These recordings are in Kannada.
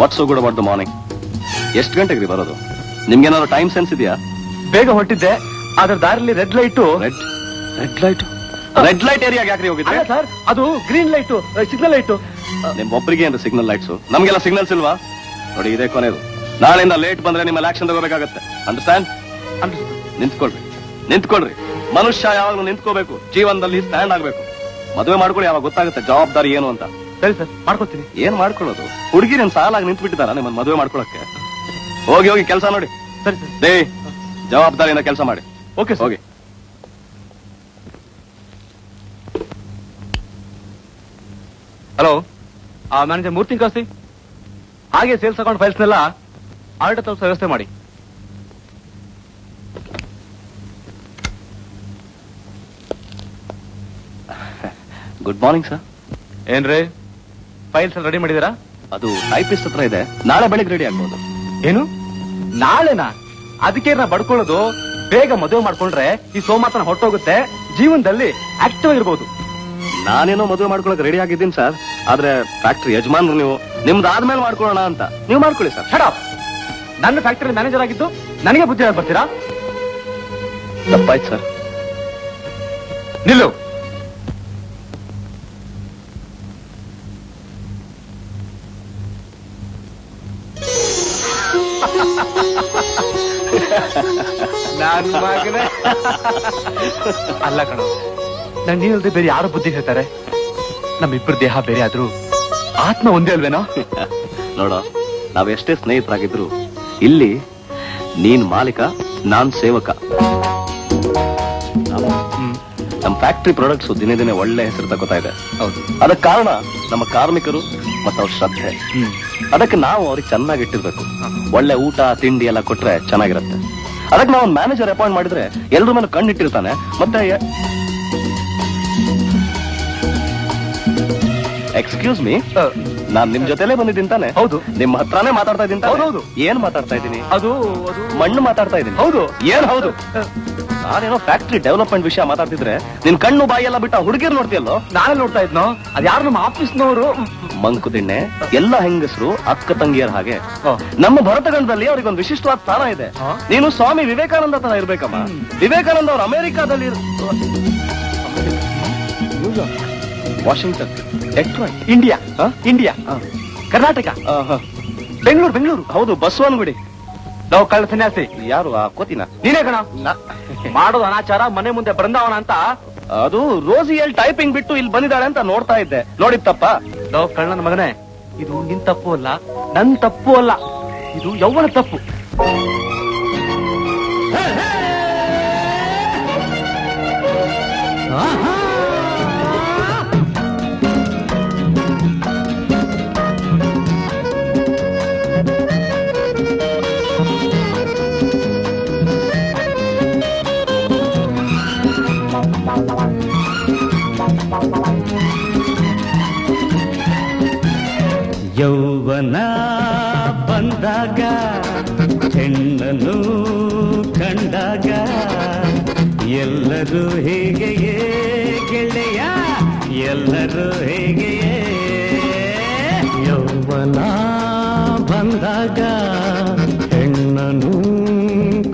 What's so good about the morning ಎಷ್ಟು ಗಂಟೆಗೆ ರೀ ಬರೋದು? ನಿಮ್ಗೇನಾದ್ರು ಟೈಮ್ ಸೆನ್ಸ್ ಇದೆಯಾ? ಬೇಗ ಹೊರಟಿದ್ದೆ ಅದ್ರ ದಾರಿಲಿ red light red red light red light ಏರಿಯಾಗೆ ಯಾಕ್ರಿ ಹೋಗಿದ್ರೆ? ಅಲ್ಲ ಸರ್ ಅದು ಗ್ರೀನ್ ಲೈಟು ಸಿಗ್ನಲ್ ಲೈಟು ನಿಮ್ ಒಬ್ಬರಿಗೆ ಏನು ಸಿಗ್ನಲ್ ಲೈಟ್ಸು ನಮ್ಗೆಲ್ಲ ಸಿಗ್ನಲ್ಸ್ ಇಲ್ವಾ? ನೋಡಿ ಇದೇ ಕೊನೆದು. ನಾಳೆಯಿಂದ ಲೇಟ್ ಬಂದ್ರೆ ನಿಮ್ಮ ಆಕ್ಷನ್ ತಗೋಬೇಕಾಗತ್ತೆ. ಅಂಡರ್ಸ್ಟ್ಯಾಂಡ್ ನಿಂತ್ಕೊಳ್ರಿ. ನಿಂತ್ಕೊಳ್ರಿ. ಮನುಷ್ಯ ಯಾವಾಗಲೂ ನಿಂತ್ಕೋಬೇಕು. ಜೀವನದಲ್ಲಿ ಸ್ಟ್ಯಾಂಡ್ ಆಗ್ಬೇಕು. ಮದುವೆ ಮಾಡ್ಕೊಳ್ಳಿ ಯಾವಾಗ ಗೊತ್ತಾಗುತ್ತೆ? ಜವಾಬ್ದಾರಿ ಏನು ಅಂತ. ಸರಿ ಸರ್ ಮಾಡ್ಕೊತೀನಿ ಏನ್ ಮಾಡ್ಕೊಳ್ಳೋದು? ಹುಡುಗಿ ನಿಮ್ ಸಾಲಾಗಿ ನಿಂತ್ ಬಿಟ್ಟಿದಾರ ನಿಮ್ಮನ್ನ ಮದುವೆ ಮಾಡ್ಕೊಳಕ್ಕೆ? ಹೋಗಿ ಹೋಗಿ ಕೆಲಸ ನೋಡಿ. ಸರಿ ಸರ್. ಡೇ ಜವಾಬ್ದಾರಿಯಿಂದ ಕೆಲಸ ಮಾಡಿ. Okay sir. ಹೋಗಿ. ಹಲೋ ಆ ಮ್ಯಾನೇಜರ್ ಮೂರ್ತಿ ಕಳಿಸಿ. ಹಾಗೆ ಸೇಲ್ಸ್ ಅಕೌಂಟ್ ಫೈಲ್ಸ್ನೆಲ್ಲ ಆರ್ಡರ್ ತಲುಪಿಸೋ ವ್ಯವಸ್ಥೆ ಮಾಡಿ. ಗುಡ್ ಮಾರ್ನಿಂಗ್ ಸರ್ ಏನ್ರಿ? ಫೈಲ್ಸ್ ರೆಡಿ ಮಾಡಿದೀರಾ ಅದು ಟೈಪಿಸ್ಟ್ ಹತ್ರ ಇದೆ. ನಾಳೆ ಬೆಳಿಗ್ಗೆ ರೆಡಿ ಆಗ್ಬೋದು. ಏನು? ನಾಳೆನಾ? ಅದಕ್ಕೆ ನಾ ಬಡ್ಕೊಳ್ಳೋದು ಬೇಗ ಮದುವೆ ಮಾಡ್ಕೊಂಡ್ರೆ ಈ ಸೋಮಾತನ ಹೊಟ್ಟೋಗುತ್ತೆ ಜೀವನದಲ್ಲಿ ಆಕ್ಟಿವ್ ಆಗಿರ್ಬೋದು. ನಾನೇನೋ ಮದುವೆ ಮಾಡ್ಕೊಳಕ್ ರೆಡಿ ಆಗಿದ್ದೀನಿ ಸರ್ ಆದ್ರೆ ಫ್ಯಾಕ್ಟ್ರಿ ಯಜಮಾನ್ರು ನೀವು ನಿಮ್ದು ಆದ್ಮೇಲೆ ಮಾಡ್ಕೊಳ್ಳೋಣ ಅಂತ. ನೀವು ಮಾಡ್ಕೊಳ್ಳಿ ಸರ್ ಹಡಾ ನನ್ನ ಫ್ಯಾಕ್ಟರಿ ಮ್ಯಾನೇಜರ್ ಆಗಿದ್ದು ನನಗೆ ಬುದ್ಧಿ ಬರ್ತೀರಾ? ತಪ್ಪಾಯ್ತು ಸರ್ ನಿಲ್ಲು! ಅಲ್ಲ ಕಣ ನಂಗೆ ನೀನಲ್ದೆ ಬೇರೆ ಯಾರು ಬುದ್ಧಿ ಹೇಳ್ತಾರೆ. ನಮ್ಮಿಬ್ಬರ ದೇಹ ಬೇರೆ ಆದ್ರೂ ಆತ್ಮ ಒಂದೇ ಅಲ್ವೇನೋ? ನೋಡೋ ನಾವೆಷ್ಟೇ ಎಷ್ಟೇ ಸ್ನೇಹಿತರಾಗಿದ್ರು ಇಲ್ಲಿ ನೀನ್ ಮಾಲೀಕ ನಾನ್ ಸೇವಕ. ನಮ್ಮ ಫ್ಯಾಕ್ಟ್ರಿ ಪ್ರಾಡಕ್ಟ್ಸ್ ದಿನೇ ದಿನೇ ಒಳ್ಳೆ ಹೆಸರು ತಗೋತಾ ಇದೆ. ಹೌದು. ಅದಕ್ಕೆ ಕಾರಣ ನಮ್ಮ ಕಾರ್ಮಿಕರು ಮತ್ತು ಅವ್ರ ಶ್ರದ್ಧೆ. ಅದಕ್ಕೆ ನಾವು ಅವ್ರಿಗೆ ಚೆನ್ನಾಗಿ ಇಟ್ಟಿರ್ಬೇಕು. ಒಳ್ಳೆ ಊಟ ತಿಂಡಿ ಎಲ್ಲ ಕೊಟ್ರೆ ಚೆನ್ನಾಗಿರುತ್ತೆ. ಅದಕ್ಕೆ ನಾವು ಮ್ಯಾನೇಜರ್ ಅಪಾಯಿಂಟ್ ಮಾಡಿದ್ರೆ ಎಲ್ರ ಮೇಲೆ ಕಣ್ಣಿಟ್ಟಿರ್ತಾನೆ ಮತ್ತೆ ಎಕ್ಸ್ಕ್ಯೂಸ್ ಮೀ ನಾನು ನಿಮ್ ಜೊತೆಲೇ ಬಂದಿದ್ದೀನಿ ತಾನೆ. ಹೌದು. ನಿಮ್ಮ ಹತ್ರನೇ ಮಾತಾಡ್ತಾ ಇದ್ದೀನಿ? ಹೌದೌದು. ಏನ್ ಮಾತಾಡ್ತಾ ಇದ್ದೀನಿ? ಅದು ಅದು. ಮಣ್ಣು ಮಾತಾಡ್ತಾ ಇದ್ದೀನಿ. ಹೌದು. ಏನ್ ಹೌದು? ನಾನೇನೋ ಫ್ಯಾಕ್ಟ್ರಿ ಡೆವಲಪ್ಮೆಂಟ್ ವಿಷಯ ಮಾತಾಡ್ತಿದ್ರೆ ನಿನ್ ಕಣ್ಣು ಬಾಯಿ ಎಲ್ಲ ಬಿಟ್ಟ ಹುಡುಗಿರ್ ನೋಡ್ತೀಯಲ್ಲೋ? ನಾನೇ ನೋಡ್ತಾ ಇದ್ನೋ? ಅದ್ ಯಾರು ನಮ್ಮ ಆಫೀಸ್ನವರು? ಮಂಕು ದಿಣ್ಣೆ ಎಲ್ಲ ಹೆಂಗಸರು ಅಕ್ಕ ತಂಗಿಯರ ಹಾಗೆ. ನಮ್ಮ ಭರತಗಂಡದಲ್ಲಿ ಅವ್ರಿಗೊಂದು ವಿಶಿಷ್ಟವಾದ ಸ್ಥಾನ ಇದೆ. ನೀನು ಸ್ವಾಮಿ ವಿವೇಕಾನಂದ ತರ ಇರ್ಬೇಕಮ್ಮ. ವಿವೇಕಾನಂದ ಅವ್ರು ಅಮೆರಿಕಾದಲ್ಲಿ Washington Detroit. India? India. Karnataka. Bengaluru Bengaluru. ಹೌದು ಬಸವನಗುಡಿ. ನಾವು ಕಳ್ಳ ಸನ್ಯಾಸಿ. ಯಾರು ಆ ಕೋತಿನ? ನೀನೇ ಕಣ. ಮಾಡೋದು ಅನಾಚಾರ ಮನೆ ಮುಂದೆ ಬೃಂದಾವನ ಅಂತ. ಅದು ರೋಸಿಯಲ್ ಟೈಪಿಂಗ್ ಬಿಟ್ಟು ಇಲ್ಲಿ ಬಂದಿದ್ದಾಳೆ ಅಂತ ನೋಡ್ತಾ ಇದ್ದೆ. ನೋಡಿತ್ತಪ್ಪ. ನಾವು ಕಳ್ಳನ ಮಗನೇ ಇದು ನಿನ್ ತಪ್ಪು ಅಲ್ಲ. ನನ್ ತಪ್ಪು ಅಲ್ಲ. ಇದು ಯೌವನ ತಪ್ಪು. ಯೌವನ ಬಂದಾಗ ಹೆಣ್ಣನು ಕಂಡಾಗ, ಎಲ್ಲರೂ ಹೇಗೆಯೇ ಗೆಳೆಯ, ಎಲ್ಲರೂ ಹೇಗೆಯೇ ಯೌವನ ಬಂದಾಗ ಹೆಣ್ಣನು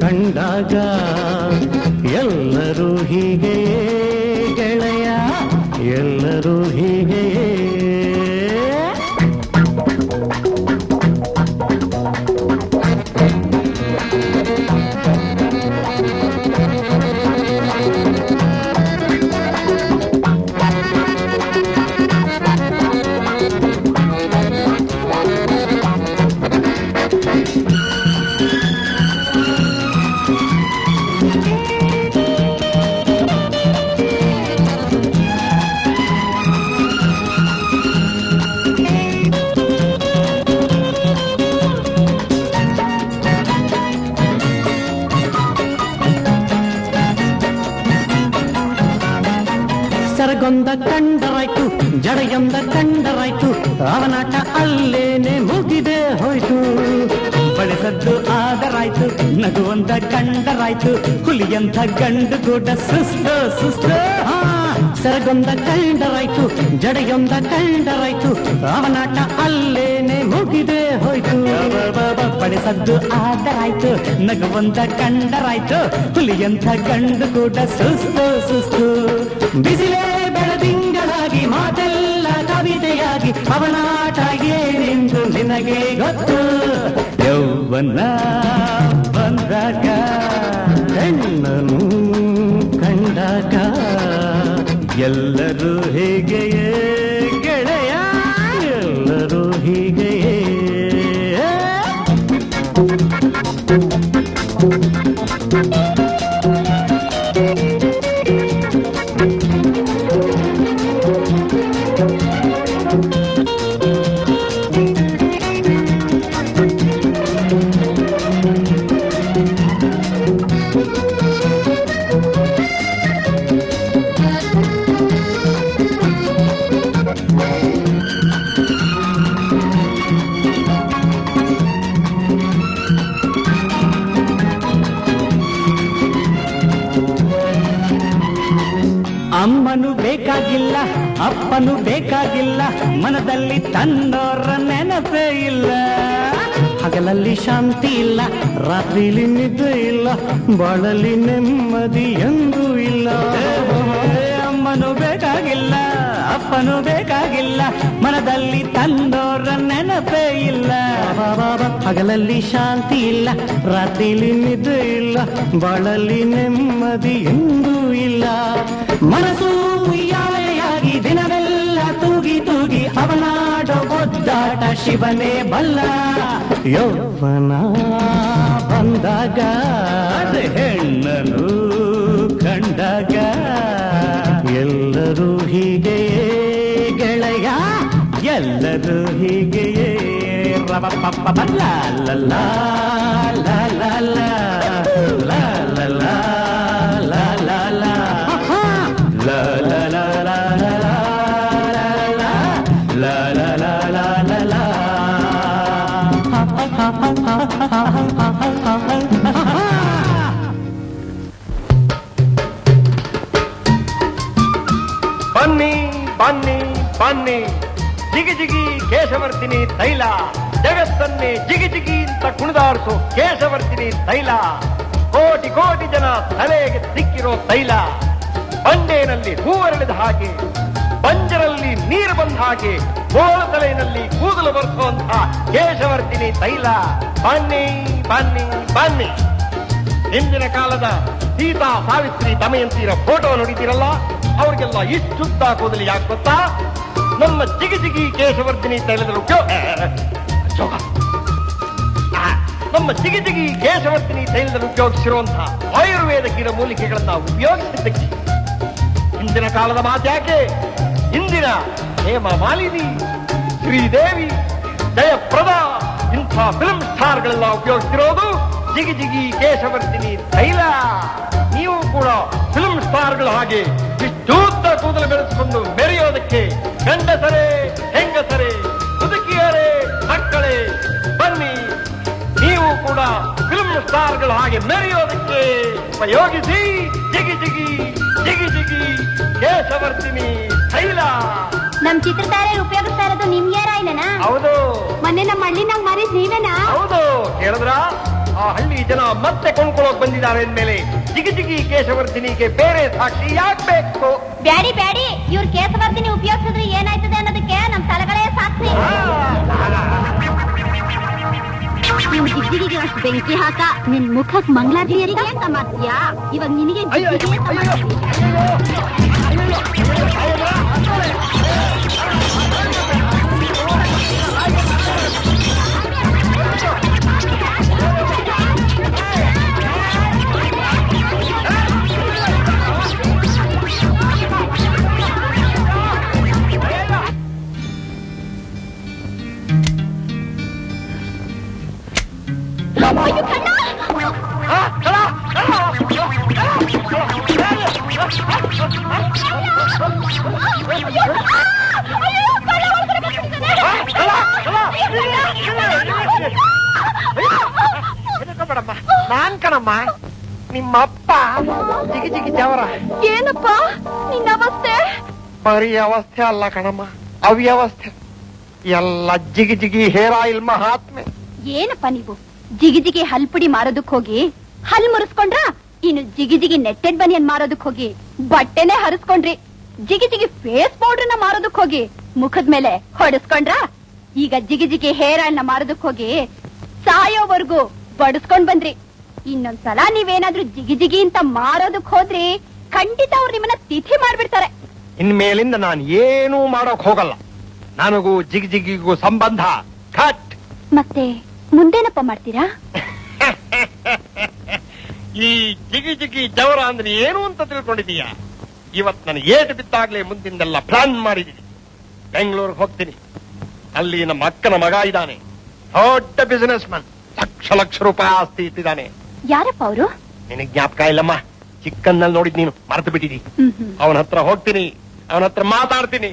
ಕಂಡಾಗ, ಎಲ್ಲರೂ ಹೀಗೆಯೇ ಗೆಳೆಯ, ಎಲ್ಲರೂ ಹೀಗೆಯೇ ನಗುವಂತ ಕಂಡರಾಯ್ತು ಹುಲಿಯಂತ ಗಂಡು ಕೂಡ ಸುಸ್ತು ಸುಸ್ತು. ಸರಗೊಂದ ಕಂಡರಾಯ್ತು, ಜಡೆಯೊಂದ ಕಂಡರಾಯ್ತು ಅವನಾಟ ಅಲ್ಲೇನೆ ಮುಗಿದೆ ಹೋಯ್ತು. ಪಡಿಸದ್ದು ಆದರಾಯ್ತು ನಗುವಂತ ಕಂಡರಾಯ್ತು ಹುಲಿಯಂತ ಗಂಡು ಕೂಡ ಸುಸ್ತು ಸುಸ್ತು. ಬಿಸಿಲೇ ಬೆಳದಿಂಗಳಾಗಿ, ಮಾತೆಲ್ಲ ಕವಿತೆಯಾಗಿ, ಅವನಾಟ ಏನೆಂದು ನಿನಗೆ ಗೊತ್ತು? ಯೌವನ ಬಂದಾಗ ಹೆಣ್ಣನು ಕಂಡಾಗ ಎಲ್ಲರೂ ಹೀಗೆಯೇ ತನ್ನೋರ ನೆನಪೇ ಇಲ್ಲ. ಹಗಲಲ್ಲಿ ಶಾಂತಿ ಇಲ್ಲ, ರಾತ್ರಿಲಿ ನಿದ್ದೆ ಇಲ್ಲ ಬಾಳಲ್ಲಿ ನೆಮ್ಮದಿ ಎಂದೂ ಇಲ್ಲ. ಅಮ್ಮನು ಬೇಕಾಗಿಲ್ಲ, ಅಪ್ಪನು ಬೇಕಾಗಿಲ್ಲ, ಮನದಲ್ಲಿ ತಂದೋರ ನೆನಪೇ ಇಲ್ಲ. ಹಗಲಲ್ಲಿ ಶಾಂತಿ ಇಲ್ಲ, ರಾತ್ರಿಲಿ ನಿದ್ದೆ ಇಲ್ಲ ಬಾಳಲ್ಲಿ ನೆಮ್ಮದಿ ಎಂದೂ ಇಲ್ಲ. ಮನಸ್ಸು ದಿನವೆಲ್ಲ ತೂಗಿ ತೂಗಿ ಅವನಾಡ ಒದ್ದಾಟ ಶಿವನೇ ಬಲ್ಲ. ಯೌವನ ಬಂದಾಗ ಹೆಣ್ಣನು ಕಂಡಾಗ. ಎಲ್ಲರೂ ಹೀಗೆಯೇ ಗೆಳೆಯ, ಎಲ್ಲರೂ ಹೀಗೆಯೇ. ಬಲ್ಲ ಲಲ್ಲ ಲ. ಬನ್ನಿ ಬನ್ನಿ ಬನ್ನಿ. ಜಿಗಿ ಜಿಗಿ ಕೇಶವರ್ತಿನಿ ತೈಲ. ಜಗತ್ತನ್ನೇ ಜಿಗಿ ಜಿಗಿ ಅಂತ ಕುಣಿದಾರಿಸು ಕೇಶವರ್ತಿನಿ ತೈಲ. ಕೋಟಿ ಕೋಟಿ ಜನ ತಲೆಗೆ ಸಿಕ್ಕಿರೋ ತೈಲ. ಬಂಡೆನಲ್ಲಿ ಹೂವರಳಿದ ಹಾಗೆ, ಬಂಜರಲ್ಲಿ ನೀರು ಬಂದ ಹಾಗೆ ತಲೆಯಲ್ಲಿ ಕೂದಲು ಬರ್ಕೋಂತ ಕೇಶವರ್ತಿನಿ ತೈಲ. ಬನ್ನಿ ಬನ್ನಿ ಬನ್ನಿ. ಹಿಂದಿನ ಕಾಲದ ಸೀತಾ ಸಾವಿತ್ರಿ ದಮಯಂತಿರ ಫೋಟೋ ನೋಡಿದ್ದೀರಲ್ಲ? ಅವ್ರಿಗೆಲ್ಲ ಇಷ್ಟುದ್ದ ಕೂದಲು ಯಾಕೆ ಗೊತ್ತಾ? ನಮ್ಮ ಜಿಗಿ ಜಿಗಿ ಕೇಶವರ್ಧಿನಿ ತೈಲದ ಉಪಯೋಗ ಜೋಗ. ಆ, ನಮ್ಮ ಜಿಗಿ ಜಿಗಿ ಕೇಶವರ್ಧಿನಿ ತೈಲದಲ್ಲಿ ಉಪಯೋಗಿಸಿರುವಂತಹ ಆಯುರ್ವೇದ ಗಿಡ ಮೂಲಿಕೆಗಳನ್ನ ಉಪಯೋಗಿಸಿದ್ದಕ್ಕೆ ಹಿಂದಿನ ಕಾಲದ ಮಾತ್ಯಾಕೆ ಇಂದಿನ ಹೇಮ ಮಾಲಿನಿ, ಶ್ರೀದೇವಿ, ಜಯಪ್ರದ, ಇಂಥ ಫಿಲ್ಮ್ ಸ್ಟಾರ್ಗಳೆಲ್ಲ ಉಪಯೋಗಿಸ್ತಿರೋದು ಜಿಗಿ ಜಿಗಿ ಕೇಶವರ್ತಿನಿ ತೈಲ. ನೀವು ಕೂಡ ಫಿಲ್ಮ್ ಸ್ಟಾರ್ಗಳ ಹಾಗೆ ಇಷ್ಟೂದ್ದ ಕೂದಲು ಬೆಳೆಸಿಕೊಂಡು ಮೆರೆಯೋದಕ್ಕೆ ಗಂಡಸರೇ, ಹೆಂಗಸರೇ ಮುದುಕಿಯರೇ ಮಕ್ಕಳೇ, ಬನ್ನಿ. ನೀವು ಕೂಡ ಫಿಲ್ಮ್ ಸ್ಟಾರ್ಗಳ ಹಾಗೆ ಮೆರೆಯೋದಕ್ಕೆ ಉಪಯೋಗಿಸಿ ಜಿಗಿ ಜಿಗಿ ಜಿಗಿ ಜಿಗಿ ಕೇಶವರ್ತಿನಿ ನಮ್ ಚಿತ್ರತಾರೆ ಉಪಯೋಗಿಸ್ತಾ ಇರೋದು ನಿಮ್ಗೆ ರಾಯ್ನನಾ ಹೌದು. ಮೊನ್ನೆ ನಮ್ಮ ಹಳ್ಳಿನಾಗ ಮಾರಿದ್ ನೀವೇನಾ? ಹೌದು. ಕೇಳಿದ್ರ? ಆ ಹಳ್ಳಿ ಜನ ಮತ್ತೆ ಕೊಂಡ್ಕೊಳ್ಳೋಕ್ ಬಂದಿದ್ದಾರೆ ಅಂದ್ಮೇಲೆ ಜಿಗಿ ಜಿಗಿ ಕೇಶವರ್ಧಿನಿಗೆ ಬೇರೆ ಸಾಕ್ಷಿ ಯಾಕ್ಬೇಕು? ಬ್ಯಾಡಿ ಬ್ಯಾಡಿ. ಇವ್ರ ಕೇಶವರ್ಧಿನಿ ಉಪಯೋಗಿಸಿದ್ರೆ ಏನಾಯ್ತದೆ ಅನ್ನೋದಕ್ಕೆ ನಮ್ ತಲೆಗಳೇ ಸಾಕ್ಷಿ ನಿಮ್ ಜಿಗ್ಜಿಗಿಗೆ ಅಷ್ಟು ಬೆಂಕಿ ಹಾಕ. ನಿನ್ ಮುಖಕ್ ಮಂಗ್ಲಾದ್ರಿಯರಿಗೆ ಅಂತ? ಮಾಡ್ತೀಯಾ ಇವಾಗ ನಿನಗೆ ಬರೀ ಅವಸ್ಥೆ ಅಲ್ಲ ಕಣಮ್ಮ ಅವ್ಯವಸ್ಥೆ ಎಲ್ಲ ಜಿಗಿ ಜಿಗಿ ಹೇರ್ ಆಯಿಲ್ ಮಹಾತ್ಮೆ ಏನಪ್ಪ ನೀವು ಜಿಗಿ ಹಲ್ ಹಲ್ಪುಡಿ ಮಾರೋದಕ್ ಹೋಗಿ ಹಲ್ ಮುರಿಸ್ಕೊಂಡ್ರ? ಇನ್ನು ಜಿಗಿಜಿಗಿ ಜಿಗಿ ನೆಟ್ಟೆಡ್ ಬನಿಯನ್ ಮಾರೋದಕ್ ಹೋಗಿ ಬಟ್ಟೆನೆ ಹರಿಸ್ಕೊಂಡ್ರಿ. ಜಿಗಿಜಿಗಿ ಜಿಗಿ ಫೇಸ್ ಪೌಡರ್ನ ಮಾರೋದಕ್ ಹೋಗಿ ಮುಖದ ಮೇಲೆ ಹೊಡಿಸ್ಕೊಂಡ್ರ? ಈಗ ಜಿಗಿ ಜಿಗಿ ಹೇರ್ ಆಯಿಲ್ನ ಮಾರೋದಕ್ ಹೋಗಿ ಸಾಯೋವರೆಗೂ ಬಡಿಸ್ಕೊಂಡ್ ಬಂದ್ರಿ. ಇನ್ನೊಂದ್ಸಲ ನೀವೇನಾದ್ರೂ ಜಿಗಿಜಿಗಿ ಜಿಗಿ ಅಂತ ಮಾರೋದಕ್ ಹೋದ್ರಿ ಖಂಡಿತ ಅವ್ರು ನಿಮ್ಮನ್ನ ತಿಥಿ ಮಾಡ್ಬಿಡ್ತಾರೆ. ಇನ್ಮೇಲಿಂದ ನಾನು ಏನೂ ಮಾಡೋಕ್ ಹೋಗಲ್ಲ. ನನಗೂ ಜಿಗಿಜಿಗಿಗೂ ಸಂಬಂಧ ಕಟ್ ಮತ್ತೆ? ಮುಂದೇನಪ್ಪ ಮಾಡ್ತೀರಾ? ಈ ಜಿಗಿ ಜಿಗಿ ಜವರ ಅಂದ್ರೆ ಏನು ಅಂತ ತಿಳ್ಕೊಂಡಿದೀಯ ಇವತ್ ನಾನು ಏಟು ಬಿತ್ತಾಗ್ಲೇ ಮುಂದಿಂದೆಲ್ಲ ಪ್ಲಾನ್ ಮಾಡಿದೀನಿ ಬೆಂಗಳೂರಿಗೆ ಹೋಗ್ತೀನಿ. ಅಲ್ಲಿ ನಮ್ಮ ಅಕ್ಕನ ಮಗ ಇದ್ದಾನೆ. ದೊಡ್ಡ ಬಿಸಿನೆಸ್ ಮ್ಯಾನ್ ಲಕ್ಷ ಲಕ್ಷ ರೂಪಾಯಿ ಆಸ್ತಿ ಇಟ್ಟಿದ್ದಾನೆ. ಯಾರಪ್ಪ ಅವರು? ನಿನಗೆ ಜ್ಞಾಪಕ ಇಲ್ಲಮ್ಮ? ಚಿಕ್ಕನ್ನಲ್ಲಿ ನೋಡಿದ್ ನೀನು. ಮರೆತು ಬಿಟ್ಟಿದಿ. ಅವನ ಹತ್ರ ಹೋಗ್ತೀನಿ. ಅವನ ಹತ್ರ ಮಾತಾಡ್ತೀನಿ.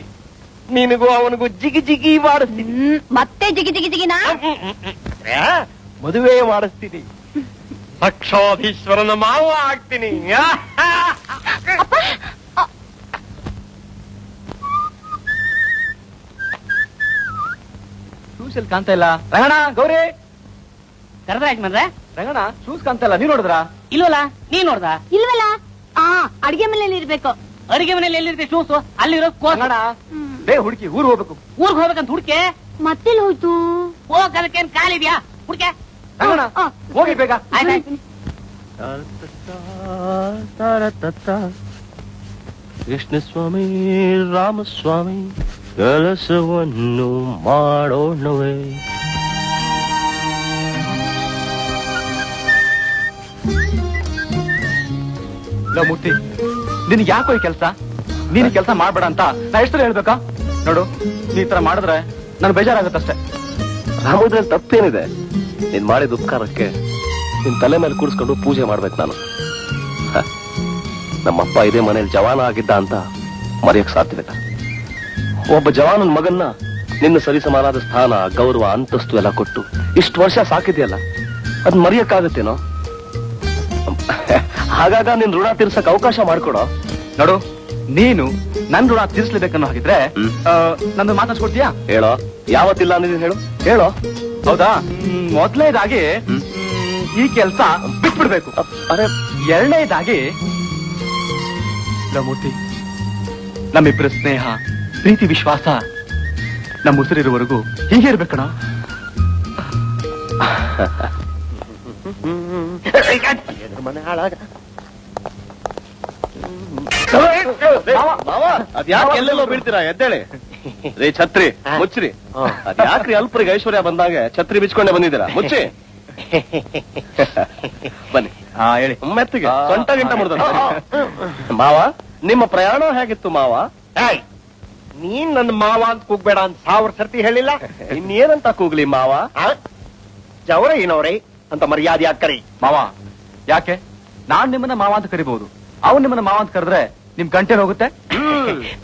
ನಿನಗೂ ಅವನಿಗೂ ಜಿಗಿ ಜಿಗಿ ಮಾಡಿಸ್ತೀನಿ ಮತ್ತೆ ಜಿಗಿ ಜಿಗಿ ಜಿಗಿನಾ? ಮದುವೆ ಮಾಡಿಸ್ತೀನಿ. ಲಕ್ಷಾಧೀಶ್ವರನ ಮಾವ ಆಗ್ತೀನಿ. ಶೂಸಲ್ಲಿ ಕಾಣ್ತಾ ಇಲ್ಲ. ರಂಗಣ ಗೌರಿ! ಕರೆದ್ರ ಯಜಮಾನ್ರೆ ರಂಗಣ ಶೂಸ್ ಕಾಣ್ತಾ ಇಲ್ಲ. ನೀವ್ ನೋಡಿದ್ರ? ಇಲ್ವಲ್ಲ ನೀ ನೋಡ್ದ ಇಲ್ವಲ್ಲ ಆ ಅಡಿಗೆ ಮನೇಲಿ ಇರ್ಬೇಕು. ಅಡಿಗೆ ಮನೇಲಿ ಎಲ್ಲಿರ್ತೀವಿ ಶೂಸು? ಅಲ್ಲಿರೋ ಕೋಸ್. ರಂಗಣ ಬೇ ಹುಡುಕಿ ಊರ್ ಹೋಗ್ಬೇಕು. ಊರ್ಗ್ ಹೋಗ್ಬೇಕಂತ ಹುಡ್ಕೆ? ಮತ್ತೆಲ್ಲ ಹೋಯ್ತು? ಹೋಗ್ ಅದಕ್ಕೇನ್ ಕಾಲಿದ್ಯಾ ಹುಡ್ಕೆ ಹೋಗಿ. ಬೇಗ. ಕೃಷ್ಣ ಸ್ವಾಮಿ ರಾಮಸ್ವಾಮಿ ಕೆಲಸವನ್ನು ಮಾಡೋಣವೇ. ಮೂರ್ತಿ ನಿನ್ಗೆ ಯಾಕೋ ಈ ಕೆಲಸ? ನೀನು ಕೆಲಸ ಮಾಡ್ಬೇಡ ಅಂತ ನಾ ಎಷ್ಟು ಹೇಳ್ಬೇಕಾ? ನೋಡು ನೀ ಈ ತರ ಮಾಡಿದ್ರೆ ನನ್ ಬೇಜಾರಾಗತ್ತಷ್ಟೇ. ರಾಮೋದ್ರಲ್ಲಿ ತಪ್ಪೇನಿದೆ. ನೀನ್ ಮಾಡಿದ ಉಪಕಾರಕ್ಕೆ ನಿನ್ ತಲೆ ಮೇಲೆ ಕೂಡಿಸ್ಕೊಂಡು ಪೂಜೆ ಮಾಡ್ಬೇಕು ನಾನು. ನಮ್ಮಪ್ಪ ಇದೇ ಮನೇಲಿ ಜವಾನ ಆಗಿದ್ದ ಅಂತ ಮರೆಯಕ್ ಸಾಧ್ಯವಿಲ್ಲ ಒಬ್ಬ ಜವಾನನ ಮಗನ್ನ ನಿನ್ನ ಸರಿಸಮಾನಾದ ಸ್ಥಾನ ಗೌರವ ಅಂತಸ್ತು ಎಲ್ಲ ಕೊಟ್ಟು ಇಷ್ಟು ವರ್ಷ ಸಾಕಿದೆಯಲ್ಲ ಅದ್ ಮರೆಯಕ್ಕಾಗತ್ತೇನೋ? ಹಾಗಾಗ ನಿನ್ ಋಣ ತೀರ್ಸಕ್ ಅವಕಾಶ ಮಾಡ್ಕೊಡೋ? ನೋಡು ನೀನು ನನ್ ಋಣ ತೀರ್ಸ್ಲೇಬೇಕನ್ನೋ ಹಾಗಿದ್ರೆ ನನ್ನ ಮಾತಾಡ್ಸ್ಕೊಡ್ತೀಯಾ ಹೇಳೋ? ಯಾವತ್ತಿಲ್ಲ ಅಂದಿದ್ದೀನಿ ಹೇಳು. ಹೇಳು. ಹೌದಾ? ಮೊದಲನೇದಾಗಿ ಈ ಕೆಲಸ ಬಿಟ್ಬಿಡ್ಬೇಕು. ಅರೆ ಎರಡನೇದಾಗಿ ಮೂರ್ತಿ ನಮ್ಮಿಬ್ಬರ ಸ್ನೇಹ ಪ್ರೀತಿ ವಿಶ್ವಾಸ ನಮ್ಮ ಉಸಿರಿರುವವರೆಗೂ ಹೀಗೆ ಇರ್ಬೇಕಣ ಮನೆ ಹಾಳಾಗ ಅದ್ಯಾಕೆ ಎಲ್ಲೆಲ್ಲೋ ಬೀಳ್ತೀರಾ? ಎದ್ದೇಳಿ. ರೇ ಛತ್ರಿ ಮುಚ್ಚ್ರಿ. ಅದ್ಯಾಕ್ರಿ ಅಲ್ಪರಿಗೆ ಐಶ್ವರ್ಯ ಬಂದಾಗ ಛತ್ರಿ ಬಿಚ್ಕೊಂಡೆ ಬಂದಿದ್ದೀರಾ? ಮುಚ್ಚಿ. ಬನ್ನಿ. ಹಾ ಹೇಳಿ. ಮೆತ್ತಿಗೆ ಸೊಂಟ ಗಿಂಟ ಮುಡ್ದ ಮಾವ ನಿಮ್ಮ ಪ್ರಯಾಣ ಹೇಗಿತ್ತು ಮಾವ? ಏಯ್, ನೀನ್ ನನ್ನ ಮಾವ ಅಂತ ಕೂಗ್ಬೇಡ ಅಂತ ಸಾವಿರ ಸರ್ತಿ ಹೇಳಿಲ್ಲ? ಇನ್ನೇನಂತ ಕೂಗ್ಲಿ ಮಾವ? ಆ? ಜವರ ಏನವ್ರೆ ಅಂತ ಮರ್ಯಾದೆ ಕರಿ ಮಾವ ಯಾಕೆ? ನಾನ್ ನಿಮ್ಮನ್ನ ಮಾವ ಅಂತ ಕರಿಬಹುದು. ಅವ್ನು ನಿಮ್ಮನ್ನ ಮಾವ ಅಂತ ಕರೆದ್ರೆ ನಿಮ್ ಗಂಟೆ ಹೋಗುತ್ತೆ?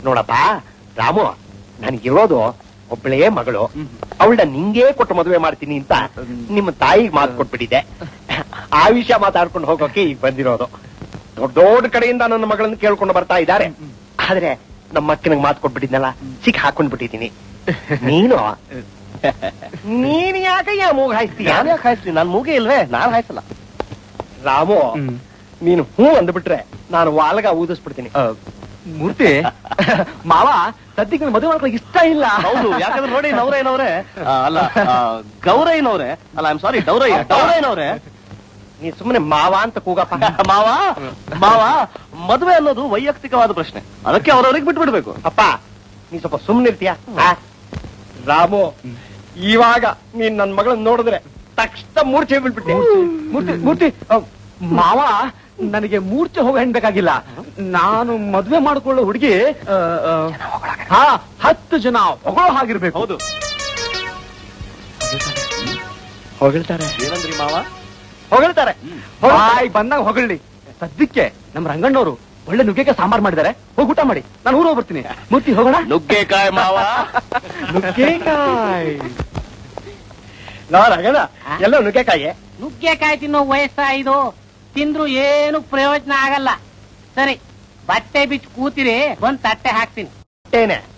ನೋಡಪ್ಪ ರಾಮು ನನಗಿರೋದು ಒಬ್ಬಳೇ ಮಗಳು ಅವಳನ್ನ ನಿಂಗೆ ಕೊಟ್ಟು ಮದುವೆ ಮಾಡ್ತೀನಿ ಅಂತ ನಿಮ್ಮ ತಾಯಿಗೆ ಮಾತು ಕೊಟ್ಬಿಟ್ಟಿದೆ ಆ ವಿಷಯ ಮಾತಾಡ್ಕೊಂಡು ಹೋಗೋಕೆ ಈಗ ಬಂದಿರೋದು. ದೊಡ್ಡ ದೊಡ್ಡ ಕಡೆಯಿಂದ ನನ್ನ ಮಗಳನ್ನ ಕೇಳ್ಕೊಂಡು ಬರ್ತಾ ಇದ್ದಾರೆ. ಆದ್ರೆ ನಮ್ಮ ಅಕ್ಕನಿಗೆ ಮಾತು ಕೊಟ್ಬಿಟ್ಟಿದ್ನಲ್ಲ ಸಿಕ್ ಹಾಕೊಂಡ್ ಬಿಟ್ಟಿದ್ದೀನಿ ನೀನು? ನೀನ್ ಯಾಕಯ್ಯ ಮೂಗ್ ಹಾಯ್ತೀಯ ನಾನು ಯಾಕೆ ಹಾಯ್ಸ್ಲಿ? ನಾನು ಮೂಗೆ ಇಲ್ವೇ? ನಾನು ಹಾಯ್ಸಲ್ಲ. ರಾಮು ನೀನು ಹೂ ಅಂದ್ಬಿಟ್ರೆ ನಾನು ವಾಲ್ಗ ಊದಿಸ್ಬಿಡ್ತೀನಿ. ಮೂರ್ತಿ? ಮಾವ ಸದ್ಯಕ್ಕೆ ಮದುವೆ ಮಾಡ್ಕೊಳಕ್ ಇಷ್ಟ ಇಲ್ಲ. ಹೌದು ಯಾಕಂದ್ರೆ ನೋಡಿ ನವರಯ್ಯನವ್ರೆ ಅಲ್ಲ ಗೌರಯ್ಯನವ್ರೆ. ಅಲ್ಲ ಆಮ್ ಸಾರಿ ಡೌರಯ್ಯ ಡೌರಯ್ಯನವ್ರೆ. ನೀ ಸುಮ್ಮನೆ ಮಾವ ಅಂತ ಕೂಗಪ್ಪ. ಮಾವ ಮಾವ ಮದುವೆ ಅನ್ನೋದು ವೈಯಕ್ತಿಕವಾದ ಪ್ರಶ್ನೆ. ಅದಕ್ಕೆ ಅವ್ರವ್ರಿಗೆ ಬಿಟ್ಬಿಡ್ಬೇಕು. ಅಪ್ಪ ನೀ ಸ್ವಲ್ಪ ಸುಮ್ಮನಿರ್ತೀಯ ರಾಮು ಇವಾಗ ನೀನ್ ನನ್ ಮಗಳನ್ನ ನೋಡಿದ್ರೆ ತಕ್ಷಣ ಮೂರ್ಛೆ ಬಿಟ್ಬಿಟ್ಟೆ ಮೂರ್ತಿ ಮೂರ್ತಿ ಮಾವ ನನಗೆ ಮೂರ್ಛೆ ಹೋಗ ಹೆಣ್ಬೇಕಾಗಿಲ್ಲ ನಾನು ಮದ್ವೆ ಮಾಡ್ಕೊಳ್ಳೋ ಹುಡುಗಿ ಹಾ ಹತ್ತು ಜನ ಹೊಗಳೋ ಹಾಗಿರ್ಬೇಕು. ಹೌದು. ಹೊಗಳ್ತಾರೆ. ಏನಂದ್ರಿ ಮಾವ? ಹೊಗಳ್ತಾರೆ. ಬಾಯ್ ಬಂದಾಗ ಹೊಗಳಿ ಸದ್ಯಕ್ಕೆ ನಮ್ಮ ರಂಗಣ್ಣವರು ಒಳ್ಳೆ ನುಗ್ಗೆಕಾಯಿ ಸಾಂಬಾರ್ ಮಾಡಿದ್ದಾರೆ. ಹೋಗಿ ಊಟ ಮಾಡಿ. ನಾನು ಊರು ಹೋಗ್ಬರ್ತೀನಿ ಮೂರ್ತಿ ಹೋಗೋಣ? ನುಗ್ಗೆಕಾಯಿ ಮಾವ? ನುಗ್ಗೆಕಾಯಿ. ನಾ ರಂಗಣ್ಣ ಎಲ್ಲ ನುಗ್ಗೆಕಾಯಿ. ನುಗ್ಗೆಕಾಯಿ ತಿನ್ನೋ ವಯಸ್ಸ ಇದು ತಿಂದ್ರು ಏನು ಪ್ರಯೋಜನ ಆಗಲ್ಲ. ಸರಿ ಬಟ್ಟೆ ಬಿಚ್ಚು ಕೂತಿರಿ ಒಂದ್ ತಟ್ಟೆ ಹಾಕ್ತೀನಿ.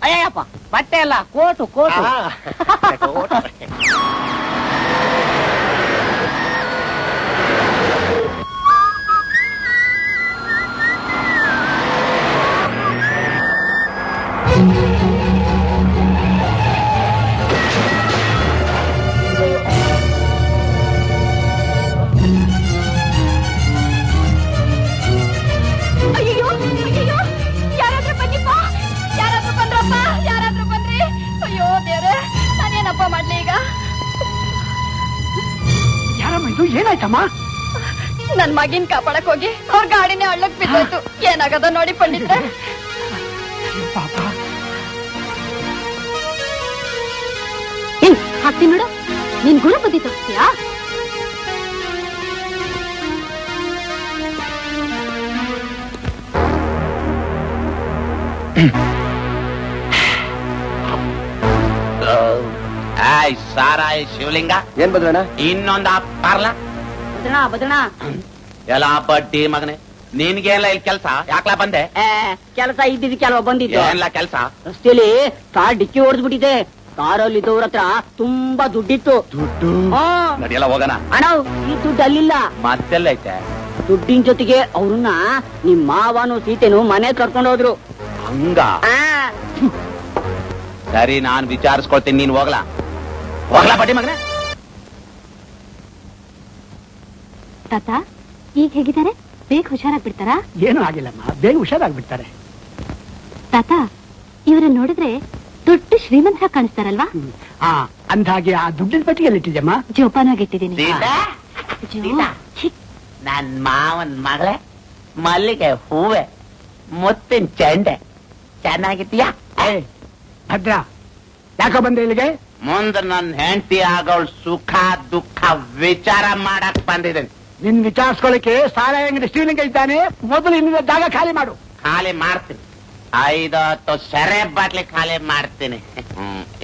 ಅಯ್ಯಪ್ಪ ಬಟ್ಟೆ ಅಲ್ಲ ಕೋಟು ಕೋಟು. ಏನಾಯ್ತಮ್ಮ ನನ್ ಮಗಿನ್ ಕಾಪಾಡಕ್ ಹೋಗಿ ಅವ್ರ ಗಾಡಿನೇ ಹಳ್ಳಕ್ ಬಿದ್ದೋಯ್ತು. ಏನಾಗದ ನೋಡಿ ಪಂಡಿತ್ರೆ. ಪಾಪ. ಏಯ್ ಹಾಕ್ತೀನಿ ನೋಡು. ನಿನ್ ಗುಣ ಬುದ್ಧಿ ತೋರಿಸ್ತೀಯಾ? ಆಯ್ ಸಾರಾಯ್ ಶಿವಲಿಂಗ. ಏನ್ ಬದ್ರಣ್ಣ ಇನ್ನೊಂದ ಪಾರ್ಲ. ಬದಣ ಬದಣ ಎಲ್ಲ ಬಡ್ಡಿ ಮಗನೆ ನಿನ್ಗೆಲ್ಲ ಇಲ್ಲಿ ಕೆಲಸ? ಯಾಕ್ಲಾ ಬಂದೆ? ಕೆಲಸ ಇದ್ದಿದ್ ಕೆಲವ ಬಂದಿದ್ದು. ಎಲ್ಲ ಕೆಲಸ? ರಸ್ತೆಯಲ್ಲಿ ಕಾರ್ ಡಿಕ್ಕಿ ಹೊಡೆದ್ಬಿಟ್ಟಿದೆ ಕಾರಲ್ಲಿ ಇದ್ದವ್ರ ಹತ್ರ ತುಂಬಾ ದುಡ್ಡಿತ್ತು. ದುಡ್ಡು? ಹಾ. ನಡಿಯಲ್ಲ ಹೋಗೋಣ. ಅಣ್ಣ ಈ ದುಡ್ಡು ಅಲ್ಲಿಲ್ಲ. ಮತ್ತೆಲ್ಲ ಐತೆ? ದುಡ್ಡಿನ ಜೊತೆಗೆ ಅವ್ರನ್ನ ನಿಮ್ ಮಾವನು ಸೀತೆನು ಮನೆ ಕರ್ಕೊಂಡ್ ಹೋದ್ರು. ಹಂಗ? ಸರಿ ನಾನ್ ವಿಚಾರಿಸ್ಕೊಳ್ತೀನಿ. ನೀನ್ ಹೋಗ್ಲಾ? ಹೋಗ್ಲಾ ಬಡ್ಡಿ ಮಗನೆ? ತಾತ ಈಗ ಹೇಗಿದ್ದಾರೆ? ಬೇಗ ಹುಷಾರಾಗ್ಬಿಡ್ತಾರಾ? ಏನು ಏನೂ ಆಗಿಲ್ಲಮ್ಮ ಬೇಗ ಹುಷಾರಾಗ್ಬಿಡ್ತಾರೆ. ತಾತ ಇವ್ರನ್ನ ನೋಡಿದ್ರೆ ದೊಡ್ಡ ಶ್ರೀಮಂತ ಕಾಣಿಸ್ತಾರಲ್ವಾ? ಹಾ ಆ ಅಂದಾಗೆ ಆ ದುಡ್ಡಿನ ಪಟ್ಟಿಯಲ್ಲಿ ಇಟ್ಟಿದ್ಯಮ್ಮ? ಜೋಪಾನವಾಗಿ ಇಟ್ಟಿದ್ದೀನಿ. ಸೀತಾ ಜೋ, ಛೀ, ನನ್ ಮಾವನ್ ಮಗಳೇ ಮಲ್ಲಿಗೆ ಹೂವೆ ಮುತ್ತಿನ ಚೆಂಡೆ. ಚೆನ್ನಾಗಿದ್ದೀಯಾ? ಏ ಭದ್ರ ಯಾಕ ಬಂದೆ ಇಲ್ಲಿಗೆ? ಮುಂದೆ ನನ್ ಹೆಂಡತಿ ಆಗೋಳ್ ಸುಖ ದುಃಖ ವಿಚಾರ ಮಾಡಕ್ ಬಂದಿದ್ದೀನಿ. ನಿನ್ ವಿಚಾರಿಸ್ಕೊಳ್ಳಿಕ್ಕೆ ಸಾಲ ಅಂಗಡಿ ಶ್ರೀಲಿಂಗ ಇದ್ದಾನೆ. ಮೊದಲು ಇನ್ನಿದ ಜಾಗ ಖಾಲಿ ಮಾಡು. ಖಾಲಿ ಮಾಡ್ತೀನಿ. ಐದು ಹತ್ತು ಸೆರೆ ಬಾಟ್ಲಿ ಖಾಲಿ ಮಾಡ್ತೀನಿ.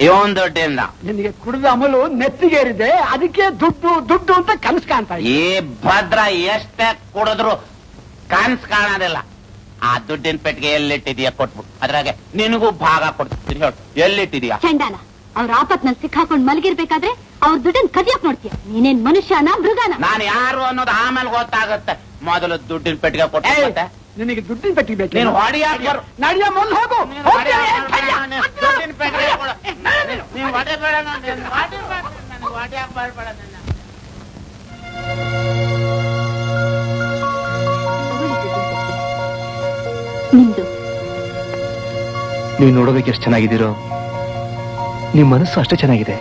ಇವನ್ ದುಡ್ಡಿಂದ. ನಿನಗೆ ಕುಡಿದ ಅಮಲು ನೆತ್ತಿಗೇರಿದೆ ಅದಕ್ಕೆ ದುಡ್ಡು ದುಡ್ಡು ಅಂತ ಕನಸು ಕಾಣ್ತಾ ಇದೆ. ಈ ಭದ್ರ ಎಷ್ಟೇ ಕುಡಿದ್ರು ಕನ್ಸ್ ಕಾಣೋದಿಲ್ಲ. ಆ ದುಡ್ಡಿನ ಪೆಟ್ಟಿಗೆ ಎಲ್ಲಿಟ್ಟಿದೀಯ ಕೊಟ್ಬಿಟ್ಟು ಅದ್ರಾಗೆ ನಿನಗೂ ಭಾಗ ಕೊಡ್ತೀನಿ. ಹೇಳು ಎಲ್ಲಿಟ್ಟಿದೀಯ? ಚಂಡಾಲ. ಅವ್ರ ಆಪತ್ನಲ್ಲಿ ಸಿಕ್ಕಾಕೊಂಡ್ ಮಲಗಿರ್ಬೇಕಾದ್ರೆ ಅವ್ರ ದುಡ್ಡನ್ ಕದಿಯಕ್ ನೋಡ್ತೀಯ. ನೀನೇನ್ ಮನುಷ್ಯನ ಮೃಗನ? ನಾನು ಯಾರು ಅನ್ನೋದು ಆಮೇಲೆ ಗೊತ್ತಾಗುತ್ತೆ. ಮೊದಲು ದುಡ್ಡಿನ ಪೆಟ್ಟಿಗೆ ಕೊಟ್ಟು ನಿನಗೆ ದುಡ್ಡಿನ ಪೆಟ್ಟಿಗೆ ಬೇಕು ನೀನು ಹೊಡಿಯಾಕ್ ನಡೆಯ ಮೊದಲು ಹೋಗು. ದುಡ್ಡಿನ ಪೆಟ್ಟಿಗೆ ಕೊಡು. ನೀನು ನಾನು, ಬರ್ಬೇಡ ನನ್ನ. ನಿಮ್ದು ನೀವು ನೋಡೋದಕ್ಕೆ ಎಷ್ಟು ಚೆನ್ನಾಗಿದ್ದೀರೋ. ನಿಮ್ ಮನಸ್ಸು ಅಷ್ಟೇ ಚೆನ್ನಾಗಿದೆ.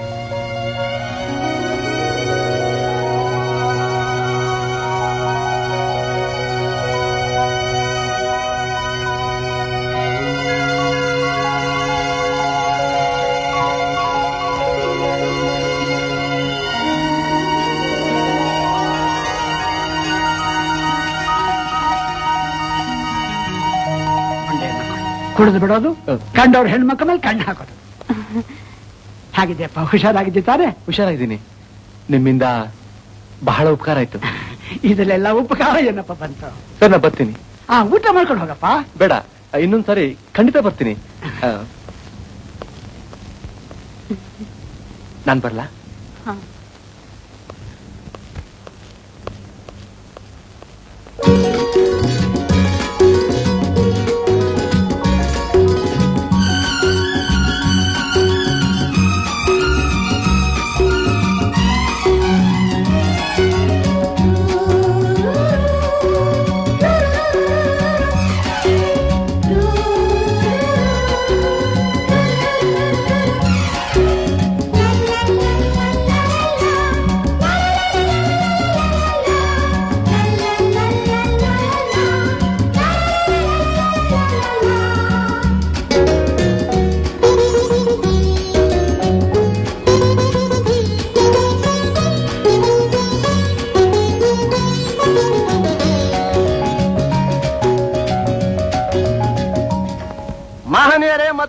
ಕುಡಿದು ಬಿಡೋದು ಕಂಡವ್ರ ಹೆಣ್ಮಕ್ಳ ಮೇಲೆ ಕಣ್ಣು ಹಾಕೋದು. ಹಾಗಿದೆಯಪ್ಪ ಹುಷಾರಾಗಿದ್ದೆ ತಾನೆ? ಹುಷಾರಾಗಿದ್ದೀನಿ. ನಿಮ್ಮಿಂದ ಬಹಳ ಉಪಕಾರ ಆಯ್ತು. ಇದರಲ್ಲೆಲ್ಲ ಉಪಕಾರ ಏನಪ್ಪ ಬಂತು? ಸರ್ ನಾ ಬರ್ತೀನಿ. ಆ ಊಟ ಮಾಡ್ಕೊಂಡು ಹೋಗಪ್ಪ. ಬೇಡ. ಇನ್ನೊಂದ್ಸಾರಿ ಖಂಡಿತ ಬರ್ತೀನಿ. ನಾನ್ ಬರ್ಲಾ? Thank ಮಹನೀಯರೇ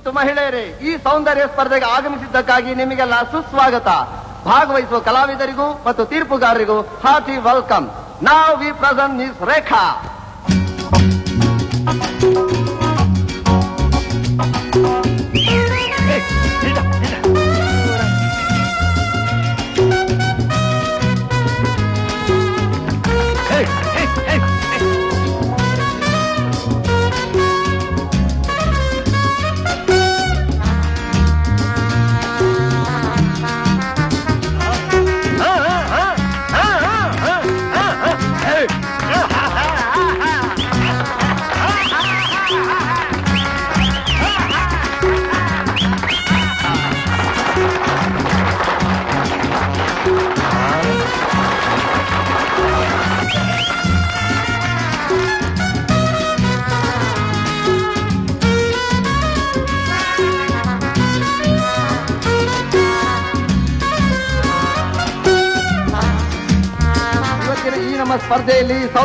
ಮತ್ತು ಮಹಿಳೆಯರೇ, ಈ ಸೌಂದರ್ಯ ಸ್ಪರ್ಧೆಗೆ ಆಗಮಿಸಿದ್ದಕ್ಕಾಗಿ ನಿಮಗೆಲ್ಲ ಸುಸ್ವಾಗತ. ಭಾಗವಹಿಸುವ ಕಲಾವಿದರಿಗೂ ಮತ್ತು ತೀರ್ಪುಗಾರರಿಗೂ ಹಾರ್ಟಿ ವೆಲ್ಕಮ್. ನಾವ್ ವಿ ಪ್ರೆಸೆಂಟ್ ಮಿಸ್ ರೇಖಾ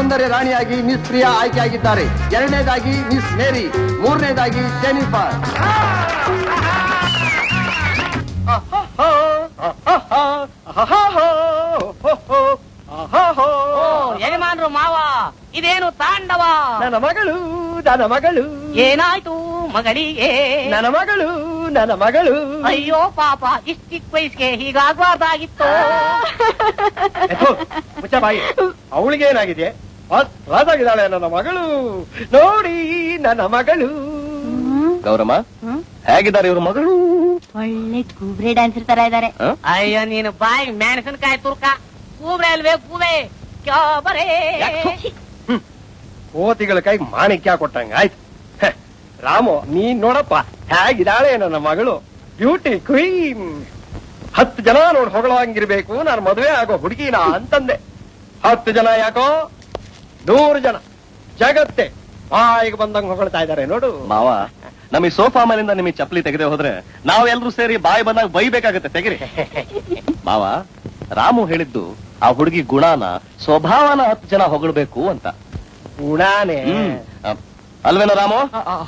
ಸೌಂದರ್ಯ ರಾಣಿಯಾಗಿ ಮಿಸ್ ಪ್ರಿಯಾ ಆಯ್ಕೆಯಾಗಿದ್ದಾರೆ. ಎರಡನೇದಾಗಿ ಮಿಸ್ ಮೇರಿ. ಮೂರನೇದಾಗಿ ಜೆನಿಫರ್. ಯಜಮಾನ್ರು ಮಾವ ಇದೇನು ತಾಂಡವ? ನನ್ನ ಮಗಳು ನನ್ನ ಮಗಳು. ಏನಾಯ್ತು ಮಗಳಿಗೆ? ನನ್ನ ಮಗಳು ನನ್ನ ಮಗಳು. ಅಯ್ಯೋ ಪಾಪ ಇಷ್ಟ ಚಿಕ್ಕ ವಯಸ್ಸಿಗೆ ಅವಳಿಗೆ ಎಥು, ರಾಜಾಗಿದ್ದಾಳೆ ನನ್ನ ಮಗಳು. ನೋಡಿ ನನ್ನ ಮಗಳು. ಗೌರಮ್ಮ ಹೇಗಿದ್ದಾರೆ ಇವ್ರ ಮಗಳು? ಒಳ್ಳೆ ಕೂಬ್ರೆ ಡ್ಯಾನ್ಸರ್ ತರ ಇದಾರೆ? ಅಯ್ಯೋ ನೀನು ಬಾಯಿ ಮೆಣಸಿನಕಾಯಿ ತುರ್ಕ. ಕೂಬ್ರೆ ಅಲ್ವೇ ಕೂಬೆ ಕ್ಯಾ ಬರೇ? ಕೋತಿಗಳ ಕೈ ಮಾಣಿಕ್ಯ ಕೊಟ್ಟಂಗ ಆಯ್ತು. ರಾಮು ನೀನ್ ನೋಡಪ್ಪ ಹೇಗಿದ್ದಾಳೆ ನನ್ನ ಮಗಳು? ಬ್ಯೂಟಿ ಕ್ವೀನ್ ಹತ್ತು ಜನ ನೋಡ್ ಹೊಗಳಂಗಿರ್ಬೇಕು ನಾನು ಮದುವೆ ಆಗೋ ಹುಡುಗಿನ ಅಂತಂದೆ. ಹತ್ತು ಜನ ಯಾಕೋ? ನೂರು ಜನ. ಜಗತ್ತೆ. ಬಾಯಿಗೆ ಬಂದಂಗ ಹೊಗಳ್ತಾ ಇದ್ದಾರೆ ನೋಡು. ಮಾವ ನಮಗೆ ಸೋಫಾ ಮೇಲಿಂದ ನಿಮಗೆ ಚಪ್ಪಲಿ ತೆಗೆದೇ ಹೋದ್ರೆ ನಾವೆಲ್ಲರೂ ಸೇರಿ ಬಾಯಿ ಬಂದಾಗ ಬೈಬೇಕಾಗತ್ತೆ ತೆಗಿರಿ. ಮಾವ ರಾಮು ಹೇಳಿದ್ದು ಆ ಹುಡುಗಿ ಗುಣಾನ ಸ್ವಭಾವನ ಹತ್ತು ಜನ ಹೊಗಳ್ಬೇಕು ಅಂತ. ಗುಣಾನೇ. ಅಲ್ವೇನ ರಾಮು?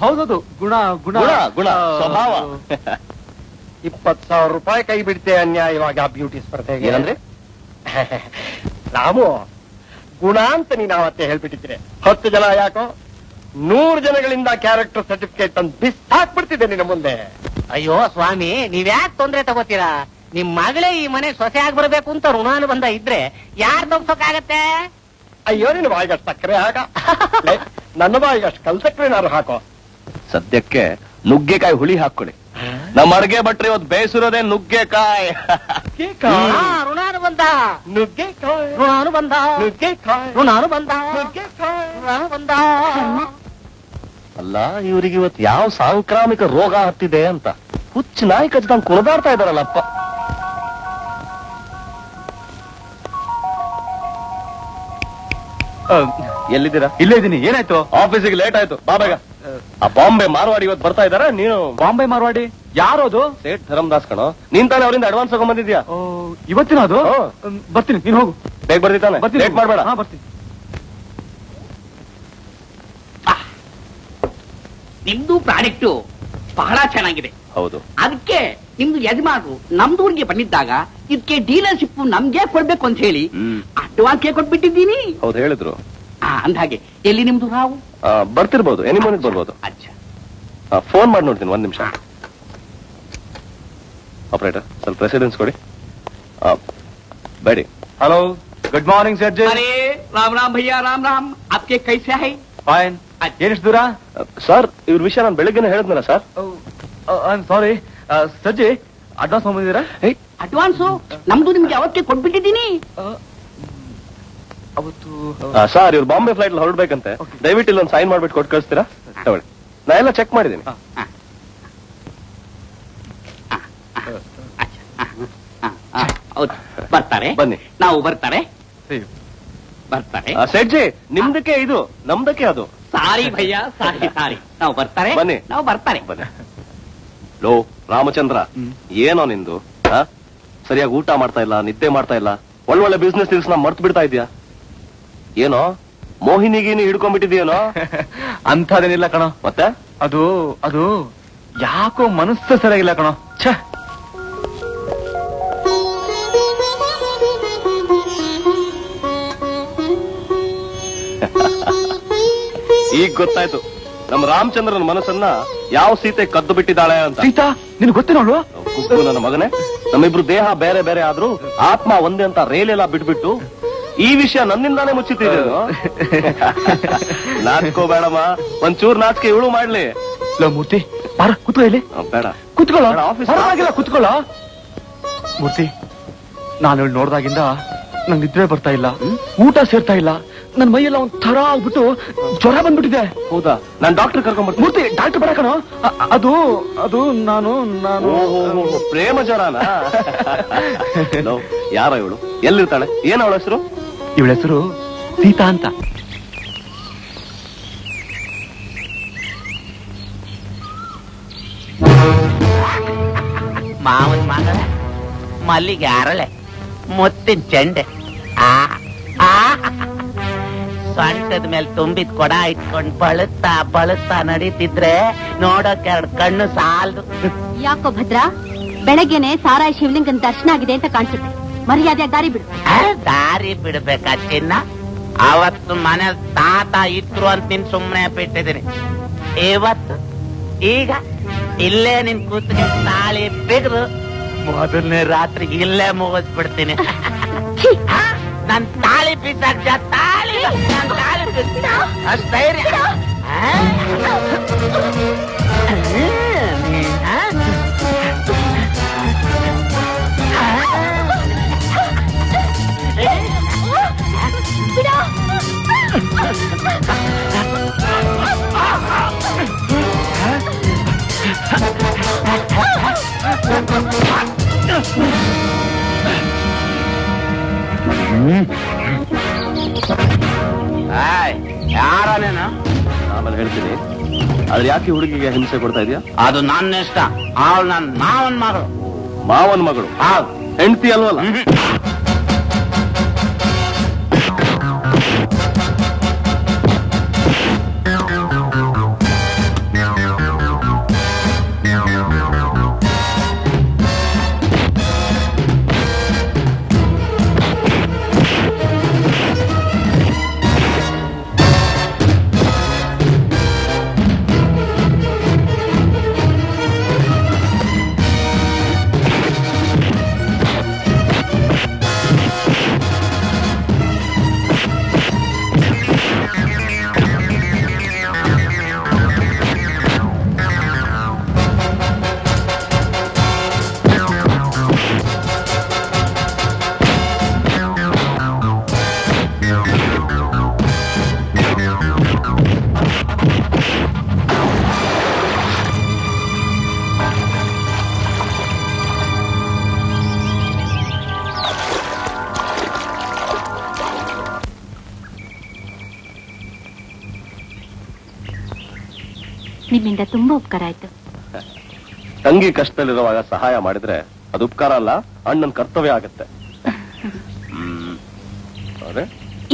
ಹೌದೌದು. ಗುಣ ಗುಣ. ಗುಣ ಗುಣ ಸ್ವಭಾವ. ಇಪ್ಪತ್ ಸಾವಿರ ರೂಪಾಯಿ ಕೈ ಬಿಡ್ತೆ ಅನ್ಯಾಯವಾಗಿ ಆ ಬ್ಯೂಟಿ ಸ್ಪರ್ಧೆಗೆ. ಏನಂದ್ರೆ? ರಾಮು ಗುಣ ಅಂತ ನೀನು ಅವತ್ತೆ ಹೇಳ್ಬಿಟ್ಟಿದ್ರೆ ಹತ್ತು ಜನ ಯಾಕೋ? ನೂರು ಜನಗಳಿಂದ ಕ್ಯಾರೆಕ್ಟರ್ ಸರ್ಟಿಫಿಕೇಟ್ ಅಂತ ಬಿಸ್ ಹಾಕ್ಬಿಡ್ತಿದ್ದೆ ನಿನ್ನ ಮುಂದೆ. ಅಯ್ಯೋ ಸ್ವಾಮಿ ನೀವ್ಯಾಕ್ ತೊಂದ್ರೆ ತಗೋತೀರಾ? ನಿಮ್ ಮಗಳೇ ಈ ಮನೆ ಸೊಸೆ ಆಗಿ ಬರ್ಬೇಕು ಅಂತ ಋಣಾನು ಬಂದ ಇದ್ರೆ ಯಾರ್ ತಪ್ಸೋಕಾಗತ್ತೆ ಅಯ್ಯೋ ನಿನ್ನ ಬಾಯಿಗಷ್ಟು ಸಕ್ಕರೆ ಹಾಕ. ಲೇ, ನನ್ನ ಬಾಯಿಗಷ್ಟು ಕಲ್ಸಕ್ರೆ ನಾನು ಹಾಕೋ. ಸದ್ಯಕ್ಕೆ ನುಗ್ಗೆಕಾಯಿ ಹುಳಿ ಹಾಕೊಳ್ಳಿ ನಮ್ಮ ಅಡ್ಗೆ ಭಟ್ರಿ ಇವತ್ತು ಬೇಯಿಸಿರೋದೇ ನುಗ್ಗೆಕಾಯಿ. ಋಣಾನು ಬಂದ. ನುಗ್ಗೆಕಾಯಿ. ಋಣಾನು ಬಂದ. ನುಗ್ಗೆಕಾಯಿ. ಋಣಾನು ಬಂದ. ನುಗ್ಗೆಕಾಯಿ. ಋಣಾನು ಬಂದ. ಅಲ್ಲ ಇವರಿಗೆ ಇವತ್ತು ಯಾವ ಸಾಂಕ್ರಾಮಿಕ ರೋಗ ಹತ್ತಿದೆ ಅಂತ. ಹುಚ್ಚ ನಾಯಿ ಕಚ್ಚಿದಂಗ್ ಕುಣದಾಡ್ತಾ ಇದಾರಲ್ಲಪ್ಪ ಎಲ್ಲಿದ್ದೀರಾ? ಇಲ್ಲೇ ಇದ್ದೀನಿ ಏನಾಯ್ತು? ಆಫೀಸಿಗೆ ಲೇಟ್ ಆಯ್ತು. ಬಾ ಬೇಗ. ಆ ಬಾಂಬೆ ಮಾರ್ವಾಡಿ ಇವತ್ತು ಬರ್ತಾ ಇದಾರ? ನೀನು ಬಾಂಬೆ ಮಾರ್ವಾಡಿ? ಯಾರೋದು? ಸೇಠ್ ಧರ್ಮದಾಸ್ ಕಣೋ. ನೀನ್ ತಾನೇ ಅವರಿಂದ ಅಡ್ವಾನ್ಸ್ ತಗೊಂಡ್ಬಂದಿದ್ಯಾ ಓ, ಇವತ್ತಿನ ಅದು? ಬರ್ತೀನಿ ನೀನು ಹೋಗು. ಬೇಗ ಬರ್ದಿದ್ದಾನೆ ಬರ್ತೀನಿ. ಲೇಟ್ ಮಾಡ್ಬೇಡ. ಹಾ ಬರ್ತೀನಿ. ನಿಮ್ದು ಪ್ರಾಡಕ್ಟ್ ಬಹಳ ಚೆನ್ನಾಗಿದೆ. ಹೌದು. ಅದಕ್ಕೆ ನಿಮ್ದು ಯಜಮಾನರು ನಮ್ದೂರಿಗೆ ಬಂದಿದ್ದಾಗ ಇದಕ್ಕೆ ಡೀಲರ್ಶಿಪ್ ನಮ್ಗೆ ಕೊಡ್ಬೇಕು ಅಂತ ಹೇಳಿ ಅಡ್ವಾನ್ಸ್ ಕೊಟ್ಬಿಟ್ಟಿದ್ದೀನಿ. ಹೌದು ಹೇಳಿದ್ರು. ಅಂದ ಹಾಗೆ ಎಲ್ಲಿ ನಿಮ್ದು ನಾವು ಬರ್ತಿರ್ಬೋದು. ಎನಿ ಮೂಮೆಂಟ್ ಬರ್ಬೋದು. ಫೋನ್ ಮಾಡಿ ನೋಡ್ತೀನಿ ಒಂದ್ ನಿಮಿಷ. ಆಪರೇಟರ್ ಸ್ವಲ್ಪ ಪ್ರೆಸಿಡೆನ್ಸ್ ಕೊಡಿ. ಬೇಡಿ. ಹಲೋ ಗುಡ್ ಮಾರ್ನಿಂಗ್ ಸರ್ ಅರೆ ರಾಮ್ ರಾಮ್ ಭಯ್ಯ ರಾಮ್ ರಾಮ್. ಅಪ್ಗೆ ಕೈಸೆ ಹೈ ಫೈನ್ ಏನಿಷ್ಟು ಸರ್ ಇವ್ರ ವಿಷಯ ನಾನು ಬೆಳಗ್ಗೆನೇ ಹೇಳಿದ್ನಲ್ಲ ಸರ್. ಸಾರಿ ಸರ್ಜಿ ಅಡ್ವಾನ್ಸ್ ಬಂದಿದ್ದೀರಾ ಅಡ್ವಾನ್ಸು ನಮ್ದು ನಿಮ್ಗೆ ಅವತ್ತೇ ಕೊಟ್ಬಿಟ್ಟಿದ್ದೀನಿ. ಅವತ್ತು ಸರ್ ಇವ್ರು ಬಾಂಬೆ ಫ್ಲೈಟ್ ಅಲ್ಲಿ ಹೊರಡ್ಬೇಕಂತೆ. ದಯವಿಟ್ಟು ಇಲ್ಲೊಂದು ಸೈನ್ ಮಾಡ್ಬಿಟ್ಟು ಕೊಟ್ಟು ಕಳಿಸ್ತೀರಾ? ತಗೊಳ್ಳಿ. ನಾ ಎಲ್ಲ ಚೆಕ್ ಮಾಡಿದ್ದೀನಿ ಆ, ಆ, ಹೌದು. ಬರ್ತಾರೆ. ಬನ್ನಿ. ನಾವು ಬರ್ತಾರೆ. ಬರ್ತಾರೆ. ಸೆಡ್ಜಿ ನಿಮ್ದಕ್ಕೆ ಇದು ನಮ್ದಕ್ಕೆ ಅದು. ಸಾರಿ ಭಯ್ಯ ಸಾರಿ ಸಾರಿ. ನಾವು ಬರ್ತಾರೆ. ಬನ್ನಿ. ನಾವು ಬರ್ತಾರೆ. ಬನ್ನಿ. ಲೋ ರಾಮಚಂದ್ರ ಏನೋ ನಿಂದು? ಸರಿಯಾಗಿ ಊಟ ಮಾಡ್ತಾ ಇಲ್ಲ ನಿದ್ದೆ ಮಾಡ್ತಾ ಇಲ್ಲ. ಒಳ್ಳೊಳ್ಳೆ ಬಿಸ್ನೆಸ್ ಇಲ್ಸ್ ನಾ ಮರ್ತು ಬಿಡ್ತಾ ಇದ್ಯಾ? ಏನೋ? ಮೋಹಿನಿಗೆ ಹಿಡ್ಕೊಂಡ್ಬಿಟ್ಟಿದ್ಯೇನೋ? ಅಂತದೇನಿಲ್ಲ ಕಣ. ಮತ್ತೆ? ಅದು ಅದು ಯಾಕೋ ಮನಸ್ಸು ಸರಿಯಾಗಿಲ್ಲ ಕಣ. ಛ! ಈಗ ಗೊತ್ತಾಯ್ತು. ನಮ್ಮ ರಾಮಚಂದ್ರನ ಮನಸ್ಸನ್ನ ಯಾವ ಸೀತೆ ಕದ್ದು ಬಿಟ್ಟಿದ್ದಾಳೆ ಅಂತ. ಸೀತಾ ನಿನ್ ಗೊತ್ತೇನೋಳು ನನ್ನ ಮಗನೇ. ನಮ್ಮಿಬ್ರು ದೇಹ ಬೇರೆ ಬೇರೆ ಆದ್ರೂ ಆತ್ಮ ಒಂದೇ ಅಂತ ರೈಲೆಲ್ಲ ಬಿಟ್ಬಿಟ್ಟು ಈ ವಿಷಯ ನನ್ನಿಂದಾನೇ ಮುಚ್ಚಿಟ್ಟಿದೆ ನಾಚ್ಕೋಬೇಡಮ್ಮ ಒಂಚೂರ್ ನಾಚಿಕೆ ಇವಳು ಮಾಡ್ಲಿ. ಲೋ ಮೂರ್ತಿ ಬಾರ ಕುತ್ಕೋ ಇಲ್ಲಿ. ಬೇಡ. ಕುತ್ಕೊಳ್ಳೋ. ಕುತ್ಕೊಳ್ಳ ಆಫೀಸ್ ಪರವಾಗಿಲ್ಲ ಕುತ್ಕೊಳ್ಳೋ. ಮೂರ್ತಿ ನಾನು ಇವಳು ನೋಡ್ದಾಗಿಂದ ನಂಗೆ ನಿದ್ರೆ ಬರ್ತಾ ಇಲ್ಲ. ಊಟ ಸೇರ್ತಾ ಇಲ್ಲ. ನನ್ ಮೈಯೆಲ್ಲ ಒಂದ್ ತರ ಆಗ್ಬಿಟ್ಟು ಜ್ವರ ಬಂದ್ಬಿಟ್ಟಿದೆ. ಹೌದಾ? ನಾನ್ ಡಾಕ್ಟರ್ ಕರ್ಕೊಂಡ್ಬಿಟ್ಟು ಮೂರ್ತಿ ಡಾಕ್ಟರ್ ಬರಕಣ ಅದು ಅದು ನಾನು ನಾನು. ಪ್ರೇಮ ಜ್ವರನಾ? ಯಾರ ಇವಳು? ಎಲ್ಲಿರ್ತಾಳೆ? ಏನ್ ಅವಳ ಹೆಸರು? ಇವಳ ಹೆಸರು ಸೀತಾ ಅಂತ. ಮಾವನ್ ಮಗಳ ಮಲ್ಲಿಗೆ ಅರಳೆ ಮೊತ್ತಿನ ಚೆಂಡೆ. ಆ ಆ. ಸೊಂಟದ ಮೇಲೆ ತುಂಬಿದ ಕೊಡ ಇಟ್ಕೊಂಡ್ ಬಳುತ್ತಾ ಬಳುತ್ತಾ ನಡೀತಿದ್ರೆ ನೋಡೋಕೆ ಎರಡು ಕಣ್ಣು ಸಾಲದು. ಯಾಕೋ ಭದ್ರ? ಬೆಳಗ್ಗೆನೆ ಸಾರಾಯಿ ಶಿವಲಿಂಗನ ದರ್ಶನ ಆಗಿದೆ ಅಂತ ಕಾಣಿಸುತ್ತೆ. ಮರ್ಯಾದೆ ದಾರಿ ಬಿಡು ಆ, ದಾರಿ ಬಿಡ್ಬೇಕಾ ಚಿನ್ನ ಅವತ್ತು ಮನೆ ತಾತ ಇದ್ರು ಅಂತ ನಿನ್ ಸುಮ್ಮನೆ ಬಿಟ್ಟಿದ್ದೀನಿ ಇವತ್ತು ಈಗ ಇಲ್ಲೇ ನಿನ್ ಕೂತು ನಿನ್ ತಾಳಿ ಬಿಗ್ದು ಮೊದಲನೇ ರಾತ್ರಿ ಇಲ್ಲೇ ಮುಗಿಸ್ಬಿಡ್ತೀನಿ ಛೀ! ಆ, ನನ್ ತಾಳಿ ಬಿದ್ದಾಗ ತಾಳಿ ನನ್ ತಾಳಿ ಬಿದ್ದ ಅಷ್ಟ್ ಧೈರ್ಯ ಆ? ಆ? ಏಯ್, ಯಾರ ನೀನು ಆಮೇಲೆ ಹೇಳ್ತೀನಿ. ಆದ್ರೆ ಯಾಕೆ ಹುಡುಗಿಗೆ ಹಿಂಸೆ ಕೊಡ್ತಾ ಇದೀಯಾ? ಅದು ನನ್ನ ಇಷ್ಟ. ಅವಳು ನನ್ನ ಮಾವನ್ ಮಗಳು. ಮಾವನ್ ಮಗಳು? ಹೆಂಡತಿ ಅಲ್ವಲ್ಲ? ನಿಮ್ಮಿಂದ ತುಂಬಾ ಉಪಕಾರ ಆಯ್ತು. ತಂಗಿ ಕಷ್ಟದಲ್ಲಿರುವಾಗ ಸಹಾಯ ಮಾಡಿದ್ರೆ ಅದು ಉಪಕಾರ ಅಲ್ಲ ಅಣ್ಣನ ಕರ್ತವ್ಯ ಆಗತ್ತೆ.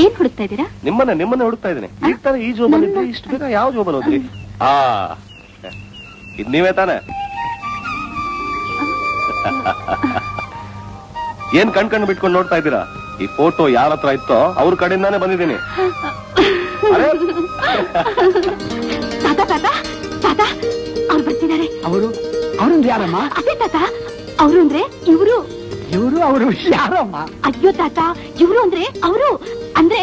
ಏನ್ ಹುಡುಕ್ತಾ ಇದ್ದೀರಾ? ನಿಮ್ಮನ್ನ ನಿಮ್ಮನ್ನ ಹುಡುಕ್ತಾ ಇದ್ದೀನಿ. ಈ ತಾನೇ ಈ ಜೋಬಲ್ ಇದ್ರೆ ಇಷ್ಟು ಬೇಗ ಯಾವ ಜೋಬಲ್ಲಿ ಹೋದ್ರಿ ಆ ಇದ್ ನೀವೇ ತಾನೆ. ಏನ್ ಕಣ್ ಕಣ್ ಬಿಟ್ಕೊಂಡು ನೋಡ್ತಾ ಇದ್ದೀರಾ? ಈ ಫೋಟೋ ಯಾರ ಹತ್ರ ಇತ್ತೋ ಅವ್ರ ಕಡೆಯಿಂದಾನೇ ಬಂದಿದ್ದೀನಿ. ತಾತ? ಅವ್ರು ಬರ್ತಿದ್ದಾರೆ. ಅವರು? ಅವರೊಂದು ಯಾರಮ್ಮ? ಅದೇ ತಾತ. ಅವರು ಅಂದ್ರೆ ಇವ್ರು. ಇವರು ಅವರು ಯಾರಮ್ಮ? ಅಯ್ಯೋ ತಾತ ಇವ್ರು ಅಂದ್ರೆ ಅವರು. ಅಂದ್ರೆ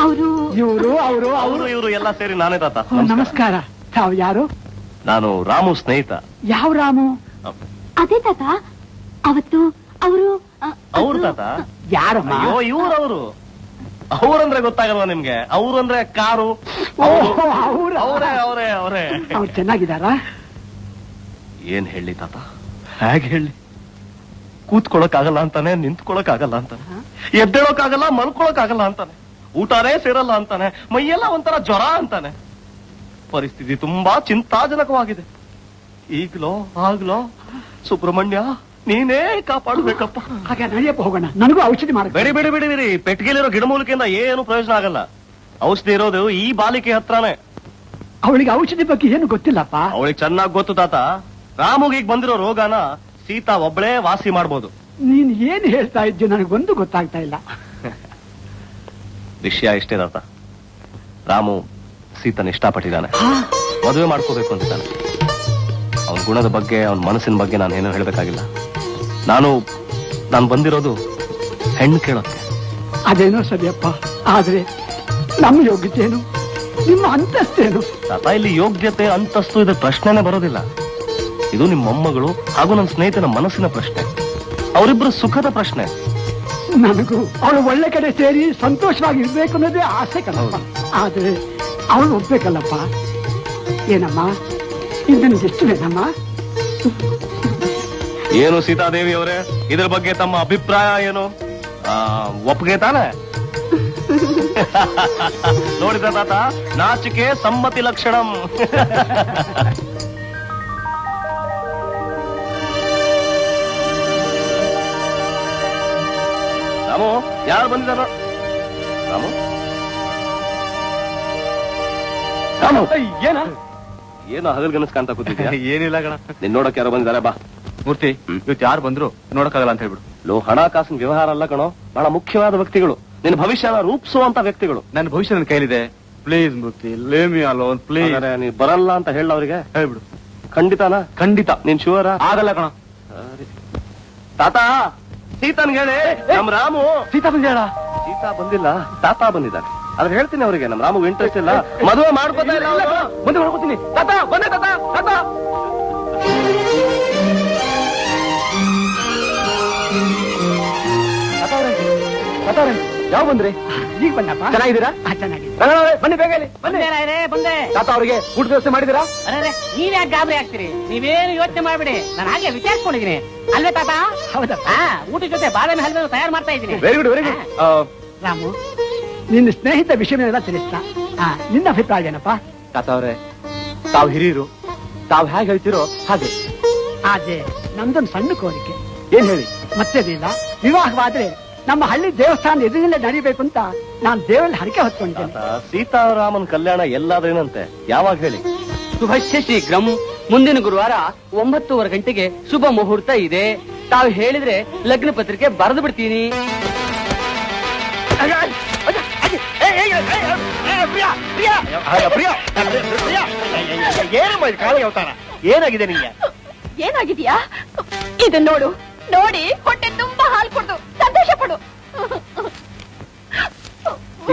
ಅವರು. ಇವರು ಅವರು ಅವರು. ಅವರು ಇವರು ಎಲ್ಲ ಸೇರಿ ನಾನೇ ತಾತ. ನಮಸ್ಕಾರ. ತಾವು ಯಾರು? ನಾನು ರಾಮು ಸ್ನೇಹಿತ. ಯಾವ ರಾಮು? ಅದೇ ತಾತ ಅವತ್ತು ಅವರು ಅವ್ರು ತಾತ? ಯಾರಮ್ಮ? ಅಯ್ಯೋ ಇವ್ರವ್ರು. ಅವ್ರಂದ್ರೆ ಗೊತ್ತಾಗಲ್ವಾ ನಿಮ್ಗೆ? ಅವ್ರು ಅಂದ್ರೆ ಕಾರು. ಚೆನ್ನಾಗಿದಾರ ಅವ್ರು. ಅವರೇ ಅವರೇ ಅವರೇ ಅವ್ರು. ಚೆನ್ನಾಗಿದ್ದಾರಾ? ಏನ್ ಹೇಳಿ ತಾತ? ಹೇಗೆ ಹೇಳಿ? ಕೂತ್ಕೊಳಕ್ ಆಗಲ್ಲ ಅಂತಾನೆ ನಿಂತ್ಕೊಳಕ್ ಆಗಲ್ಲ ಅಂತಾನೆ. ಎದ್ದೇಳಕ್ ಆಗಲ್ಲ ಮಲ್ಕೊಳಕ್ ಆಗಲ್ಲ ಅಂತಾನೆ. ಊಟನೇ ಸೇರಲ್ಲ ಅಂತಾನೆ. ಮೈಯೆಲ್ಲ ಒಂಥರ ಜ್ವರ ಅಂತಾನೆ. ಪರಿಸ್ಥಿತಿ ತುಂಬಾ ಚಿಂತಾಜನಕವಾಗಿದೆ. ಈಗ್ಲೋ ಆಗ್ಲೋ ಸುಬ್ರಹ್ಮಣ್ಯ ನೀನೇ ಕಾಪಾಡಬೇಕಪ್ಪ. ಹಾಗೆ ನಡೆಯಪ್ಪ ಹೋಗೋಣ. ನನಗೂ ಔಷಧಿ ಮಾಡಿ ಬೇಡಿ ಬೇಡಿ ಬೇಡಿ ಬೇಡಿ. ಪೆಟ್ಟಿಗೆಲಿರೋ ಗಿಡಮೂಲಿಕೆಯಿಂದ ಏನು ಪ್ರಯೋಜನ ಆಗಲ್ಲ. ಔಷಧಿ ಇರೋದು ಈ ಬಾಲಿಕೆ ಹತ್ರನೇ. ಅವಳಿಗೆ ಔಷಧಿ ಬಗ್ಗೆ ಏನು ಗೊತ್ತಿಲ್ಲಪ್ಪ. ಅವಳಿಗೆ ಚೆನ್ನಾಗಿ ಗೊತ್ತು ತಾತ. ಈಗ ಬಂದಿರೋ ರೋಗನ ಸೀತಾ ಒಬ್ಬಳೇ ವಾಸಿ ಮಾಡ್ಬೋದು. ನೀನ್ ಏನ್ ಹೇಳ್ತಾ ಇದ್ಯೋ ನನಗೊಂದು ಗೊತ್ತಾಗ್ತಾ ಇಲ್ಲ. ವಿಷಯ ಇಷ್ಟೇ ತಾತ. ರಾಮು ಸೀತನ ಇಷ್ಟಪಟ್ಟಿದ್ದಾನೆ. ಮದುವೆ ಮಾಡ್ಕೋಬೇಕು ಅಂತಿದ್ದಾನೆ. ಅವನ ಗುಣದ ಬಗ್ಗೆ ಅವನ ಮನಸ್ಸಿನ ಬಗ್ಗೆ ನಾನು ಏನೂ ಹೇಳಬೇಕಾಗಿಲ್ಲ. ನಾನು ನಾನು ಬಂದಿರೋದು ಹೆಣ್ಣು ಕೇಳೋಕ್ಕೆ. ಅದೇನೋ ಸರಿಯಪ್ಪ ಆದ್ರೆ ನಮ್ಮ ಯೋಗ್ಯತೆನು ನಿಮ್ಮ ಅಂತಸ್ತೇನು? ತಾತ ಇಲ್ಲಿ ಯೋಗ್ಯತೆ ಅಂತಸ್ತು ಇದು ಪ್ರಶ್ನೆನೇ ಬರೋದಿಲ್ಲ. ಇದು ನಿಮ್ಮ ಮೊಮ್ಮಗಳು ಹಾಗೂ ನನ್ನ ಸ್ನೇಹಿತನ ಮನಸ್ಸಿನ ಪ್ರಶ್ನೆ. ಅವರಿಬ್ಬರು ಸುಖದ ಪ್ರಶ್ನೆ. ನನಗೂ ಅವಳು ಒಳ್ಳೆ ಕಡೆ ಸೇರಿ ಸಂತೋಷವಾಗಿ ಇರ್ಬೇಕು ಅನ್ನೋದೇ ಆಸೆ ಕಣಪ್ಪ. ಆದ್ರೆ ಅವಳು ಒಪ್ಬೇಕಲ್ಲಪ್ಪ ಏನಮ್ಮ? ಇದು ಎಷ್ಟು ಬೇಕಮ್ಮ ಏನು ಸೀತಾದೇವಿ ಅವರೇ? ಇದ್ರ ಬಗ್ಗೆ ತಮ್ಮ ಅಭಿಪ್ರಾಯ ಏನು? ಒಪ್ಪಿಗೆ ತಾನೆ? ನೋಡಿದ ತಾತ ನಾಚಿಕೆ ಸಮ್ಮತಿ ಲಕ್ಷಣಂ. ರಾಮು ಯಾರು ಬಂದಿದ್ದಾರ? ರಾಮು? ರಾಮು ಏನ? ಏನು ಹಗಲ್ಗನಸ್ ಕಾಣ್ತಾ ಕೂತಿದ್ಯಾ? ಏನಿಲ್ಲ ಗಣ ನಿನ್ ನೋಡಕ್ ಯಾರೋ ಬಂದಿದ್ದಾರೆ ಬಾ. ಮೂರ್ತಿ ಇವತ್ತು ಯಾರು ಬಂದ್ರು ನೋಡಕ್ಕಾಗಲ್ಲ ಅಂತ ಹೇಳ್ಬಿಡು. ಲೋ ಹಣಕಾಸಿನ ವ್ಯವಹಾರ ಅಲ್ಲ ಕಣೋ. ಬಹಳ ಮುಖ್ಯವಾದ ವ್ಯಕ್ತಿಗಳು. ನಿನ್ನ ಭವಿಷ್ಯನ ರೂಪಿಸುವಂತ ವ್ಯಕ್ತಿಗಳು. ನನ್ನ ಭವಿಷ್ಯ ನನ್ನ ಕೈಲಿದೆ. Please Murthy let me alone please ನೀವ್ ನೀ ಬರಲ್ಲ ಅಂತ ಹೇಳ ಅವ್ರಿಗೆ ಹೇಳ್ಬಿಡು. ಖಂಡಿತಾನ? ಖಂಡಿತ. ನೀನ್ ಶುವರ ಆಗಲ್ಲ ಕಣ. ತಾತ ಸೀತನ್ ಹೇಳಿ. ನಮ್ ರಾಮು. ಸೀತಾ ಬಂದ್ಯಾಳ ಸೀತಾ ಬಂದಿಲ್ಲ. ತಾತ ಬಂದಿದ್ದಾನೆ. ಅದ್ರ ಹೇಳ್ತೀನಿ ಅವರಿಗೆ ನಮ್ ರಾಮು ಇಂಟ್ರೆಸ್ಟ್ ಇಲ್ಲ. ಮದುವೆ ಮಾಡ್ಕೋತಾ ಇಲ್ಲ. ಬಂದು ಮಾಡ್ಕೊತೀನಿ ತಾತ ಬಂದೆ ತಾತ ತಾತ. ಯಾವ ಬಂದ್ರಿ? ಈಗ ಬಂದಪ್ಪ. ಚೆನ್ನಾಗಿದ್ದೀರಾ? ಚೆನ್ನಾಗಿದೆ ಬನ್ನಿ ಬೇಗ ಇಲ್ಲಿ ಬನ್ನಿ. ಬಂದೆ ತಾತ ಅವರಿಗೆ ಊಟದ ವ್ಯವಸ್ಥೆ ಮಾಡಿದಿರಾ ಅರೇ ನೀವ್ ಯಾಕೆ ಗಾಬರಿ ಆಗ್ತೀರಿ? ನೀವೇನು ಯೋಚನೆ ಮಾಡ್ಬಿಡಿ. ನಾನು ಹಾಗೆ ವಿಚಾರಿಸ್ಕೊಂಡಿದೀನಿ ಅಲ್ವೇ ತಾತ? ಹೌದಪ್ಪ ಹಾ ಊಟದ ಜೊತೆ ಬಾದಾಮಿ ಹಲ್ವೆ ತಯಾರು ಮಾಡ್ತಾ ಇದ್ದೀನಿ. Very good very good Ramu ನಿನ್ನ ಸ್ನೇಹಿತ ವಿಷಯವನ್ನೆಲ್ಲ ತಿಳಿಸ್ತಾ ಆ, ನಿನ್ನ ಅಭಿಪ್ರಾಯ ಏನಪ್ಪ? ತಾತ ಅವ್ರೆ ತಾವ್ ಹಿರಿಯರು. ತಾವ್ ಹೇಗೆ ಹೇಳ್ತಿರೋ ಹಾಗೆ. ಆದ್ರೆ ನಮ್ದೊಂದು ಸಣ್ಣ ಕೋರಿಕೆ. ಏನ್ ಹೇಳಿ? ಮತ್ತೆ ಮತ್ತೇನಿಲ್ಲ ವಿವಾಹವಾದ್ರೆ ನಮ್ಮ ಹಳ್ಳಿ ದೇವಸ್ಥಾನ ಎದುರಿನಲ್ಲೇ ನಡೀಬೇಕು ಅಂತ ನಾನು ದೇವರಲ್ಲಿ ಹರಕೆ ಹೊತ್ಕೊಂಡಿದ್ದೇನೆ. ತಾತ, ಸೀತಾರಾಮನ್ ಕಲ್ಯಾಣ ಎಲ್ಲಾದ್ರೇನಂತೆ? ಯಾವಾಗ ಹೇಳಿ? ಶುಭಶ್ಯ ಶೀಘ್ರಂ. ಮುಂದಿನ ಗುರುವಾರ ಒಂಬತ್ತೂವರೆ ಗಂಟೆಗೆ ಶುಭ ಮುಹೂರ್ತ ಇದೆ. ತಾವು ಹೇಳಿದ್ರೆ ಲಗ್ನ ಪತ್ರಿಕೆ ಬರೆದು ಬಿಡ್ತೀನಿ. ಏನು ಕಾಲ ಅವತಾರ? ಏನಾಗಿದೆ ನಿಂಗೆ ಏನಾಗಿದ್ಯಾ ಇದನ್ ನೋಡು ನೋಡಿ ಹೊಟ್ಟೆ ತುಂಬಾ ಹಾಲು ಕೊಡು ಸಂತೋಷ ಪಡು.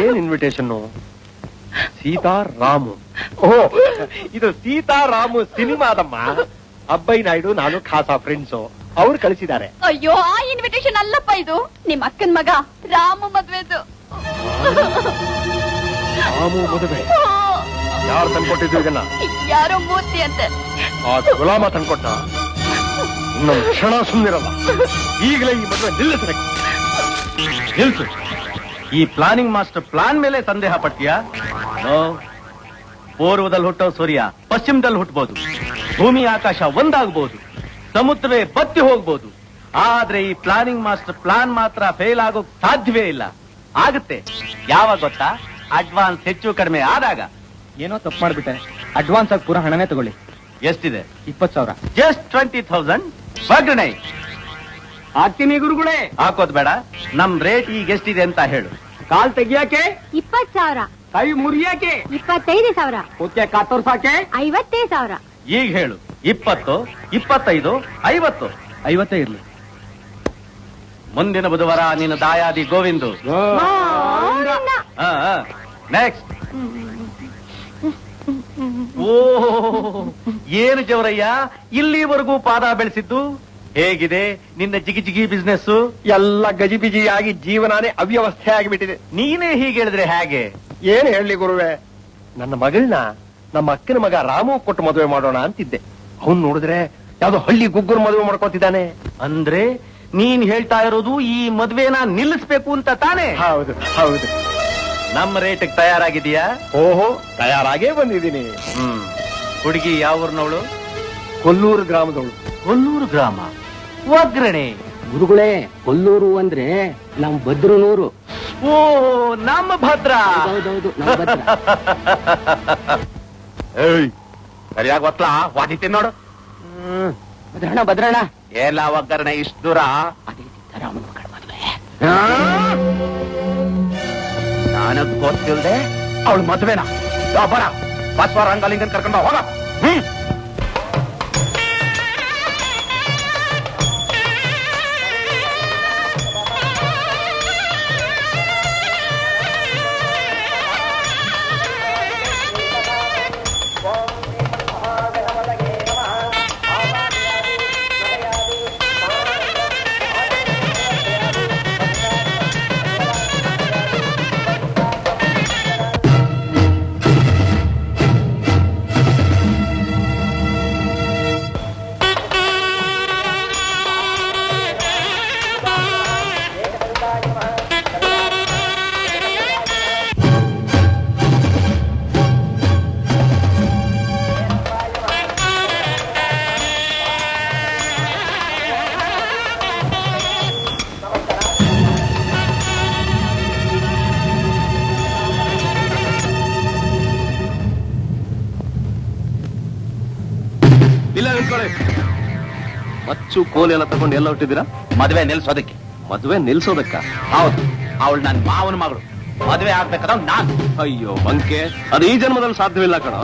ಏನ್ ಇನ್ವಿಟೇಷನ್ ಸೀತಾರಾಮು ಓ ಇದು ಸೀತಾರಾಮು ಸಿನಿಮಾದಮ್ಮ. ಅಬ್ಬೈ ನಾಯ್ಡು ನಾನು ಖಾಸಾ ಫ್ರೆಂಡ್ಸು ಅವ್ರು ಕಳಿಸಿದ್ದಾರೆ. ಅಯ್ಯೋ ಆ ಇನ್ವಿಟೇಷನ್ ಅಲ್ಲಪ್ಪ ಇದು. ನಿಮ್ಮ ಅಕ್ಕನ ಮಗ ರಾಮು ಮದ್ವೆದು. ರಾಮು ಮದುವೆ. ಯಾರು ತಂದ್ಕೊಟ್ಟಿದ್ದು ಇದನ್ನ? ಯಾರೋ ಮೂರ್ತಿ ಅಂತೆ. ಆ ಗುಲಾಮ ತಂದ್ಕೊಟ್ಟ? ಇನ್ನೊಂದು ಕ್ಷಣ ಸುಮ್ಮನಿರಲ್ಲ ಈಗಲೇ ಈ ಮದುವೆ ನಿಲ್ಲಿಸಬೇಕು. ನಿಲ್ಸು. ಈ ಪ್ಲಾನಿಂಗ್ ಮಾಸ್ಟರ್ ಪ್ಲಾನ್ ಮೇಲೆ ಸಂದೇಹ ಪಡ್ತೀಯಾ? ನೋ ಪೂರ್ವದಲ್ಲಿ ಹುಟ್ಟೋ ಸೂರ್ಯ ಪಶ್ಚಿಮದಲ್ಲಿ ಹುಟ್ಟಬಹುದು ಭೂಮಿ ಆಕಾಶ ಒಂದಾಗಬಹುದು ಸಮುದ್ರವೇ ಬತ್ತಿ ಹೋಗ್ಬೋದು. ಆದ್ರೆ ಈ ಪ್ಲಾನಿಂಗ್ ಮಾಸ್ಟರ್ ಪ್ಲಾನ್ ಮಾತ್ರ ಫೇಲ್ ಆಗೋಕ್ ಸಾಧ್ಯವೇ ಇಲ್ಲ. ಆಗುತ್ತೆ. ಯಾವಾಗ ಗೊತ್ತಾ? ಅಡ್ವಾನ್ಸ್ ಹೆಚ್ಚು ಕಡಿಮೆ ಆದಾಗ ಏನೋ ತಪ್ಪು ಮಾಡ್ಬಿಟ್ಟೆ. ಅಡ್ವಾನ್ಸ್ ಆಗಿ ಪೂರ ಹಣನೇ ತಗೊಳ್ಳಿ. ಎಷ್ಟಿದೆ? ಇಪ್ಪತ್ ಸಾವಿರ. ಜಸ್ಟ್ ಟ್ವೆಂಟಿ ತೌಸಂಡ್ ಬಗ್ನೆ ಹಾಕ್ತೀನಿ ಗುರುಗಳೇ. ಹಾಕೋದ್ ಬೇಡ. ನಮ್ ರೇಟ್ ಈಗ ಎಷ್ಟಿದೆ ಅಂತ ಹೇಳು. ಕಾಲ್ ತೆಗಿಯಾಕೆ? ಇಪ್ಪತ್ ಸಾವಿರ. ಕೈ ಮುರಿಯಾಕೆ? ಇಪ್ಪತ್ತೈದು ಸಾವಿರ. ಓಕೆ ಕಾತೋರ್ಸಾಕೆ ಐವತ್ತೈದು ಸಾವಿರ. ಈಗ ಹೇಳು. ಇಪ್ಪತ್ತು ಇಪ್ಪತ್ತೈದು ಐವತ್ತು. ಐವತ್ತೇ ಇರ್ಲಿ. ಮುಂದಿನ ಬುಧವಾರ ನಿನ್ನ ದಾಯಾದಿ ಗೋವಿಂದು. ನೆಕ್ಸ್ಟ್ ಓ ಏನು ಜವರಯ್ಯ ಇಲ್ಲಿವರೆಗೂ ಪಾದ ಬೆಳೆಸಿದ್ದು? ಹೇಗಿದೆ ನಿನ್ನ ಜಿಗಿ ಜಿಗಿ ಬಿಸ್ನೆಸ್ ಎಲ್ಲ ಗಜಿಬಿಜಿಯಾಗಿ ಜೀವನಾನೇ ಅವ್ಯವಸ್ಥೆ ಆಗಿಬಿಟ್ಟಿದೆ. ನೀನೇ ಹೀಗೆ ಹೇಳಿದ್ರೆ ಹೇಗೆ? ಏನ್ ಹೇಳಿ ಗುರುವೆ? ನನ್ನ ಮಗಳನ್ನ ನಮ್ಮ ಅಕ್ಕನ ಮಗ ರಾಮು ಕೊಟ್ಟು ಮದುವೆ ಮಾಡೋಣ ಅಂತಿದ್ದೆ. ಅವನ್ ನೋಡಿದ್ರೆ ಯಾವ್ದೋ ಹಳ್ಳಿ ಗುಗ್ಗುರು ಮದುವೆ ಮಾಡ್ಕೊತಿದ್ದಾನೆ. ಅಂದ್ರೆ ನೀನ್ ಹೇಳ್ತಾ ಇರೋದು ಈ ಮದ್ವೆನ ನಿಲ್ಲಿಸ್ಬೇಕು ಅಂತ ತಾನೇ? ಹೌದು ಹೌದು. ನಮ್ಮ ರೇಟ್ ತಯಾರಾಗಿದೀಯಾ ಓಹೋ ತಯಾರಾಗೇ ಬಂದಿದ್ದೀನಿ. ಹ್ಮ್. ಹುಡುಗಿ ಯಾವ ಊರ್ನವಳು? ಕೊಲ್ಲೂರು ಗ್ರಾಮದವಳು. ಕೊಲ್ಲೂರು ಗ್ರಾಮ. ಒಗ್ಗರಣೆ. ಗುರುಗಳೇ ಕೊಲ್ಲೂರು ಅಂದ್ರೆ ನಮ್ ಭದ್ರನೂರು. ಓ ನಮ್ಮ ಭದ್ರ. ಹೌದೌದು ನಮ್ ಭದ್ರ. ಏಯ್ ಸರಿಯಾಗಿ ಒತ್ಲಾ? ವಾದಿತ್ತೆ ನೋಡು ಭದ್ರಣ್ಣ ಭದ್ರಣ ಎಲ್ಲ ಒಗ್ಗರಣೆ ಇಷ್ಟು ದೂರ? ಮಕ್ಕಳ ಮದುವೆ. ನನಗ್ ಗೊತ್ತಿಲ್ದೆ ಅವಳು ಮದುವೆನಾ? ಬರ ಬಸವ ರಂಗಲಿಂಗನ್ ಕರ್ಕೊಂಡ್ ಹೋಗ. ಹ್ಮ್? ಕೋಲಿ ಎಲ್ಲ ತಗೊಂಡು ಎಲ್ಲ ಹೊಟ್ಟಿದ್ದೀರಾ? ಮದುವೆ ನಿಲ್ಸೋದಕ್ಕೆ. ಮದುವೆ ನಿಲ್ಸೋದಕ್ಕ? ಹೌದು. ಅವಳು ನನ್ನ ಮಾವನ ಮಗಳು. ಮದುವೆ ಆಗ್ಬೇಕಾದ್ರೆ ನಾನು. ಅಯ್ಯೋ ಬಂಕೆ. ಅದು ಈ ಜನ್ಮದಲ್ಲಿ ಸಾಧ್ಯವಿಲ್ಲ ಕಣ.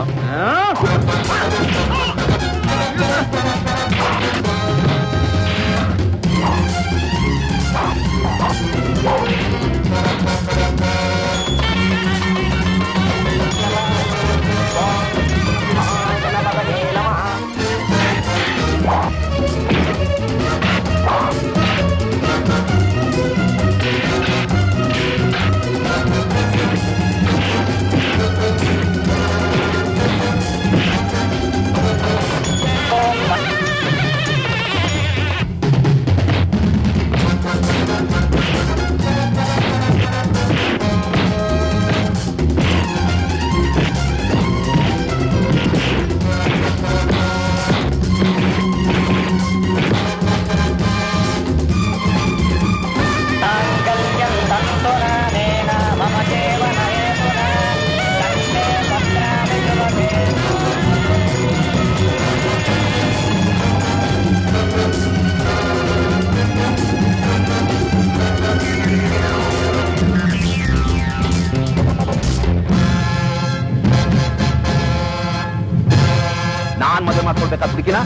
ಮಾಡ್ಕೊಳ್ಬೇಕಾದ ಹುಡುಗಿನ?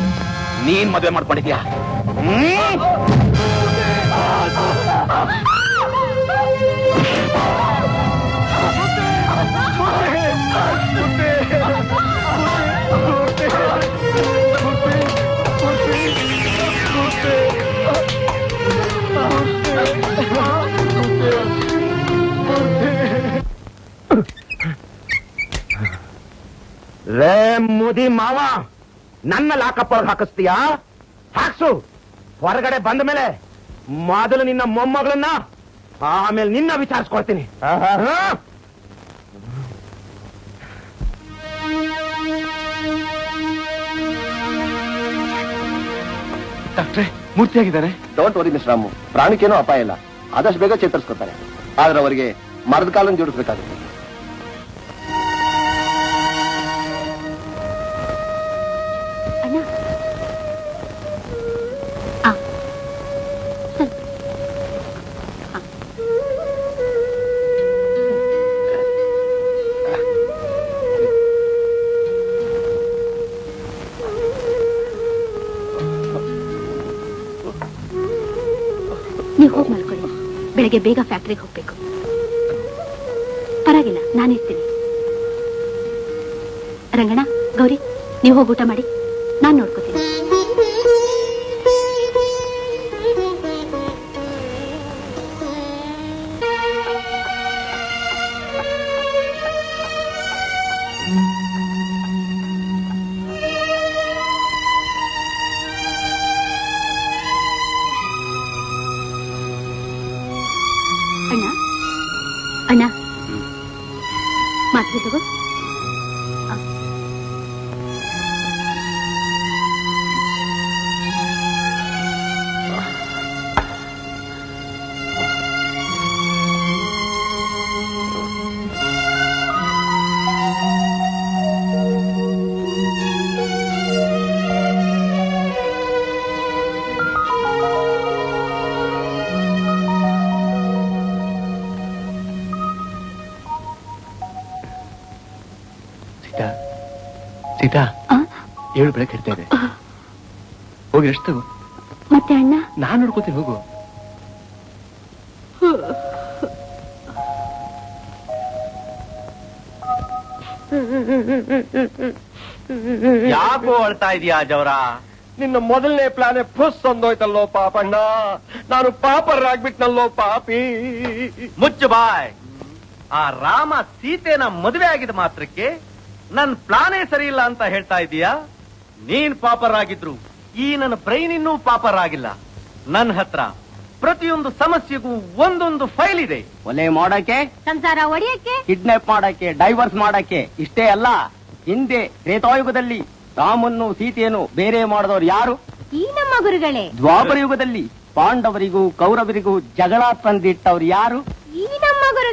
ನೀನ್ ಮದುವೆ ಮಾಡ್ಕೊಂಡಿದ್ಯಾ? ರೇ ಮುದಿ ಮಾವ. ನನ್ನ ಲಾಕಪ್ ಒಳಗೆ ಹಾಕಿಸ್ತೀಯಾ? ಹಾಕ್ಸು. ಹೊರಗಡೆ ಬಂದ ಮೇಲೆ ಮೊದಲು ನಿನ್ನ ಮೊಮ್ಮಗಳನ್ನ ಆಮೇಲೆ ನಿನ್ನ ವಿಚಾರಿಸ್ಕೊಳ್ತೀನಿ. ಡಾಕ್ಟ್ರೆ ಮೂರ್ತಿಯಾಗಿದ್ದಾರೆ. Don't worry miss Ramu. ಪ್ರಾಣಿಕೇನೂ ಅಪಾಯ ಇಲ್ಲ. ಆದಷ್ಟು ಬೇಗ ಚೇತರಿಸ್ಕೊತಾರೆ ಆದ್ರೆ ಅವರಿಗೆ ಮರದ ಕಾಲನ್ನು ಜೋಡಿಸ್ಬೇಕಾಗುತ್ತೆ. ಬೆಳಗ್ಗೆ ಬೇಗ ಫ್ಯಾಕ್ಟ್ರಿಗೆ ಹೋಗ್ಬೇಕು. ಪರವಾಗಿಲ್ಲ ನಾನಿರ್ತೀನಿ ರಂಗಣ್ಣ ಗೌರಿ ನೀವು ಹೋಗಿ ಊಟ ಮಾಡಿ. ನಾನು ನೋಡ್ಕೋತೀನಿ. ಏಳು ಬೆಳಗ್ಗೆ ಇರ್ತಾ ಇದೆ ಹೋಗಿ ಎಷ್ಟು ತಗೋ. ಮತ್ತೆ ಅಣ್ಣ? ನಾನು ನೋಡ್ಕೋತೀನಿ ಹೋಗು. ಯಾಕೋ ಅಳ್ತಾ ಇದೀಯಾ ಜವರ? ನಿನ್ನ ಮೊದಲನೇ ಪ್ಲಾನೆ ಫುಸ್ ಅಂದೋಯ್ತಲ್ಲೋ ಪಾಪಣ್ಣ. ನಾನು ಪಾಪರಾಗ್ಬಿಟ್ನಲ್ಲೋ ಪಾಪಿ. ಮುಚ್ಚು ಬಾಯ್. ಆ ರಾಮ ಸೀತೆನ ಮದುವೆ ಆಗಿದ ಮಾತ್ರಕ್ಕೆ ನನ್ ಪ್ಲಾನೇ ಸರಿ ಇಲ್ಲ ಅಂತ ಹೇಳ್ತಾ ಇದೀಯಾ? ನೀನ್ ಪಾಪರಾಗಿದ್ರು ಈ ನನ್ನ ಬ್ರೈನ್ ಇನ್ನೂ ಪಾಪರಾಗಿಲ್ಲ. ನನ್ನ ಹತ್ರ ಪ್ರತಿಯೊಂದು ಸಮಸ್ಯೆಗೂ ಒಂದೊಂದು ಫೈಲ್ ಇದೆ. ಒಲೆ ಮಾಡಕ್ಕೆ ಸಂಸಾರ ಒಡೆಯಕ್ಕೆ? ಕಿಡ್ನಾಪ್ ಮಾಡಕ್ಕೆ ಡೈವರ್ಸ್ ಮಾಡಕ್ಕೆ ಇಷ್ಟೇ ಅಲ್ಲ ಹಿಂದೆ ತ್ರೇತಾಯುಗದಲ್ಲಿ ರಾಮನ್ನು ಸೀತೆಯನ್ನು ಬೇರೆ ಮಾಡಿದವರು ಯಾರು? ಈ ನಮ್ಮ ಗುರುಗಳೇ. ದ್ವಾಪರ ಯುಗದಲ್ಲಿ ಪಾಂಡವರಿಗೂ ಕೌರವರಿಗೂ ಜಗಳ ತಂದಿಟ್ಟವ್ರು ಯಾರು?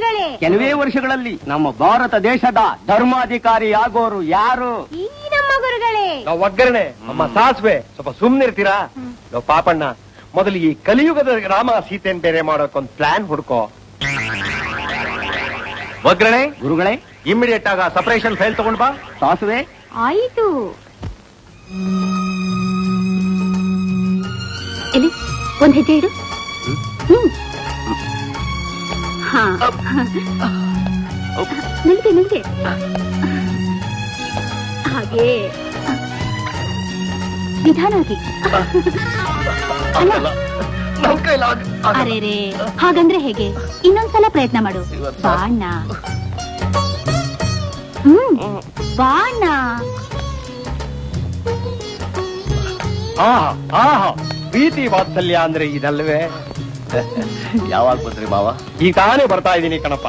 ಗುರುಗಳೇ ಕೆಲವೇ ವರ್ಷಗಳಲ್ಲಿ ನಮ್ಮ ಭಾರತ ದೇಶದ ಧರ್ಮಾಧಿಕಾರಿ ಆಗೋರು ಯಾರು? ಈ ನಮ್ಮ ಗುರುಗಳೇ. ನಾವು ಒಗ್ಗರಣೆ ಅಮ್ಮ ಸಾಸ್ವೆ ಸ್ವಲ್ಪ ಸುಮ್ನಿರ್ತೀರಾ ನಾವು ಪಾಪಣ್ಣ ಮೊದಲು ಈ ಕಲಿಯುಗದ ರಾಮ ಸೀತೆನ್ ಬೇರೆ ಮಾಡೋಕೊಂದ್ ಪ್ಲಾನ್ ಹುಡ್ಕೋ. ಒಗ್ಗರಣೆ? ಗುರುಗಳೇ. ಇಮಿಡಿಯೇಟ್ ಆಗ ಸಪರೇಷನ್ ಫೈಲ್ ತಗೊಂಡ್ ಬಾ. ಸಾಸುವೆ. ಆಯಿತು. ಎಲ್ಲಿ? ಒಂದ್ ಹೆಜ್ಜೆ ಇಡು. ಹ್ಮ್. ಹಾ. ನಿಲ್ತೆ ನಿಲ್ತೆ ಹಾಗೆ. ನಿಧಾನಾಗಿ ಅರೆ ರೇ, ಹಾಗಂದ್ರೆ ಹೇಗೆ? ಇನ್ನೊಂದ್ಸಲ ಪ್ರಯತ್ನ ಮಾಡು. ಬಾಣ ಹ್ಮ್ ಬಾಣ ಪ್ರೀತಿ ವಾತ್ಸಲ್ಯ ಅಂದ್ರೆ ಇದಲ್ವೇ? ಯಾವಾಗ ಬಂದ್ರಿ ಮಾವ? ಈಗ ತಾನೇ ಬರ್ತಾ ಇದ್ದೀನಿ ಕಣಪ್ಪ.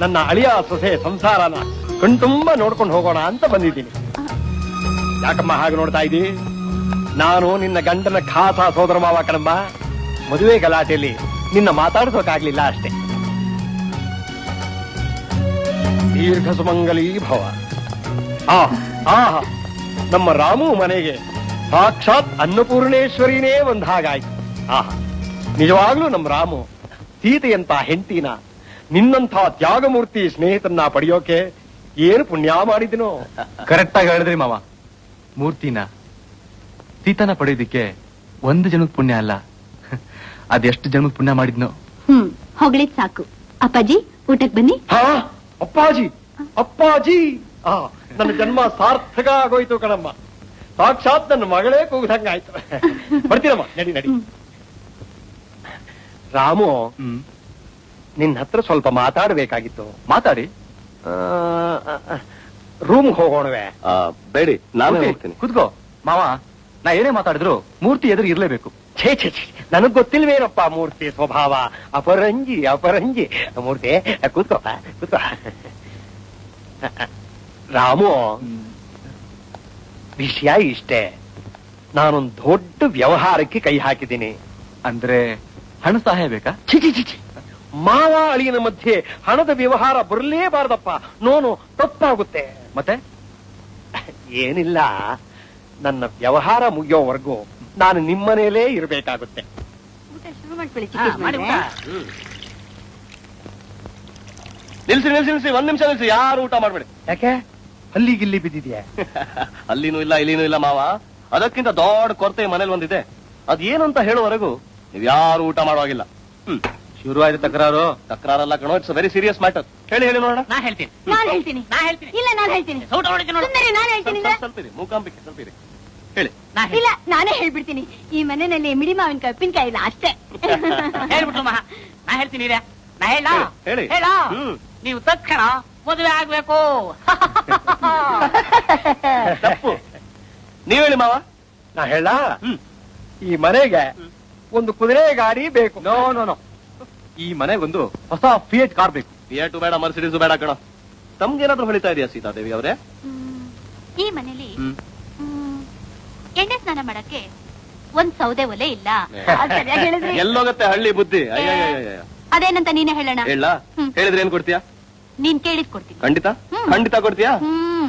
ನನ್ನ ಅಳಿಯ ಸೊಸೆ ಸಂಸಾರನ ಕಣ್ತುಂಬ ನೋಡ್ಕೊಂಡು ಹೋಗೋಣ ಅಂತ ಬಂದಿದ್ದೀನಿ. ಯಾಕಮ್ಮ ಹಾಗೆ ನೋಡ್ತಾ ಇದ್ದೀನಿ ನಾನು ನಿನ್ನ ಗಂಡನ ಖಾಸ ಸೋದರ ಮಾವ ಕಣಮ್ಮ. ಮದುವೆ ಗಲಾಟೆಯಲ್ಲಿ ನಿನ್ನ ಮಾತಾಡ್ಸೋಕಾಗ್ಲಿಲ್ಲ ಅಷ್ಟೇ. ದೀರ್ಘ ಸುಮಂಗಲಿ ಭವ. ಆ ಆಹಾ ನಮ್ಮ ರಾಮು ಮನೆಗೆ ಸಾಕ್ಷಾತ್ ಅನ್ನಪೂರ್ಣೇಶ್ವರಿನೇ ಒಂದ್ ಹಾಗಾಯ್ತು. ಆಹಾ. ನಿಜವಾಗ್ಲೂ ನಮ್ ರಾಮು ಸೀತೆಯಂತ ಹೆಂಡತಿನ ನಿನ್ನಂಥ ತ್ಯಾಗಮೂರ್ತಿ ಸ್ನೇಹಿತನ್ನ ಪಡೆಯೋಕೆ ಏನು ಪುಣ್ಯ ಮಾಡಿದನೋ? ಕರೆಕ್ಟ್ ಆಗಿ ಹೇಳಿದ್ರಿ ಮಾವ. ಮೂರ್ತಿನ ಸೀತನ ಪಡೆಯೋದಿಕ್ಕೆ ಒಂದು ಜನ್ಮದ ಪುಣ್ಯ ಅಲ್ಲ. ಅದೆಷ್ಟು ಜನ್ಮದ ಪುಣ್ಯ ಮಾಡಿದ್ನೋ? ಹ್ಮ್ ಹೊಗಳಿದ್ ಸಾಕು. ಅಪ್ಪಾಜಿ ಊಟಕ್ ಬನ್ನಿ. ಹಾ ಅಪ್ಪಾಜಿ ಅಪ್ಪಾಜಿ. ಆ ನನ್ನ ಜನ್ಮ ಸಾರ್ಥಕ ಆಗೋಯ್ತು ಕಣಮ್ಮ. ಸಾಕ್ಷಾತ್ ನನ್ನ ಮಗಳೇ ಕೂಗ್ದಂಗಾಯ್ತು. ಬರ್ತೀರಮ್ಮ ನಡಿ ನಡಿ. ರಾಮು ಹ್ಮ್. ನಿನ್ನ ಹತ್ರ ಸ್ವಲ್ಪ ಮಾತಾಡಬೇಕಾಗಿತ್ತು. ಮಾತಾಡಿ. ರೂಮ್ ಹೋಗೋಣವೆ. ಆ, ಬೇಡಿ ನಾನು ಹೇಳ್ತೀನಿ ಹೋಗ್ತೀನಿ. ಕೂತ್ಕೋ. ಮಾವ ನಾ ಏನೇ ಮಾತಾಡಿದ್ರು ಮೂರ್ತಿ ಎದುರು ಇರ್ಲೇಬೇಕು. ಛೇ ಛೇ ಛೇ ನನಗ್ ಗೊತ್ತಿಲ್ವೇನಪ್ಪ ಮೂರ್ತಿ ಸ್ವಭಾವ? ಅಪರಂಜಿ ಅಪರಂಜಿ. ಮೂರ್ತಿ ಕೂತ್ಕೋ ಕೂತ್ಕೋ. ರಾಮು ವಿಷಯ ಇಷ್ಟೇ. ನಾನೊಂದು ದೊಡ್ಡ ವ್ಯವಹಾರಕ್ಕೆ ಕೈ ಹಾಕಿದ್ದೀನಿ. ಅಂದ್ರೆ? ಹಣ ಸಹಾಯ ಬೇಕಾ? ಛಿ. ಮಾವ ಅಳಿಯನ ಮಧ್ಯೆ ಹಣದ ವ್ಯವಹಾರ ಬರಲೇಬಾರದಪ್ಪ. ನೋನು ತಪ್ಪಾಗುತ್ತೆ. ಮತ್ತೆ? ಏನಿಲ್ಲ. ನನ್ನ ವ್ಯವಹಾರ ಮುಗಿಯೋವರೆಗೂ ನಾನು ನಿಮ್ಮನೇಲೇ ಇರಬೇಕಾಗುತ್ತೆ. ನಿಲ್ಸಿ ನಿಲ್ಸಿ ನಿಲ್ಸಿ ಒಂದ್ ನಿಮಿಷ ನಿಲ್ಸಿ ಯಾರು ಊಟ ಮಾಡ್ಬೇಡಿ. ಯಾಕೆ? ಅಲ್ಲಿ ಗಿಲ್ಲಿ ಬಿದ್ದಿದ್ಯಾ? ಅಲ್ಲಿನೂ ಇಲ್ಲ ಇಲ್ಲಿನೂ ಇಲ್ಲ ಮಾವ. ಅದಕ್ಕಿಂತ ದೊಡ್ಡ ಕೊರತೆ ಮನೇಲಿ ಒಂದಿದೆ. ಅದೇನಂತ ಅಂತ ಹೇಳುವವರೆಗೂ ನೀವ್ ಯಾರು ಊಟ ಮಾಡುವಾಗಿಲ್ಲ ಹ್ಮ್. ಶುರು ಆಯ್ತು ತಕರಾರು. ತಕರಾರಲ್ಲ ಕಣೋ ಇಟ್ಸ್ ವೆರಿ ಸೀರಿಯಸ್ ಮ್ಯಾಟರ್ ಹೇಳಿ ಹೇಳಿ ನೋಡೋಣ. ನಾ ಹೇಳ್ತೀನಿ. ನಾನ್ ಹೇಳ್ತೀನಿ. ನಾ ಹೇಳ್ತೀನಿ. ಇಲ್ಲ ನಾನ್ ಹೇಳ್ತೀನಿ. ಊಟ ಹೊಡಿತೀನಿ ನೋಡು. ಸುಮ್ಮನೆ ನಾನ್ ಹೇಳ್ತೀನಿ ಸ್ವಲ್ಪ ಸ್ವಲ್ಪ ಇರಿ ಮೂಕಾಂಬಿಕೆ ಸ್ವಲ್ಪ ಇರಿ. ಹೇಳಿ. ನಾ ಇಲ್ಲ ನಾನೇ ಹೇಳ್ಬಿಡ್ತೀನಿ. ಈ ಮನೆಯಲ್ಲಿ ಮಿಡಿ ಮಾವಿನಕಾಯಿ ಉಪ್ಪಿನಕಾಯಿ ಇಲ್ಲ ಅಷ್ಟೇ. ಹೇಳ್ಬಿಟ್ರು ಮಹಾ. ನಾ ಹೇಳ್ತೀನಿ ಇರ ನಾ ಹೇಳ. ಹೇಳಿ. ಹೇಳ. ಹ್ಮ್. ನೀವು ತಕ್ಷಣ ಮದುವೆ ಆಗ್ಬೇಕು. ತಪ್ಪು. ನೀವ್ ಹೇಳಿ ಮಾವ. ನಾ ಹೇಳ. ಹ್ಮ್. ಈ ಮನೆಗೆ ಒಂದು ಕುದುರೆ ಗಾಡಿ ಬೇಕು. ನೋ ನೋ ನೋ ಈ ಮನೆಗೊಂದು ಹೊಸ ಫಿಯೇಟ್ ಕಾರ್ ಬೇಕು. ಫಿಯೇಟು ಬೇಡ ಮರ್ಸಿಡೀಸು ಬೇಡ ಕಣ. ತಮ್ಗೇನಾದ್ರೂ ಹೊಳಿತಾ ಇದೆಯಾ ಸೀತಾದೇವಿ ಅವರೇ? ಈ ಮನೇಲಿ ಹ್ಮ್, ಎಣ್ಣೆ ಸ್ನಾನ ಮಾಡಕ್ಕೆ ಒಂದ್ ಸೌದೆ ಒಲೆ ಇಲ್ಲ. ಅದ್ ಸರಿಯಾಗಿ ಹೇಳಿದ್ರಿ. ಎಲ್ಲೋಗತ್ತೆ ಹಳ್ಳಿ ಬುದ್ಧಿ. ಅಯ್ಯಯ್ಯಯ್ಯಯ್ಯ. ಅದೇನಂತ ನೀನೇ ಹೇಳೋಣ ಹೇಳ. ಹ್ಮ್. ಹೇಳಿದ್ರೆ ಏನ್ ಕೊಡ್ತೀಯಾ? ನೀನ್ ಕೇಳಿದ್ ಕೊಡ್ತೀನಿ. ಖಂಡಿತ? ಹ್ಮ್. ಖಂಡಿತ ಕೊಡ್ತೀಯಾ? ಹ್ಮ್.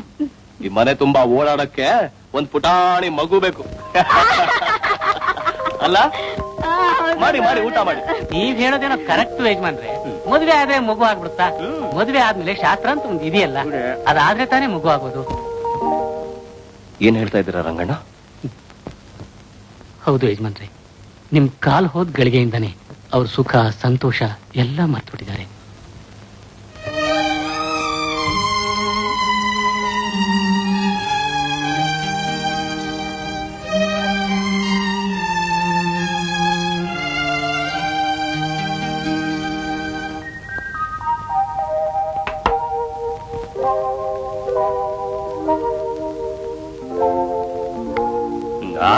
ಈ ಮನೆ ತುಂಬಾ ಓಡಾಡಕ್ಕೆ ಒಂದ್ ಪುಟಾಣಿ ಮಗು ಬೇಕು. ಅಲ್ಲ? ಮಾಡಿ ಮಾಡಿ ಊಟ ಮಾಡಿ. ನೀವ್ ಹೇಳೋದೇನೋ ಕರೆಕ್ಟ್ ಯಜಮಾನ್ರೆ. ಮದ್ವೆ ಆದ್ರೆ ಮಗು ಆಗ್ಬಿಡುತ್ತಾ? ಮದ್ವೆ ಆದ್ಮೇಲೆ ಶಾಸ್ತ್ರ ಅಂತ ಒಂದು ಇದೆಯಲ್ಲ ಅದಾದ್ರೆ ತಾನೇ ಮಗು ಆಗೋದು. ಏನ್ ಹೇಳ್ತಾ ಇದ್ದೀರಾ ರಂಗಣ್ಣ? ಹೌದು ಯಜಮಾನ್ರೆ ನಿಮ್ ಕಾಲ್ ಹೋದ್ ಗಳಿಗೆಯಿಂದಾನೆ ಅವ್ರ ಸುಖ ಸಂತೋಷ ಎಲ್ಲ ಮರ್ತ್ಬಿಟ್ಟಿದ್ದಾರೆ.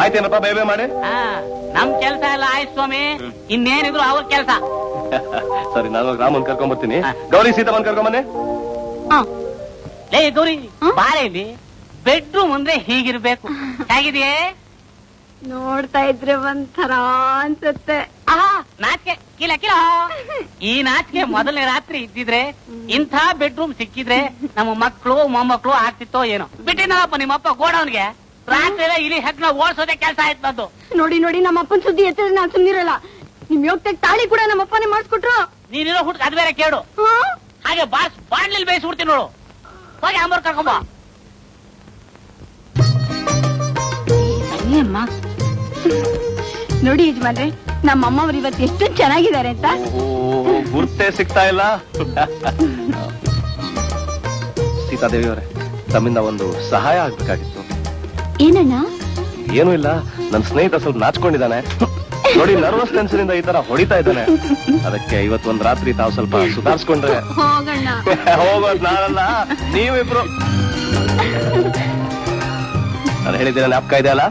ಆಯ್ತೇನಪ್ಪ ಬೇಬೆ ಮಾಡಿ. ಆ, ನಮ್ ಕೆಲ್ಸ ಎಲ್ಲ ಆಯ್ತು ಸ್ವಾಮಿ. ಇನ್ನೇನಿದ್ರು ಅವ್ರ ಕೆಲ್ಸ. ಸರಿ ನಾನು ರಾಮನ್ ಕರ್ಕೊಂಡ್ ಬರ್ತೀನಿ. ಗೌರಿ ಸೀತಮ್ಮನ್ ಕರ್ಕೊಂಡ್ ಬನ್ನಿ. ಲೇ ಗೌರಿ ಬಾಳೆಯಲ್ಲಿ ಬೆಡ್ರೂಮ್ ಅಂದ್ರೆ ಹೀಗಿರ್ಬೇಕು. ಹೇಗಿದೆಯೇ? ನೋಡ್ತಾ ಇದ್ರೆ ಒಂಥರ ಅನ್ಸುತ್ತೆ. ಆಹಾ ನಾಚಿಕೆ. ಕಿಲ ಕಿಲ. ಈ ನಾಚಿಕೆ ಮೊದಲನೇ ರಾತ್ರಿ ಇದ್ದಿದ್ರೆ ಇಂಥ ಬೆಡ್ರೂಮ್ ಸಿಕ್ಕಿದ್ರೆ ನಮ್ಮ ಮಕ್ಕಳು ಮೊಮ್ಮಕ್ಕಳು ಆಗ್ತಿತ್ತೋ ಏನೋ. ಬಿಟ್ಟಿನಲ್ಲಪ್ಪ ನಿಮ್ಮಪ್ಪ ಗೋಡೌನ್ಗೆ. ರಾತ್ರಿ ಹೆಗ್ನ ಓಡಿಸೋದೇ ಕೆಲಸ ಆಯ್ತು ಬಂದು ನೋಡಿ ನೋಡಿ ನಮ್ಮ ಅಪ್ಪನ ಸುದ್ದಿ ಎತ್ತಿದ್ರೆ ನಾನ್ ಸುಮ್ನಿರಲ್ಲ. ನಿಮ್ ಯೋಗ್ತಾಗ ತಾಳಿ ಕೂಡ ನಮ್ಮ ಅಪ್ಪನೇ ಮಾಡಿಸ್ಕೊಟ್ರು. ನೀನಿರೋ ಹುಡುಗ ಅದ್ ಬೇರೆ ಕೇಳು. ಹಾಗೆ ಬಾಸ್ ಬಾಣ್ಲಿಲ್ ಬೇಯಿಸ್ಬಿಡ್ತೀನಿ ನೋಡು. ಹೋಗಿ ಅಂಬರ್ ಕರ್ಕೊಂಬ ಬನ್ನಿ ಅಮ್ಮ. ನೋಡಿ ಯಜಮಾನ್ರೆ ನಮ್ಮ ಅಮ್ಮವ್ರು ಇವತ್ತು ಎಷ್ಟು ಚೆನ್ನಾಗಿದ್ದಾರೆ ಅಂತ. ಓ ಗುರ್ತೇ ಸಿಗ್ತಾ ಇಲ್ಲ? ಸೀತಾದೇವಿ ಅವರೇ ತಮ್ಮಿಂದ ಒಂದು ಸಹಾಯ ಆಗ್ಬೇಕಾಗಿತ್ತು. ಏನಣ್ಣ? ಏನೂ ಇಲ್ಲ. ನನ್ನ ಸ್ನೇಹಿತ ಸ್ವಲ್ಪ ನಾಚ್ಕೊಂಡಿದ್ದಾನೆ. ನೋಡಿ ನರ್ವಸ್ ಟೆನ್ಷನ್ ಇಂದ ಈ ತರ ಹೊಡಿತಾ ಇದ್ದಾನೆ. ಅದಕ್ಕೆ ಇವತ್ತು ಒಂದ್ ರಾತ್ರಿ ತಾವು ಸ್ವಲ್ಪ ಸುಧಾರಿಸ್ಕೊಂಡ್ರೆ. ಹೋಗೋದ್ ನಾನಲ್ಲ ನೀವಿಬ್ರು. ನಾನು ಹೇಳಿದ್ದೀರ ಜ್ಞಾಪಕ ಇದೆ ಅಲ್ಲ?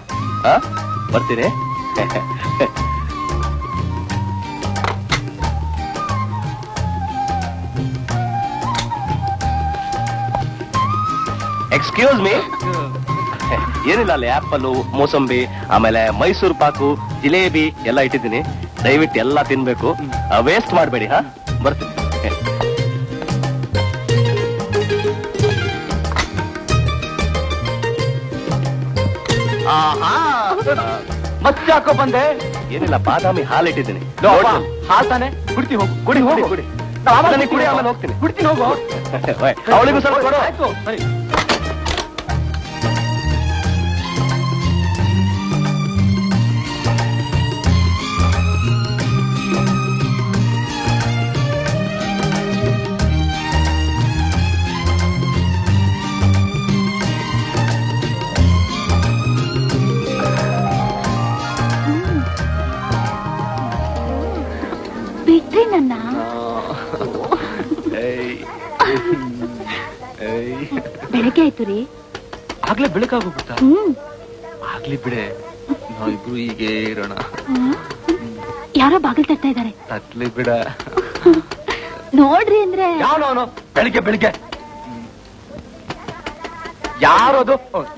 ಬರ್ತೀರಿ ಬರ್ತೀನಿ. ಎಕ್ಸ್ಕ್ಯೂಸ್ ಮೀ ಏನಿಲ್ಲ ಅಲ್ಲಿ ಆಪಲ್ ಮೋಸಂಬಿ ಆಮೇಲೆ ಮೈಸೂರು ಪಾಕು ಜಿಲೇಬಿ ಎಲ್ಲ ಇಟ್ಟಿದ್ದೀನಿ. ದಯವಿಟ್ಟು ಎಲ್ಲ ತಿನ್ಬೇಕು. ವೇಸ್ಟ್ ಮಾಡಬೇಡಿ ಹಾ? ಬರ್ತೀನಿ. ಮತ್ತೆ ಯಾಕೋ ಬಂದೆ? ಏನಿಲ್ಲ ಬಾದಾಮಿ ಹಾಲು ಇಟ್ಟಿದ್ದೀನಿ. ಹಾಲ್ ತಾನೆ? ಕುಡ್ತಿ ಹೋಗು. ಕುಡಿ ಹೋಗಿ. ಕುಡಿ. ಕುಡಿ ಆಮೇಲೆ ಹೋಗ್ತೀನಿ. ಕುಡ್ತೀನಿ ಹೋಗು. ಅವಳಿಗೂ ಸ್ವಲ್ಪ ಕೊಡು. ಆಯ್ತು ಸರಿ. ಬೆಳಗ್ಗೆ ಆಯ್ತು ರೀ. ಆಗ್ಲೇ ಬೆಳಕಾಗೋಗುತ್ತಾ ಹ್ಮ್. ಆಗ್ಲಿ ಬಿಡೆ ನಾವಿಬ್ರು ಹೀಗೆ ಇರೋಣ. ಯಾರೋ ಬಾಗಿಲು ತಟ್ತಾ ಇದ್ದಾರೆ. ತಟ್ಲಿ ಬಿಡ. ನೋಡ್ರಿ ಅಂದ್ರೆ ಯಾವನವನು ಬೆಳಿಗ್ಗೆ ಬೆಳಿಗ್ಗೆ. ಯಾರದು?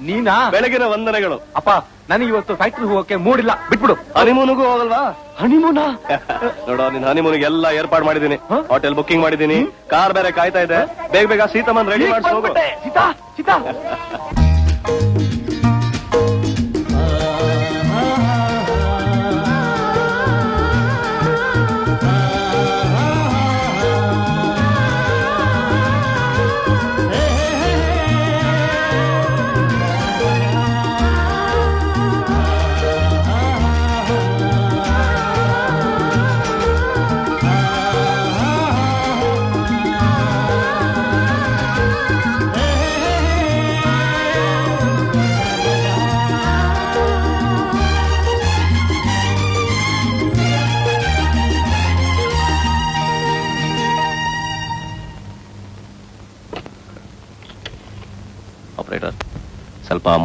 ನೀನಾ? ಬೆಳಗಿನ ವಂದನೆಗಳು. ಅಪ್ಪ ನನಗೆ ಇವತ್ತು ಫ್ಯಾಕ್ಟ್ರಿ ಹೋಗಕ್ಕೆ ಮೂಡಿಲ್ಲ. ಬಿಟ್ಬಿಡು. ಹನಿಮೂನಿಗೂ ಹೋಗಲ್ವಾ? ಹನಿಮೂನ? ನೋಡ ನಿನ್ ಹನಿಮೂನಿಗೆ ಎಲ್ಲ ಏರ್ಪಾಡ್ ಮಾಡಿದೀನಿ ಹೋಟೆಲ್ ಬುಕಿಂಗ್ ಮಾಡಿದೀನಿ ಕಾರ್ ಬೇರೆ ಕಾಯ್ತಾ ಇದೆ. ಬೇಗ ಬೇಗ ಸೀತಮ್ಮನ್ ರೆಡಿ ಮಾಡಿಸಿ ಹೋಗು. ಸೀತಾ ಸೀತಾ.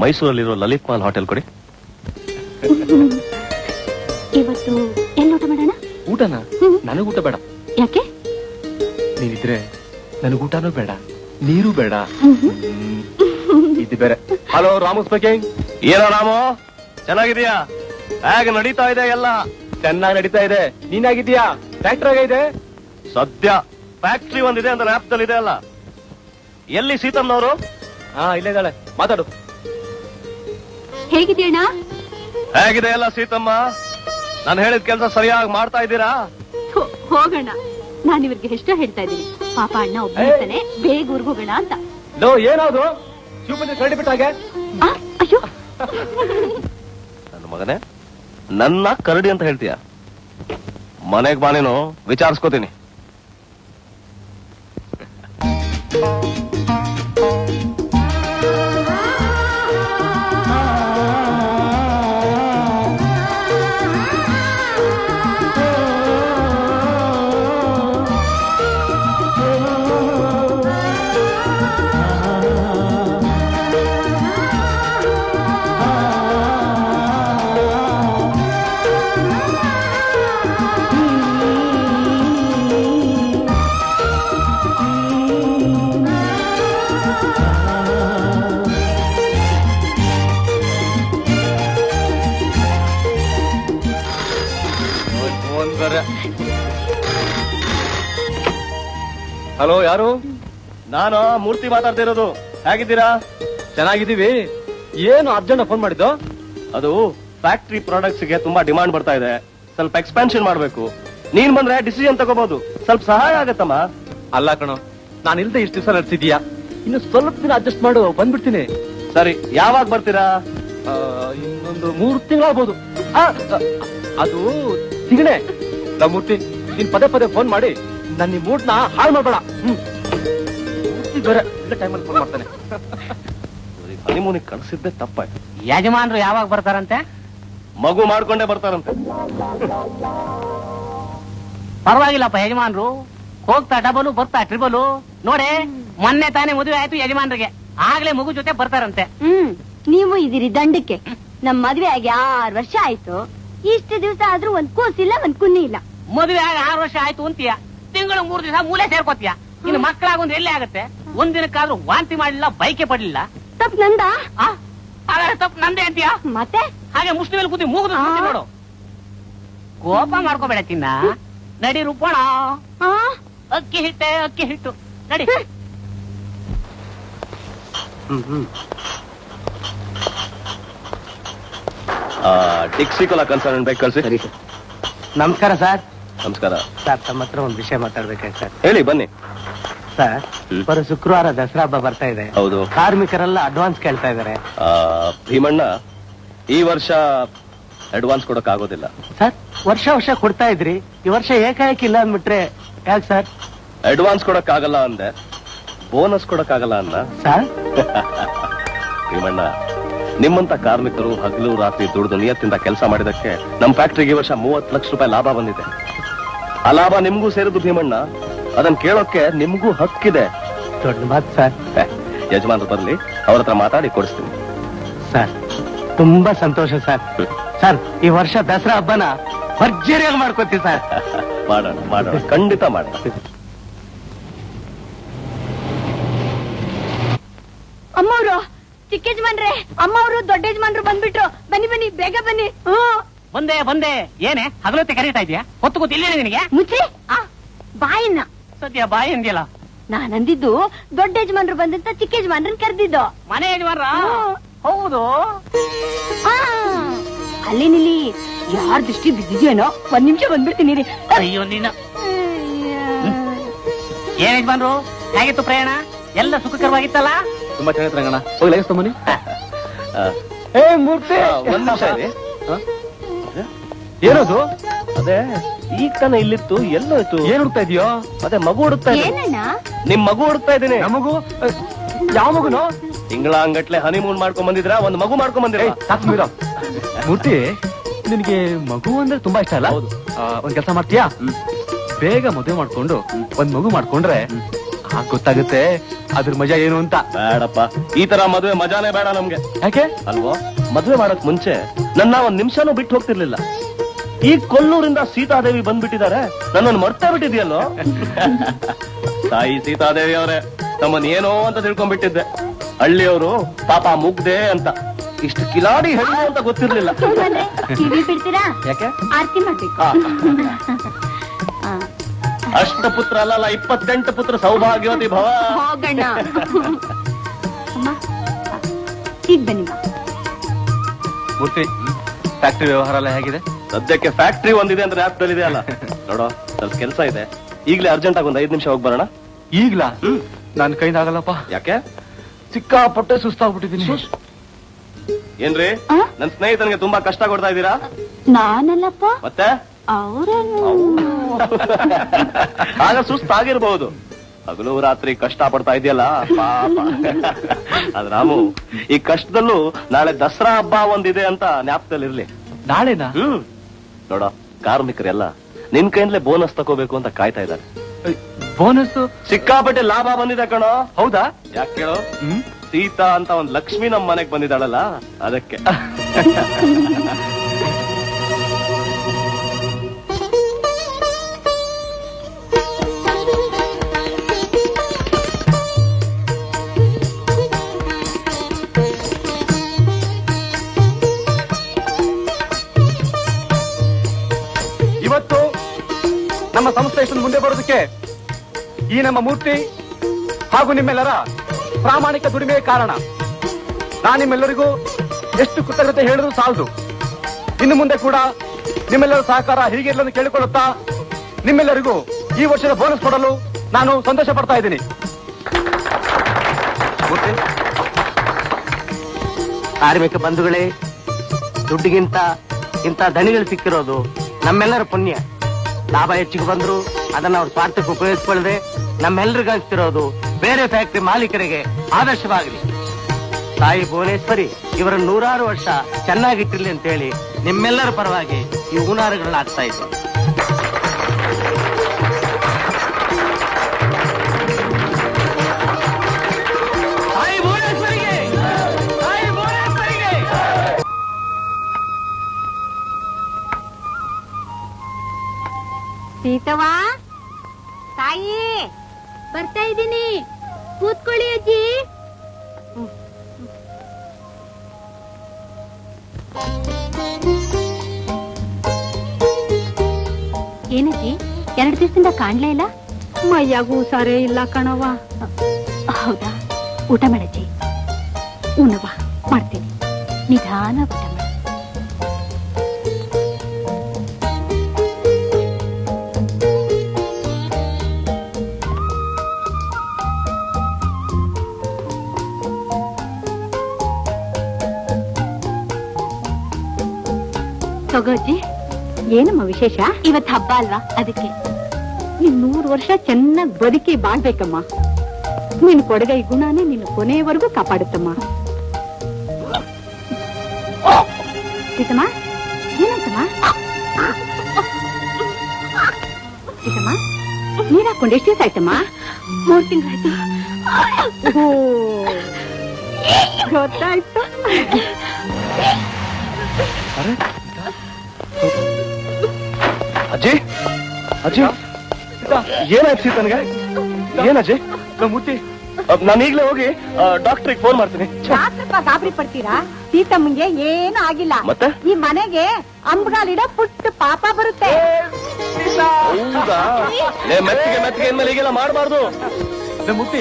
ಮೈಸೂರಲ್ಲಿರೋ ಲಲಿತ್ ಮಾಲ್ ಹೋಟೆಲ್ ಕೊಡಿ. ಇವತ್ತು ಎಲ್ಲಿ ಊಟ ಮಾಡೋಣ? ಊಟನ? ನನಗ್ ಊಟ ಬೇಡ. ಯಾಕೆ? ನೀನಿದ್ರೆ ನನಗೆ ಊಟನೂ ಬೇಡ ನೀರು ಬೇಡ. ಇದು ಬೇರೆ. ಹಲೋ ರಾಮು ಸ್ಪೀಕಿಂಗ್ ಏನೋ ರಾಮು? ಚೆನ್ನಾಗಿದೀಯಾ ಹೇಗೆ ನಡೀತಾ ಇದೆ ಎಲ್ಲ? ಚೆನ್ನಾಗಿ ನಡೀತಾ ಇದೆ. ನೀನಾಗಿದ್ಯಾ ಫ್ಯಾಕ್ಟ್ರಿ ಇದೆ? ಸದ್ಯ ಫ್ಯಾಕ್ಟ್ರಿ ಒಂದಿದೆ ಅಂತ ಲ್ಯಾಪ್ದಲ್ಲಿ ಇದೆ ಅಲ್ಲ. ಎಲ್ಲಿ ಸೀತಮ್ಮನವರು? ಹಾ ಇಲ್ಲೇ ಇದ್ದಾಳೆ. ಮಾತಾಡು. ಹೇಗಿದ್ಯಣ್ಣ ಹೇಗಿದೆ ಎಲ್ಲ ಸೀತಮ್ಮ? ನಾನು ಹೇಳಿದ ಕೆಲಸ ಸರಿಯಾಗಿ ಮಾಡ್ತಾ ಇದ್ದೀರಾ? ಹೋಗೋಣ ನಾನು ಇವ್ರಿಗೆ ಎಷ್ಟೋ ಹೇಳ್ತಾ ಇದ್ದೀನಿ. ಪಾಪ ಅಣ್ಣ ಒಬ್ಬ ಇರ್ತಾನೆ ಬೇಗ ಊರ್ಗ್ ಹೋಗೋಣ ಅಂತ. ಲೋ ಏನಾದ್ರು? ಶಿವಪತಿ ಕರಡಿ ಬಿಟ್ಟಾಗೆ ಆ, ಅಯ್ಯೋ. ನನ್ನ ಮಗನೇ ನನ್ನ ಕರಡಿ ಅಂತ ಹೇಳ್ತೀಯ? ಮನೆಗೆ ಬಾ ನೀನು ವಿಚಾರಿಸ್ಕೋತೀನಿ. ಯಾರು? ನಾನು ಮೂರ್ತಿ ಮಾತಾಡ್ತಿರೋದು ಹೇಗಿದ್ದೀರಾ? ಚೆನ್ನಾಗಿದ್ದೀವಿ. ಏನು ಅರ್ಜೆಂಟ್ ಫೋನ್ ಮಾಡಿದ್ದು? ಅದು ಫ್ಯಾಕ್ಟ್ರಿ ಪ್ರಾಡಕ್ಟ್ಸ್ಗೆ ತುಂಬಾ ಡಿಮಾಂಡ್ ಬರ್ತಾ ಇದೆ. ಸ್ವಲ್ಪ ಎಕ್ಸ್ಪಾನ್ಷನ್ ಮಾಡ್ಬೇಕು. ನೀನ್ ಬಂದ್ರೆ ಡಿಸಿಷನ್ ತಗೋಬಹುದು ಸ್ವಲ್ಪ ಸಹಾಯ ಆಗತ್ತಮ್ಮ. ಅಲ್ಲ ಕಣೋ ನಾನು ಇಲ್ದೆ ಇಷ್ಟು ದಿವಸ ನಡೆಸಿದ್ಯಾ ಇನ್ನು ಸ್ವಲ್ಪ ದಿನ ಅಡ್ಜಸ್ಟ್ ಮಾಡು ಬಂದ್ಬಿಡ್ತೀನಿ. ಸರಿ ಯಾವಾಗ ಬರ್ತೀರಾ? ಆ, ಇನ್ನೊಂದು ಮೂರು ತಿಂಗಳಾಗ್ಬೋದು ಅದು ತಿಗಣೆ ಮೂರ್ತಿ ನೀನ್ ಪದೇ ಪದೇ ಫೋನ್ ಮಾಡಿ. ನನ್ನ ಈ ಮೂಡ್ನ ಹಾಳು ಮಾಡ್ಬೇಡ. ಹ್ಮ್. ಮೂರ್ತಿ ಬೇರೆ ಇಲ್ಲ ಟೈಮಲ್ಲಿ ಫೋನ್ ಮಾಡ್ತಾನೆ. ಹನಿಮೂನಿಗೆ ಕಳ್ಸಿದ್ದೆ ತಪ್ಪಾಯ್ತು ಯಜಮಾನ್ರು ಯಾವಾಗ ಬರ್ತಾರಂತೆ? ಮಗು ಮಾಡ್ಕೊಂಡೇ ಬರ್ತಾರಂತೆ. ಪರವಾಗಿಲ್ಲಪ್ಪ ಯಜಮಾನ್ರು. ಹೋಗ್ತಾ ಡಬಲು ಬರ್ತಾ ಟ್ರಿಬಲು ನೋಡಿ ಮೊನ್ನೆ ತಾನೇ ಮದುವೆ ಆಯ್ತು ಯಜಮಾನ್ರಿಗೆ. ಆಗ್ಲೇ ಮಗು ಜೊತೆ ಬರ್ತಾರಂತೆ. ಹ್ಮ್. ನೀವು ಇದಿರಿ ದಂಡಕ್ಕೆ. ನಮ್ ಮದ್ವೆ ಆಗಿ ಆರ್ ವರ್ಷ ಆಯ್ತು. ಇಷ್ಟು ದಿವಸ ಆದ್ರೂ ಒಂದ್ ಕೂಸಿಲ್ಲ ಒಂದ್ ಕುನ್ನಿ ಇಲ್ಲ. ಮದ್ವೆ ಆಗಿ ಆರು ವರ್ಷ ಆಯ್ತು ಅಂತೀಯ. ತಿಂಗಳು ಮೂರು ದಿವಸ ಮೂಲೆ ಸೇರ್ಕೋತೀಯ. ಇನ್ನು ಮಕ್ಕಳಾಗೊಂದು ಎಲ್ಲೇ ಆಗತ್ತೆ? ಒಂದ್ ದಿನಕ್ಕಾದ್ರೂ ವಾಂತಿ ಮಾಡಿಲ್ಲ ಬೈಕೆ ಪಡ್ಲಿಲ್ಲ? ತಪ್ ನಂದ? ಆ? ಹಾಗಾದ್ರೆ ತಪ್ಪು ನಂದೇ ಅಂತೀಯ? ಮತ್ತೆ? ಹಾಗೆ ಮುಷ್ಟಿ ಮೇಲೆ ಕೂತಿ ಮೂಗು ನೋಡು. ಕೋಪ ಮಾಡ್ಕೋಬೇಡ ತಿನ್ನ. ನಡಿ ರೂಪೋಣ ಆ? ಅಕ್ಕಿ ಹಿಟ್ಟೆ ಅಕ್ಕಿ ಹಿಟ್ಟು. ನಡಿ. ಡಿಕ್ಸಿ ಕೊಲ ಕನ್ಸರ್ನ್ ಬೇಕು ಕಳಿಸಿ. ನಮಸ್ಕಾರ ಸರ್. ನಮಸ್ಕಾರ. ಸರ್ ತಮ್ಮ ಹತ್ರ ಒಂದು ವಿಷಯ ಮಾತಾಡ್ಬೇಕಾಯ್ತು ಸರ್. ಹೇಳಿ ಬನ್ನಿ. ಸರ್ ಹ್ಮ್. ಬರೋ ಶುಕ್ರವಾರ ದಸರಾ ಹಬ್ಬ ಬರ್ತಾ ಇದೆ. ಹೌದು. ಕಾರ್ಮಿಕರೆಲ್ಲ ಅಡ್ವಾನ್ಸ್ ಕೇಳ್ತಾ ಇದಾರೆ. ಆ, ಭೀಮಣ್ಣ ಈ ವರ್ಷ ಅಡ್ವಾನ್ಸ್ ಕೊಡಕ್ ಆಗೋದಿಲ್ಲ ಸರ್ ವರ್ಷ ವರ್ಷ ಕೊಡ್ತಾ ಇದ್ರಿ. ಈ ವರ್ಷ ಏಕಾಏಕಿ ಇಲ್ಲ ಅಂದ್ಬಿಟ್ರೆ ಯಾಕೆ ಸರ್? ಅಡ್ವಾನ್ಸ್ ಕೊಡಕ್ ಆಗಲ್ಲ ಅಂದೆ. ಬೋನಸ್ ಕೊಡಕ್ ಆಗಲ್ಲ ಅನ್ನ ಸರ್? ಭೀಮಣ್ಣ ನಿಮ್ಮಂತ ಕಾರ್ಮಿಕರು ಹಗಲು ರಾತ್ರಿ ದುಡಿದು ನಿಯತ್ತಿಂದ ಕೆಲಸ ಮಾಡಿದಕ್ಕೆ ನಮ್ ಫ್ಯಾಕ್ಟ್ರಿಗೆ ಈ ವರ್ಷ ಮೂವತ್ತು ಲಕ್ಷ ರೂಪಾಯಿ ಲಾಭ ಬಂದಿದೆ. ಆ ಲಾಭ ನಿಮ್ಗೂ ಸೇರಿದ್ದು ಭೀಮಣ್ಣ. ಅದನ್ನ ಕೇಳೋಕೆ ನಿಮ್ಗೂ ಹಕ್ಕಿದೆ. ದೊಡ್ಡ ಮಾತು ಸರ್. ಯಜಮಾನ್ರು ಬರ್ಲಿ ಅವ್ರ ಹತ್ರ ಮಾತಾಡಿ ಕೊಡಿಸ್ತೀನಿ. ಸರ್ ತುಂಬಾ ಸಂತೋಷ ಸರ್. ಸರ್ ಈ ವರ್ಷ ದಸರಾ ಹಬ್ಬನ ಭರ್ಜರಿಯಾಗಿ ಮಾಡ್ಕೋತೀವಿ ಸರ್. ಮಾಡೋಣ ಮಾಡೋಣ. ಖಂಡಿತ ಮಾಡೋಣ. ಅಮ್ಮವ್ರು ಚಿಕ್ಕ ಯಜಮಾನ್ರೆ ಅಮ್ಮವ್ರು ದೊಡ್ಡ ಯಜಮಾನ್ರು ಬಂದ್ಬಿಟ್ರು. ಬನ್ನಿ ಬನ್ನಿ ಬೇಗ ಬನ್ನಿ. ಹ್ಮ್. ಬಂದೆ ಬಂದೆ. ಏನೇ? ಹಗಲೊತ್ತೆ ಕರೀತಾ ಇದೆಯಾ ಹೊತ್ತು ಗೊತ್ತಿಲ್ಲ ಇಲ್ಲೇ ನಿನಗೆ? ಮುಚ್ಚಿ. ಆ, ಬಾಯಿನ ಸದ್ಯ ಬಾಯಿ ಅಂದಿಲ್ಲ ನಾನ್ ಅಂದಿದ್ದು ದೊಡ್ಡ ಯಜಮಾನ್ರು ಬಂದಂತ ಚಿಕ್ಕ ಯಜಮಾನ್ರನ್ ಕರೆದಿದ್ದು. ಮನೆ ಯಜಮಾನ್ರ? ಹೌದು. ಆ, ಅಲ್ಲಿ ನಿಲ್ಲಿ. ಯಾರ್ ದೃಷ್ಟಿ ಬಿದ್ದಿದ್ಯೇನೋ? ಒಂದ್ ನಿಮಿಷ ಬಂದ್ಬಿಡ್ತೀನಿ ರೀ ಅಯ್ಯೋ ನೀನ. ಏನ್ ಯಜಮಾನ್ರು? ಹೇಗಿತ್ತು ಪ್ರಯಾಣ? ಎಲ್ಲ ಸುಖಕರವಾಗಿತ್ತಲ್ಲ? ತುಂಬಾ ಚೆನ್ನಾಗಿತ್ತು ರಂಗಣ್ಣ. ಹೋಗಿ ಲೈಸ್ ತಮ್ಮನಿ ಆ, ಏ ಮೂರ್ತಿ ಒಂದ್ ನಿಮಿಷ ಇದೆ ಏನದು? ಅದೇ ಈಗ ತಾನೇ ಇಲ್ಲಿತ್ತು ಎಲ್ಲೋಯ್ತು ಏನ್ ಹುಡ್ತಾ ಇದೆಯೋ? ಅದೇ ಮಗು ಹುಡುಕ್ತಾ ಇದ್ದೀನಿ. ಏನಣ್ಣ? ನಿಮ್ ಮಗು ಹುಡುಕ್ತಾ ಇದ್ದೀನಿ. ಮಗು? ಯಾವ ಮಗುನು? ತಿಂಗಳ ಅಂಗಟ್ಲೆ ಹನಿಮೂನ್ ಮಾಡ್ಕೊಂಡ್ ಬಂದಿದ್ರ ಒಂದ್ ಮಗು ಮಾಡ್ಕೊಂಡ್ ಬಂದಿರ ಸಾಕು ಮೂರ್ತಿ ನಿನಗೆ ಮಗು ಅಂದ್ರೆ ತುಂಬಾ ಇಷ್ಟ ಅಲ್ಲ? ಹೌದು. ಆ, ಒಂದ್ ಕೆಲಸ ಮಾಡ್ತೀಯಾ? ಬೇಗ ಮದುವೆ ಮಾಡ್ಕೊಂಡು ಒಂದ್ ಮಗು ಮಾಡ್ಕೊಂಡ್ರೆ ಆಗ ಗೊತ್ತಾಗುತ್ತೆ ಅದ್ರ ಮಜಾ ಏನು ಅಂತ. ಬೇಡಪ್ಪ. ಈ ತರ ಮದುವೆ ಮಜಾನೇ ಬೇಡ ನಮ್ಗೆ. ಯಾಕೆ? ಅಲ್ವೋ? ಮದುವೆ ಮಾಡಕ್ ಮುಂಚೆ ನನ್ನ ಒಂದ್ ನಿಮಿಷನೂ ಬಿಟ್ಟು ಹೋಗ್ತಿರ್ಲಿಲ್ಲ. ಈ ಕೊಲ್ಲೂರಿಂದ ಸೀತಾದೇವಿ ಬಂದ್ಬಿಟ್ಟಿದ್ದಾರೆ. ನನ್ನನ್ನು ಮರ್ತಾ ಬಿಟ್ಟಿದ್ಯಲ್ಲೋ ತಾಯಿ ಸೀತಾದೇವಿ ಅವರೇ ನಮ್ಮನ್ ಏನೋ ಅಂತ ತಿಳ್ಕೊಂಡ್ಬಿಟ್ಟಿದ್ದೆ. ಹಳ್ಳಿಯವರು ಪಾಪ ಮುಗ್ದೆ ಅಂತ. ಇಷ್ಟು ಕಿಲಾಡಿ ಹೆಣ್ಣು ಅಂತ ಗೊತ್ತಿರ್ಲಿಲ್ಲ. ಯಜಮಾನ್ರೆ, ಕಿವಿ ಬಿಡ್ತೀರಾ? ಯಾಕೆ? ಅಷ್ಟ ಪುತ್ರ ಅಲ್ಲಲ್ಲ ಇಪ್ಪತ್ತೆಂಟು ಪುತ್ರ ಸೌಭಾಗ್ಯವತಿ ಭವ. ಹೋಗಣ್ಣ. ಅಮ್ಮ ಈಗ ಬನ್ನಿ. ಫ್ಯಾಕ್ಟ್ರಿ ವ್ಯವಹಾರ ಎಲ್ಲ ಹೇಗಿದೆ? ಸದ್ಯಕ್ಕೆ ಫ್ಯಾಕ್ಟ್ರಿ ಒಂದಿದೆ ಅಂದ್ರೆ ಇದೆ ಅಲ್ಲ. ನೋಡೋ ಸ್ವಲ್ಪ ಕೆಲಸ ಇದೆ. ಈಗಲೇ ಅರ್ಜೆಂಟ್ ಆಗಿ ಒಂದ್ ಐದ್ ನಿಮಿಷ ಹೋಗಿ ಬರೋಣ. ಈಗ್ಲಾ? ನನ್ ಕೈದಾಗಲ್ಲಪ್ಪ ಯಾಕೆ? ಸಿಕ್ಕಾಪಟ್ಟೆ ಸುಸ್ತಾಗ್ಬಿಟ್ಟಿದೀನಿ. ಏನ್ರಿ? ಆ? ನನ್ ಸ್ನೇಹಿತನಿಗೆ ತುಂಬಾ ಕಷ್ಟ ಕೊಡ್ತಾ ಇದ್ದೀರಾ? ನಾನಲ್ಲಪ್ಪ. ಮತ್ತೆ? ಅವರನ್ನು. ಆಗ ಸುಸ್ತಾಗಿರ್ಬಹುದು ಹಗಲು ರಾತ್ರಿ ಕಷ್ಟ ಪಡ್ತಾ ಇದೆಯಲ್ಲ ಪಾಪ. ಅದ್ ರಾಮು ಈ ಕಷ್ಟದಲ್ಲೂ ನಾಳೆ ದಸರಾ ಹಬ್ಬ ಒಂದಿದೆ ಅಂತ ಜ್ಞಾಪಕದಲ್ಲಿರ್ಲಿ. ನಾಳೆನಾ? ಹ್ಮ್. ನೋಡ ಕಾರ್ಮಿಕರೆಲ್ಲ ನಿನ್ ಕೈಯಿಂದಲೇ ಬೋನಸ್ ತಗೋಬೇಕು ಅಂತ ಕಾಯ್ತಾ ಇದ್ದಾರೆ. ಬೋನಸ್ ಸಿಕ್ಕಾಪಟ್ಟೆ ಲಾಭ ಬಂದಿದೆ ಕಣೋ. ಹೌದಾ? ಯಾಕೆ ಕೇಳೋ ಸೀತಾ ಅಂತ ಒಂದ್ ಲಕ್ಷ್ಮಿ ನಮ್ ಮನೆಗ್ ಬಂದಿದ್ದಾಳಲ್ಲ ಅದಕ್ಕೆ. ನಮ್ಮ ಸಂಸ್ಥೆ ಇಷ್ಟೊಂದು ಮುಂದೆ ಬರೋದಕ್ಕೆ ಈ ನಮ್ಮ ಮೂರ್ತಿ ಹಾಗೂ ನಿಮ್ಮೆಲ್ಲರ ಪ್ರಾಮಾಣಿಕ ದುಡಿಮೆ ಕಾರಣ. ನಾನು ನಿಮ್ಮೆಲ್ಲರಿಗೂ ಎಷ್ಟು ಕೃತಜ್ಞತೆ ಹೇಳಿದ್ರು ಸಾಲದು. ಇನ್ನು ಮುಂದೆ ಕೂಡ ನಿಮ್ಮೆಲ್ಲರ ಸಹಕಾರ ಹೀಗೆ ಕೇಳಿಕೊಳ್ಳುತ್ತಾ ನಿಮ್ಮೆಲ್ಲರಿಗೂ ಈ ವರ್ಷದ ಬೋನಸ್ ಕೊಡಲು ನಾನು ಸಂತೋಷ ಪಡ್ತಾ ಇದ್ದೀನಿ. ಕಾರ್ಮಿಕ ಬಂಧುಗಳೇ, ದುಡ್ಡಿಗಿಂತ ಇಂಥ ದಣಿಗಳು ಸಿಕ್ಕಿರೋದು ನಮ್ಮೆಲ್ಲರ ಪುಣ್ಯ. ಲಾಭ ಹೆಚ್ಚಿಗೆ ಬಂದ್ರು ಅದನ್ನ ಅವ್ರ ಸ್ವಾರ್ಥಕ್ಕೆ ಉಪಯೋಗಿಸ್ಕೊಳ್ಳದೆ ನಮ್ಮೆಲ್ಲರಿಗೂ ಹಂಚ್ತಿರೋದು ಬೇರೆ ಫ್ಯಾಕ್ಟರಿ ಮಾಲೀಕರಿಗೆ ಆದರ್ಶವಾಗಲಿ. ತಾಯಿ ಭುವನೇಶ್ವರಿ ಇವರ ನೂರಾರು ವರ್ಷ ಚೆನ್ನಾಗಿಟ್ಟಿರ್ಲಿ ಅಂತ ಹೇಳಿ ನಿಮ್ಮೆಲ್ಲರ ಪರವಾಗಿ ಈ ಹೂನಾರಗಳನ್ನ ಹಾಕ್ತಾ ಇದ್ದೀನಿ ಸೀತವಾ? ತಾಯಿ ಬರ್ತಾ ಇದ್ದೀನಿ. ಕೂತ್ಕೊಳ್ಳಿ ಅಜ್ಜಿ. ಏನಜ್ಜಿ ಎರಡು ದಿವಸದಿಂದ ಕಾಣ್ಲೇ ಇಲ್ಲ? ಮೈಯಾಗೂ ಸಾರೇ ಇಲ್ಲ ಕಣವ ಹೌದಾ? ಊಟ ಮಾಡಜ್ಜಿ. ಉಣವ ಮಾಡ್ತೀನಿ. ನಿಧಾನ ಊಟ. ಮಾಡು ತಗೋಜ್ಜಿ ಏನಮ್ಮ ವಿಶೇಷ ಇವತ್ ಹಬ್ಬ ಅಲ್ವಾ ಅದಕ್ಕೆ ನೀನ್ ನೂರು ವರ್ಷ ಚೆನ್ನಾಗಿ ಬದುಕಿ ಬಾಳ್ಬೇಕಮ್ಮ ನಿನ್ ಕೊಡಗೈ ಗುಣನೇ ನಿನ್ನ ಕೊನೆಯವರೆಗೂ ಕಾಪಾಡುತ್ತಮ್ಮ ಸೀತಮ್ಮ ಏನಾಯ್ತಮ್ಮ ಸೀತಮ್ಮ ನೀರ್ ಹಾಕೊಂಡು ಎಷ್ಟು ದಿವಸ ಆಯ್ತಮ್ಮ ಮೂರ್ ತಿಂಗಳಾಯ್ತು ಗೊತ್ತಾಯ್ತು ಅಜ್ಜಿ? ಅಜ್ಜಿ? ಏನಾಯ್ತು ಸೀತನ್ಗೆ? ಏನಜ್ಜಿ ಮೂರ್ತಿ ನಾನು ಈಗಲೇ ಹೋಗಿ ಡಾಕ್ಟ್ರಿಗೆ ಫೋನ್ ಮಾಡ್ತೀನಿ. ಯಾಕಪ್ಪ ಗಾಬರಿ ಪಡ್ತೀರಾ? ಸೀತಮ್ಮಗೆ ಏನು ಆಗಿಲ್ಲ. ಮತ್ತೆ? ಈ ಮನೆಗೆ ಅಂಬಗಾಲಿಡ ಪುಟ್ಟ ಪಾಪ ಬರುತ್ತೆ. ಮೆತ್ತಿಗೆ ಮೆತ್ತಿಗೆ ಇನ್ಮೇಲೆ ಈಗೆಲ್ಲ ಮಾಡಬಾರ್ದು. ಮೂರ್ತಿ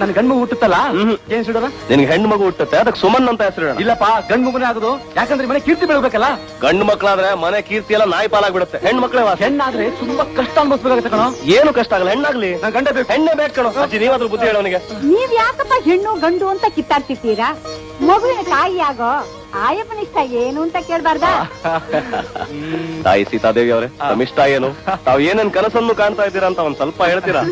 ನನ್ ಗಂಡು ಮಗು ಹುಟ್ಟುತ್ತಲ್ಲ? ಏನ್ ಸಿಡೋದ? ನಿನ್ಗೆ ಹೆಣ್ಣು ಮಗು ಹುಟ್ಟುತ್ತೆ ಅದಕ್ಕೆ ಸುಮನ್ ಅಂತ ಹೆಸರು ಇಲ್ಲಪ್ಪ ಗಂಡು ಮಗುನೇ ಆಗುದು. ಯಾಕಂದ್ರೆ ಮನೆ ಕೀರ್ತಿ ಬೆಳಬೇಕಲ್ಲ? ಗಂಡು ಮಕ್ಕಳಾದ್ರೆ ಮನೆ ಕೀರ್ತಿ ಎಲ್ಲ ನಾಯಿ ಪಾಲಾಗ್ಬಿಡುತ್ತೆ. ಹೆಣ್ಣು ಮಕ್ಕಳೇ ವಾಸ. ಹೆಣ್ಣಾದ್ರೆ ತುಂಬಾ ಕಷ್ಟ ಅನ್ಭವಿಸ್ಬೇಕಾಗತ್ತೆ ಕಣೋ. ಏನು ಕಷ್ಟ ಆಗಲ್ಲ ಹೆಣ್ಣಾಗ್ಲಿ. ನನ್ ಗಂಡ ಬೇಕು. ಹೆಣ್ಣೆ ಬೇಕು ಕಣೋ. ಅಜ್ಜಿ ನೀವಾದ್ರೂ ಬುದ್ಧಿ ಹೇಳೋನಿಗೆ ನೀವ್ ಯಾಕಪ್ಪ ಹೆಣ್ಣು ಗಂಡು ಅಂತ ಕಿತ್ತಾಡ್ತಿರ್ತೀರಾ? ಮಗುವಿನ ತಾಯಿ ಆಗೋ ಆಯಪ್ಪನ ಇಷ್ಟ ಏನು ಅಂತ ಕೇಳ್ಬಾರ್ದ? ತಾಯಿ ಸೀತಾದೇವಿ ಅವರೇ ತಮ್ಮ ಇಷ್ಟ ಏನು? ತಾವ್ ಏನೇನ್ ಕನಸನ್ನು ಕಾಣ್ತಾ ಇದ್ದೀರಾ ಅಂತ ಒಂದ್ ಸ್ವಲ್ಪ ಹೇಳ್ತೀರಾ?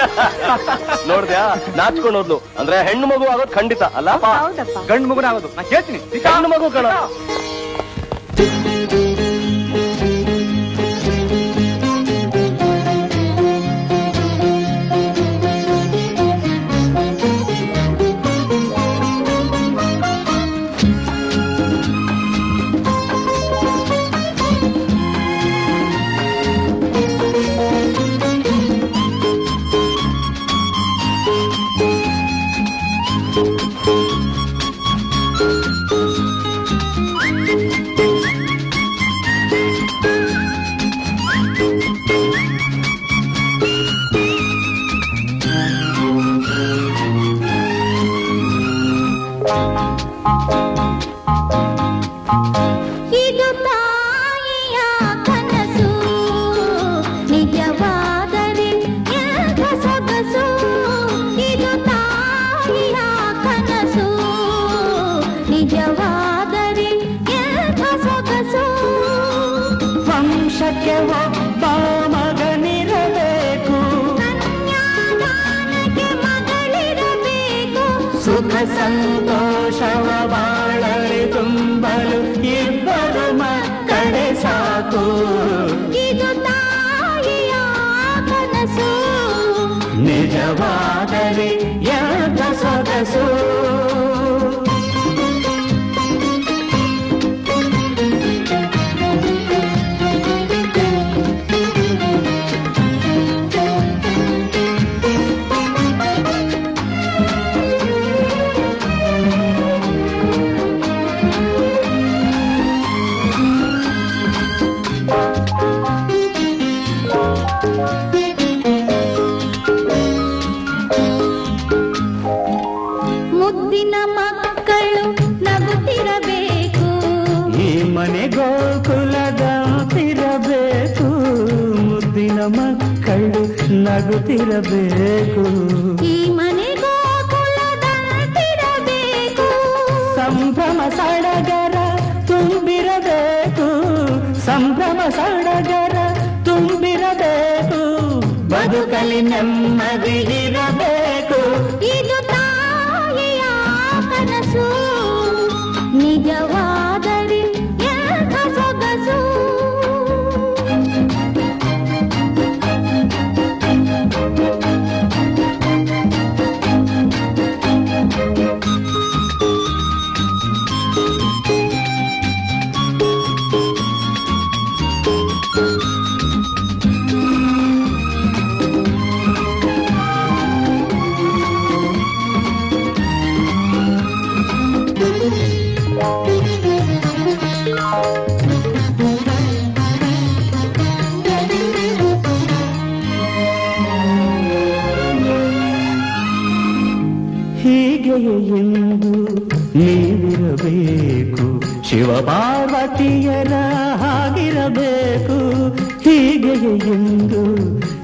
ನೋಡ್ದ್ಯಾ? ನಾಚ್ಕೊಂಡು ಹೋದ್ಲು. ಅಂದ್ರೆ ಹೆಣ್ಣು ಮಗು ಆಗೋದು ಖಂಡಿತ ಅಲ್ಲ? ಹೌದಪ್ಪ. ಗಂಡು ಮಗುನ ಆಗೋದು. ನಾ ಕೇಳ್ತೀನಿ. ಹೆಣ್ಣು ಮಗು ಕಣ. ಬೇಕು ನೀವಿರಬೇಕು ಶಿವ ಪಾರ್ವತಿಯರ ಹಾಗಿರಬೇಕು, ಹೀಗೆಯೇ ಎಂದು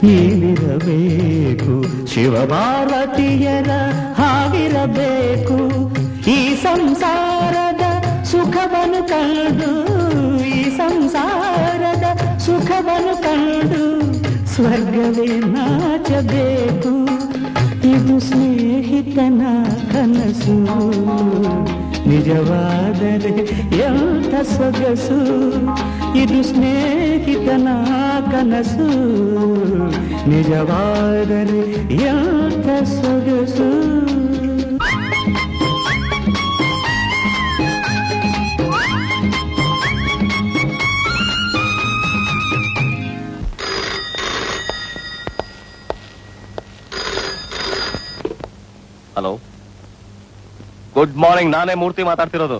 ನೀವಿರಬೇಕು. ಶಿವಪಾರ್ವತಿಯರ ಹಾಗಿರಬೇಕು, ಈ ಸಂಸಾರದ ಸುಖವನ್ನು ಕಂಡು, ಈ ಸಂಸಾರದ ಸುಖವನ್ನು ಕಂಡು ಸ್ವರ್ಗವೇ ನಾಚಬೇಕು. ಇದು ಸ್ನೇಹಿತನ ಕನಸು. ನಿಜವಾದರೆ ಎಂಥ ಸೊಗಸು ಇದು ಸ್ನೇಹಿತನ ಕನಸು ನಿಜವಾದರೆ ಎಂಥ ಸೊಗಸು ಗುಡ್ ಮಾರ್ನಿಂಗ್ ನಾನೇ ಮೂರ್ತಿ ಮಾತಾಡ್ತಿರೋದು.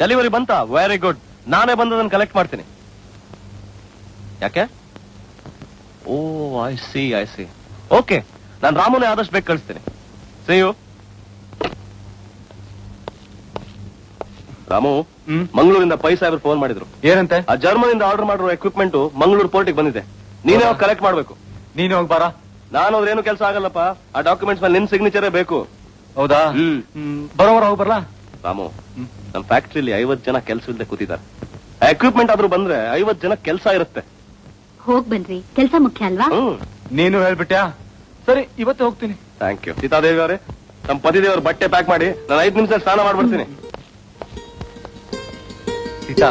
ಡೆಲಿವರಿ ಬಂತ? ವೆರಿ ಗುಡ್ ನಾನೇ ಬಂದದನ್ನು ಕಲೆಕ್ಟ್ ಮಾಡ್ತೀನಿ. ಯಾಕೆ? ಓ I see I see okay ನಾನು ರಾಮುನೇ ಆದಷ್ಟು ಬೇಗ ಕಳಿಸ್ತೀನಿ. ಸಿ ಯು ರಾಮು ಮಂಗಳೂರಿಂದ ಪೈ ಸಾಹೇಬ್ರು ಫೋನ್ ಮಾಡಿದ್ರು. ಏನಂತೆ? ಆ ಜರ್ಮನಿಂದ ಆರ್ಡರ್ ಮಾಡಿರೋ ಎಕ್ವಿಪ್ಮೆಂಟ್ ಮಂಗಳೂರು ಪೋರ್ಟಿಗೆ ಬಂದಿದೆ. ನೀನೇ ಹೋಗಿ ಕಲೆಕ್ಟ್ ಮಾಡ್ಬೇಕು. ನೀನು ಹೋಗಿ ಬಾರ? ನಾನು ಅವ್ರೇನು ಏನು ಕೆಲಸ ಆಗಲ್ಲಪ್ಪ? ಆ ಡಾಕ್ಯುಮೆಂಟ್ಸ್ ಮೇಲೆ ನಿನ್ ಸಿಗ್ನೇಚರೇ ಬೇಕು. ಹೌದಾ? ಹ್ಮ್. ಬರೋವರ ಹೋಗಿ ಬರ್ಲಾ? ರಾಮು ನಮ್ ಫ್ಯಾಕ್ಟ್ರಿಲಿ ಐವತ್ ಜನ ಕೆಲ್ಸ ಇಲ್ಲದೆ ಕೂತಿದ್ದಾರೆ. ಎಕ್ವಿಪ್ಮೆಂಟ್ ಆದ್ರೂ ಬಂದ್ರೆ ಐವತ್ ಜನ ಕೆಲಸ ಇರುತ್ತೆ. ಹೋಗ್ ಬನ್ರಿ. ಕೆಲ್ಸ ಮುಖ್ಯ ಅಲ್ವಾ? ನೀನು ಹೇಳ್ಬಿಟ್ಯಾ? ಸರಿ ಇವತ್ತೇ ಹೋಗ್ತೀನಿ. ಥ್ಯಾಂಕ್ ಯು ಸೀತಾದೇವಿ ಅವರೇ ನಮ್ಮ ಪತಿದೇವ್ರ ಬಟ್ಟೆ ಪ್ಯಾಕ್ ಮಾಡಿ ನಾನು ಐದ್ ನಿಮಿಷ ಸ್ನಾನ ಮಾಡ್ಬಿಡ್ತೀನಿ. ಸೀತಾ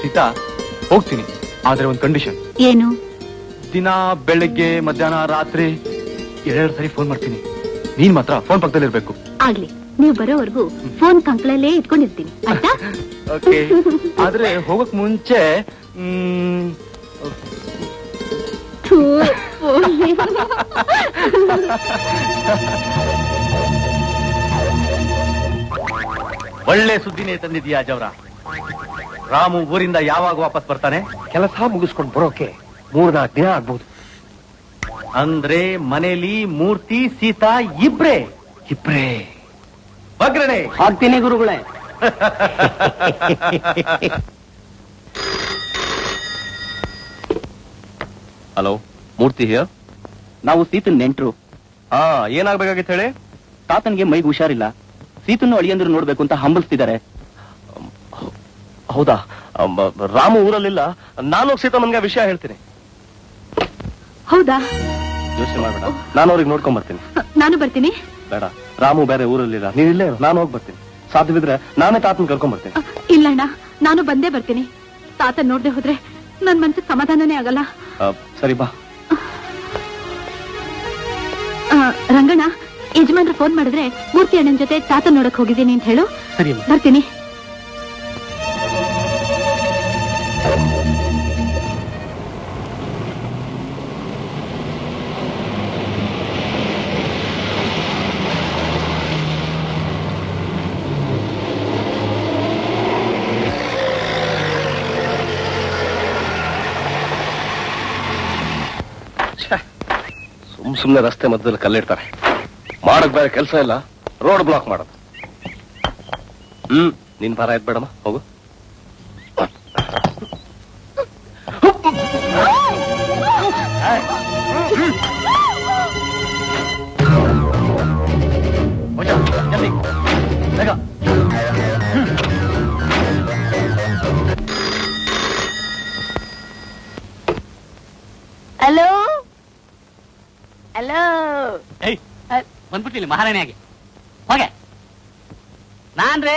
ಸೀತಾ ಹೋಗ್ತೀನಿ. ಆದ್ರೆ ಒಂದು ಕಂಡೀಷನ್ ಏನು? ದಿನ ಬೆಳಗ್ಗೆ ಮಧ್ಯಾಹ್ನ ರಾತ್ರಿ ಎರಡೆರಡು ಸರಿ ಫೋನ್ ಮಾಡ್ತೀನಿ. ನೀನ್ ಮಾತ್ರ ಫೋನ್ ಪಕ್ಕದಲ್ಲಿ ಇರ್ಬೇಕು. ಆಗ್ಲಿ ನೀವು ಬರೋವರೆಗೂ ಫೋನ್ ಕಂಕಳಲ್ಲೇ ಇಟ್ಕೊಂಡಿರ್ತೀನಿ ಆಯ್ತಾ? ಓಕೆ ಆದ್ರೆ ಹೋಗಕ್ ಮುಂಚೆ ಮ್, ಥೂ. ಒಳ್ಳೆ ಸುದ್ದಿನೇ ತಂದಿದ್ಯಾ ಜವರ? ರಾಮು ಊರಿಂದ ಯಾವಾಗ ವಾಪಸ್ ಬರ್ತಾನೆ? ಕೆಲಸ ಮುಗಿಸ್ಕೊಂಡು ಬರೋಕೆ ಮೂರ್ನಾಲ್ಕು ದಿನ ಆಗ್ಬೋದು. ಅಂದ್ರೆ ಮನೇಲಿ ಮೂರ್ತಿ ಸೀತಾ ಇಬ್ರೇ. ಇಬ್ರೇ. ಬಗ್ರಣೆ ಹಾಕ್ತೀನಿ ಗುರುಗಳೇ. ಹಲೋ ಮೂರ್ತಿ ಹಿಯರ್ ನಾವು ಸೀತನ್ ನೆಂಟ್ರು. ಹಾ ಏನಾಗ್ಬೇಕಾಗಿತ್ತು ಹೇಳಿ? ತಾತನ್ಗೆ ಮೈಗೆ ಹುಷಾರಿಲ್ಲ. ಸೀತನ್ನು ಅಳಿಯಂದ್ರು ನೋಡ್ಬೇಕು ಅಂತ ಹಂಬಲಿಸ್ತಿದ್ದಾರೆ. ಹೌದಾ? ರಾಮು ಊರಲ್ಲಿಲ್ಲ. ನಾನು ಸೀತಮ್ಮನ್ಗೆ ವಿಷಯ ಹೇಳ್ತೀನಿ. ಹೌದಾ? ಯೋಚನೆ ಮಾಡ್ಬೇಡ. ನಾನು ಅವ್ರಿಗೆ ನೋಡ್ಕೊಂಡ್ ಬರ್ತೀನಿ ನಾನು ಬರ್ತೀನಿ. ಬೇಡ. ರಾಮು ಬೇರೆ ಊರಲ್ಲಿಲ್ಲ. ನೀವ್ ಇಲ್ಲೇ ನಾನು ಹೋಗಿ ಬರ್ತೀನಿ. ಸಾಧ್ಯವಿದ್ರೆ ನಾನೇ ತಾತನ ಕರ್ಕೊಂಡ್ ಬರ್ತೀನಿ ಇಲ್ಲಣ್ಣ ನಾನು ಬಂದೇ ಬರ್ತೀನಿ. ತಾತನ್ ನೋಡ್ದೆ ಹೋದ್ರೆ ನನ್ ಮನ್ಸಿಗೆ ಸಮಾಧಾನನೇ ಆಗಲ್ಲ. ಸರಿ ಬಾ. ಆ, ರಂಗಣ್ಣ ಯಜಮಾನ್ರು ಫೋನ್ ಮಾಡಿದ್ರೆ ಮೂರ್ತಿ ಅಣ್ಣನ ಜೊತೆ ತಾತ ನೋಡಕ್ ಹೋಗಿದ್ದೀನಿ ಅಂತ ಹೇಳು. ಸರಿ ಬರ್ತೀನಿ. ಸುಮ್ ಸುಮ್ನೆ ರಸ್ತೆ ಮಧ್ಯದಲ್ಲಿ ಕಲ್ಲಿಡ್ತಾರೆ. ಮಾಡಕ್ ಬೇರೆ ಕೆಲಸ ಇಲ್ಲ ರೋಡ್ ಬ್ಲಾಕ್ ಮಾಡೋದು. ಹ್ಮ್, ನಿನ್ ಭಾರ ಆಯ್ತು ಬೇಡಮ್ಮ ಹೋಗು. ಹಲೋ ಹಲೋ ಏಯ್ ಬಂದ್ಬಿಟ್ಟಿಲ್ಲ ಮಹಾರಾಣಿಯಾಗಿ. ಹೋಗೆ. ನಾನ್ರೇ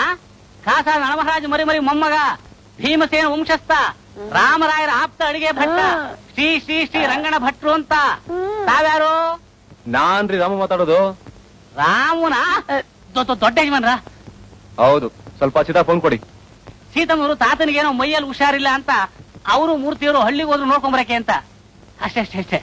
ಆ ಖಾಸ ನಳಮಹಾರಾಜ ಮರಿ ಮರಿ ಮೊಮ್ಮಗ ಭೀಮಸೇನ ವಂಶಸ್ಥ ರಾಮರಾಯರ ಆಪ್ತ ಅಡಿಗೆ ಭಟ್ಟ ಶ್ರೀ ಶ್ರೀ ಶ್ರೀ ರಂಗಣ ಭಟ್ರು ಅಂತ. ತಾವ್ಯಾರು? ನಾನ್ರಿ ರಾಮ ಮಾತಾಡೋದು. ರಾಮನ? ದೊಡ್ಡ ಯಜಮಾನ್ರ? ಹೌದು ಸ್ವಲ್ಪ ಸೀತಾ ಫೋನ್ ಕೊಡಿ. ಸೀತಮ್ಮರು ತಾತನಿಗೇನೋ ಮೈಯಲ್ಲಿ ಹುಷಾರಿಲ್ಲ ಅಂತ ಅವರು ಮೂರ್ತಿಯವರು ಹಳ್ಳಿಗೆ ಹೋದ್ರು ನೋಡ್ಕೊಂಬರಕ್ಕೆ ಅಂತ. ಅಷ್ಟೇ ಅಷ್ಟೇ ಅಷ್ಟೇ.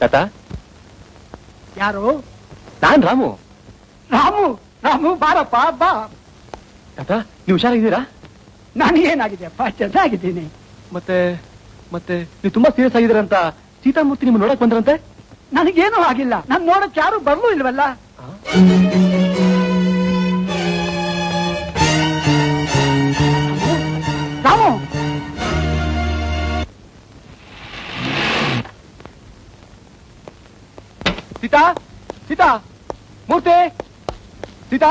ತಾತ ಯಾರು ನಾನ್ ರಾಮು. ರಾಮು ರಾಮು ಬಾರಪ್ಪ ಬಾ. ತಾತ ನೀವು ಹುಷಾರಾಗಿದ್ದೀರಾ? ನನಗೇನಾಗಿದೆಯಪ್ಪ ಚೆನ್ನಾಗಿದ್ದೀನಿ. ಮತ್ತೆ ಮತ್ತೆ ನೀವು ತುಂಬಾ ಸೀರಿಯಸ್ ಆಗಿದ್ದೀರಾ ಅಂತ ಸೀತಾಮೂರ್ತಿ ನಿಮ್ಮ ನೋಡಕ್ ಬಂದ್ರಂತೆ? ನನಗೇನೂ ಆಗಿಲ್ಲ. ನಾನು ನೋಡಕ್ ಯಾರು ಬರ್ಲೂ ಇಲ್ವಲ್ಲ? ರಾಮು! ಸೀತಾ ಸೀತಾ! ಮೂರ್ತಿ? ಸೀತಾ?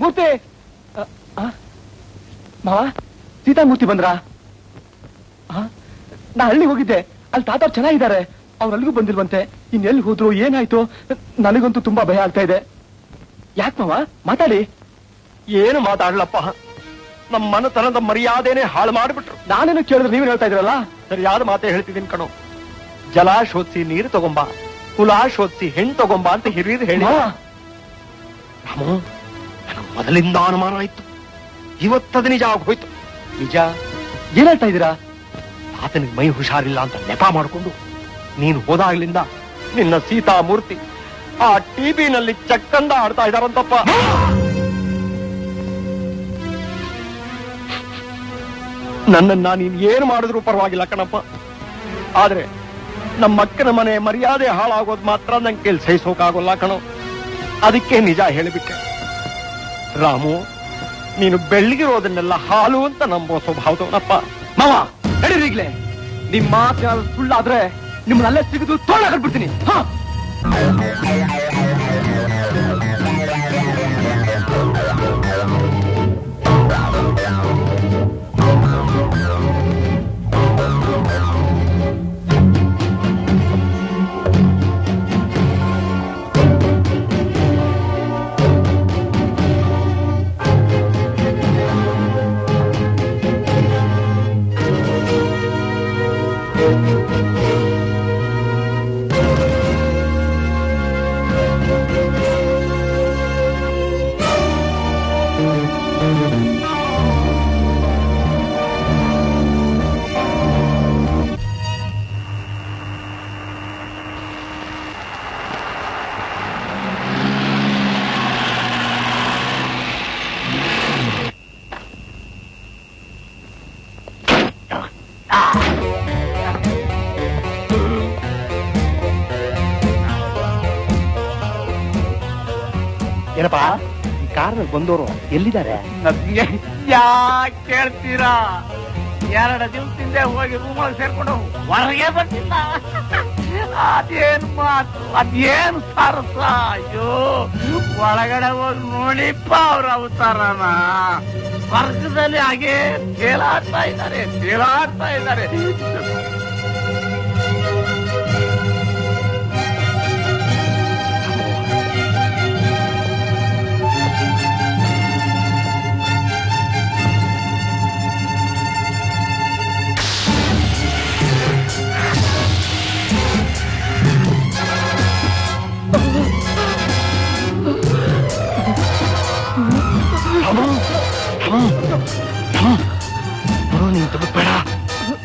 ಮೂರ್ತಿ? ಮಾವ ಸೀತಾ ಮೂರ್ತಿ ಬಂದ್ರ? ನಾ ಹಳ್ಳಿಗೆ ಹೋಗಿದ್ದೆ. ಅಲ್ಲಿ ತಾತ ಚೆನ್ನಾಗಿದ್ದಾರೆ. ಅವ್ರು ಅಲ್ಲಿಗೂ ಬಂದಿಲ್ವಂತೆ. ಇನ್ ಎಲ್ಲಿ ಹೋದ್ರು ಏನಾಯ್ತು? ನನಗಂತೂ ತುಂಬಾ ಭಯ ಆಗ್ತಾ ಇದೆ. ಯಾಕೆ ಮಾವ? ಮಾತಾಡಿ. ಏನು ಮಾತಾಡ್ಲಪ್ಪ? ನಮ್ಮ ಮನತನದ ಮರ್ಯಾದೆನೆ ಹಾಳು ಮಾಡಿಬಿಟ್ರು. ನಾನೇನು ಕೇಳಿದ್ರೆ ನೀವೇನು ಹೇಳ್ತಾ ಇದ್ರಲ್ಲ ಸರಿಯಾದ ಮಾತೇ ಹೇಳ್ತಿದ್ದೀನಿ ಕಣೋ. ಜಲಾಶೋತ್ಸಿ ನೀರು ತಗೊಂಬ ಕುಲಾಶೋತ್ಸಿ ಹೆಣ್ ತಗೊಂಬ ಅಂತ ಹಿರಿಯರು ಹೇಳಿ. ನನಗೆ ಮೊದಲಿಂದ ಅನುಮಾನ ಆಯ್ತು. ಇವತ್ತದ ನಿಜ ಆಗೋಯ್ತು ನಿಜ, ಏನ್ ಹೇಳ್ತಾ ಇದ್ದೀರಾ? ಆತನಿಗೆ ಮೈ ಹುಷಾರಿಲ್ಲ ಅಂತ ನೆಪ ಮಾಡ್ಕೊಂಡು ನೀನು ಹೋದಾಗ್ಲಿಂದ ನಿನ್ನ ಸೀತಾ ಮೂರ್ತಿ ಆ ಟಿವಿನಲ್ಲಿ ಚಕ್ಕಂದ ಆಡ್ತಾ ಇದಾರಂತಪ್ಪ ನನ್ನನ್ನ ನೀನ್ ಏನು ಮಾಡಿದ್ರು ಪರವಾಗಿಲ್ಲ ಕಣಪ್ಪ. ಆದ್ರೆ ನಮ್ಮ ಅಕ್ಕನ ಮನೆ ಮರ್ಯಾದೆ ಹಾಳಾಗೋದ್ ಮಾತ್ರ ನಂಗೆ ಕೇಳಿ ಸಹಿಸೋಕಾಗೋಲ್ಲ ಕಣೋ. ಅದಕ್ಕೆ ನಿಜ ಹೇಳಿಬಿಟ್ಟೆ. ರಾಮು, ನೀನು ಬೆಳ್ಳಿಗಿರೋದನ್ನೆಲ್ಲ ಹಾಲು ಅಂತ ನಂಬೋ ಸ್ವಭಾವದವನಪ್ಪ. ಮಾವ, ನಡೀರಿ ನಿಮ್ಮ ನಿಮ್ ಮಾತು ಸುಳ್ಳಾದ್ರೆ ನಿಮ್ಮನ್ನಲ್ಲೇ ಸಿಗದು ತೋಳ ಹಾಕ್ಬಿಡ್ತೀನಿ ಹಾ. ಬಂದವರು ಎಲ್ಲಿದ್ದಾರೆ? ನಮ್ಗೆ ಯಾಕೆ ಕೇಳ್ತೀರಾ? ಎರಡು ದಿವಸದಿಂದ ಹೋಗಿ ರೂಮಲ್ಲಿ ಸೇರ್ಕೊಂಡು ಹೊರಗೆ ಬರ್ತಿಲ್ಲ ಅದೇನ್ ಮಾತು? ಅದೇನ್ ಸರಸ ಅಯ್ಯೋ, ಒಳಗಡೆ ಹೋಗಿ ನೋಡಿಪ್ಪ ಅವ್ರ ಅವತಾರನ. ಸ್ವರ್ಗದಲ್ಲಿ ಹಾಗೆ ತೇಲಾಡ್ತಾ ಇದ್ದಾರೆ ತೇಲಾಡ್ತಾ ಇದ್ದಾರೆ.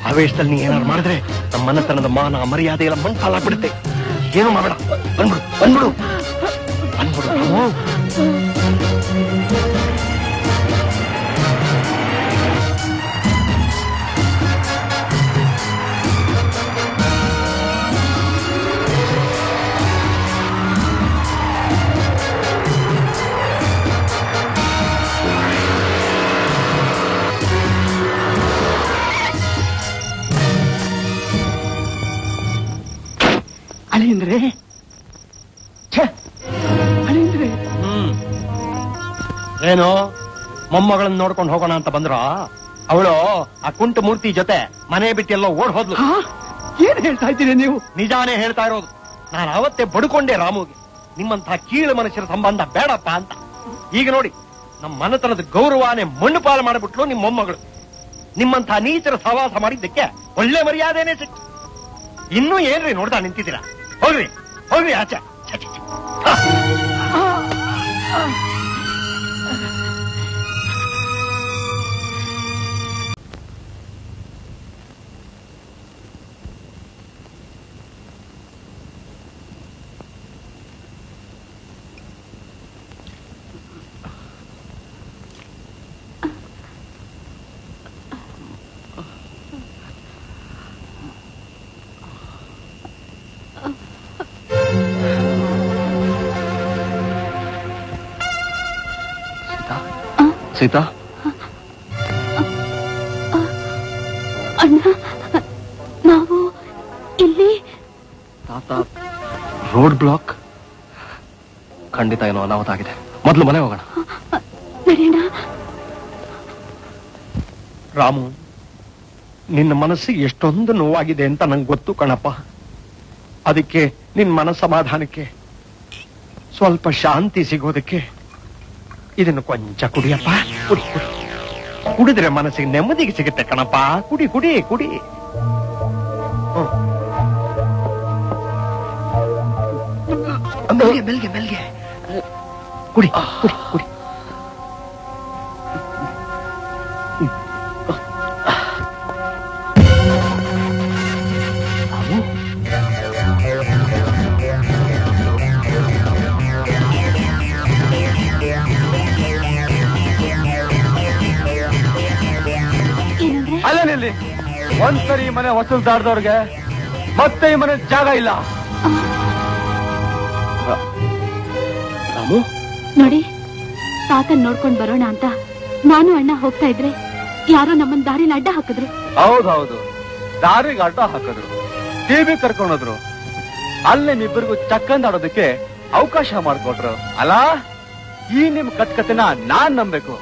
ಆವೇಶದಲ್ಲಿ ನೀ ಏನಾರು ಮಾಡಿದ್ರೆ ನಮ್ಮ ಮನತನದ ಮಾನ, ಮರ್ಯಾದೆ ಎಲ್ಲ ಮಣ್ಣು ಹಾಳಾಗ್ಬಿಡುತ್ತೆ ಏನು ಮಾಡಬೇಡ ಬಂದ್ಬಿಡು. ಬಂದ್ಬಿಡು ಬಂದ್ಬಿಡು. ಏನು ಮೊಮ್ಮಗಳನ್ನ ನೋಡ್ಕೊಂಡು ಹೋಗೋಣ ಅಂತ ಬಂದ್ರ? ಅವಳು ಆ ಕುಂಟ ಮೂರ್ತಿ ಜೊತೆ ಮನೆ ಬಿಟ್ಟು ಎಲ್ಲೋ ಓಡ್ ಹೋದ್ಲು. ಏನ್ ಹೇಳ್ತಾ ಇದ್ದೀರಿ ನೀವು? ನಿಜಾನೇ ಹೇಳ್ತಾ ಇರೋದು. ನಾನು ಅವತ್ತೇ ಬಡ್ಕೊಂಡೆ ರಾಮುಗೆ. ನಿಮ್ಮಂತಹ ಕೀಳು ಮನುಷ್ಯರ ಸಂಬಂಧ ಬೇಡಪ್ಪ ಅಂತ. ಈಗ ನೋಡಿ ನಮ್ಮ ಮನೆತನದ ಗೌರವಾನೇ ಮಣ್ಣು ಪಾಲು ಮಾಡಿಬಿಟ್ಲು ನಿಮ್ಮ ಮೊಮ್ಮಗಳು. ನಿಮ್ಮಂತಹ ನೀಚರ ಸಹವಾಸ ಮಾಡಿದ್ದಕ್ಕೆ ಒಳ್ಳೆ ಮರ್ಯಾದೆನೇ ಸಿಕ್ತು. ಇನ್ನೂ ಏನ್ರಿ ನೋಡ್ತಾ ನಿಂತಿದ್ದೀರಾ? ಹೋಗ್ರಿ ಹೋಗ್ರಿ ಆಚೆ. ಸೀತಾ? ಅಣ್ಣ ನಾವು ಇಲ್ಲಿ ತಾತ ರೋಡ್ ಬ್ಲಾಕ್? ಖಂಡಿತ ಏನೋ ಅನಾಹುತ ಆಗಿದೆ. ಮೊದಲು ಮನೆ ಹೋಗೋಣ. ರಾಮು ನಿನ್ನ ಮನಸ್ಸಿಗೆ ಎಷ್ಟೊಂದು ನೋವಾಗಿದೆ ಅಂತ ನಂಗೆ ಗೊತ್ತು ಕಣಪ್ಪ. ಅದಕ್ಕೆ ನಿನ್ನ ಮನಸ್ಸಮಾಧಾನಕ್ಕೆ ಸ್ವಲ್ಪ ಶಾಂತಿ ಸಿಗೋದಕ್ಕೆ ಇದನ್ನು ಕೊಂಚ ಕುಡಿಯಪ್ಪ ಕುಡಿ ಕುಡಿ ಕುಡಿದ್ರೆ ಮನಸ್ಸಿಗೆ ನೆಮ್ಮದಿಗೆ ಸಿಗುತ್ತೆ ಕಣಪ್ಪ ಕುಡಿ ಕುಡಿ ಕುಡಿ ಹ್ಮ್. ಮೆಲ್ಗೆ ಮೆಲ್ಗೆ ಮೆಲ್ಗೆ ಕುಡಿ ಕುಡಿ ಕುಡಿ ಒಂದ್ಸರಿ ಈ ಮನೆ ಹೊಸಲು ದಾಡ್ದವ್ರಿಗೆ ಮತ್ತೆ ಈ ಮನೆ ಜಾಗ ಇಲ್ಲ. ನೋಡಿ ತಾತನ್ ನೋಡ್ಕೊಂಡ್ ಬರೋಣ ಅಂತ ನಾನು ಅಣ್ಣ ಹೋಗ್ತಾ ಇದ್ರೆ ಯಾರೋ ನಮ್ಮನ್ ದಾರಿನ ಅಡ್ಡ ಹಾಕಿದ್ರು. ಹೌದೌದು. ದಾರಿಗೆ ಅಡ್ಡ ಹಾಕಿದ್ರು. ಟಿವಿ ಕರ್ಕೊಂಡೋದ್ರು. ಅಲ್ಲೇ ನಿಮ್ಮಿಬ್ಬರಿಗೂ ಚಕ್ಕಂದಾಡೋದಕ್ಕೆ ಅವಕಾಶ ಮಾಡ್ಕೊಟ್ರು. ಅಲ್ಲ ಈ ನಿಮ್ ಕಟ್ಕತೆನ ನಾನ್ ನಂಬೇಕು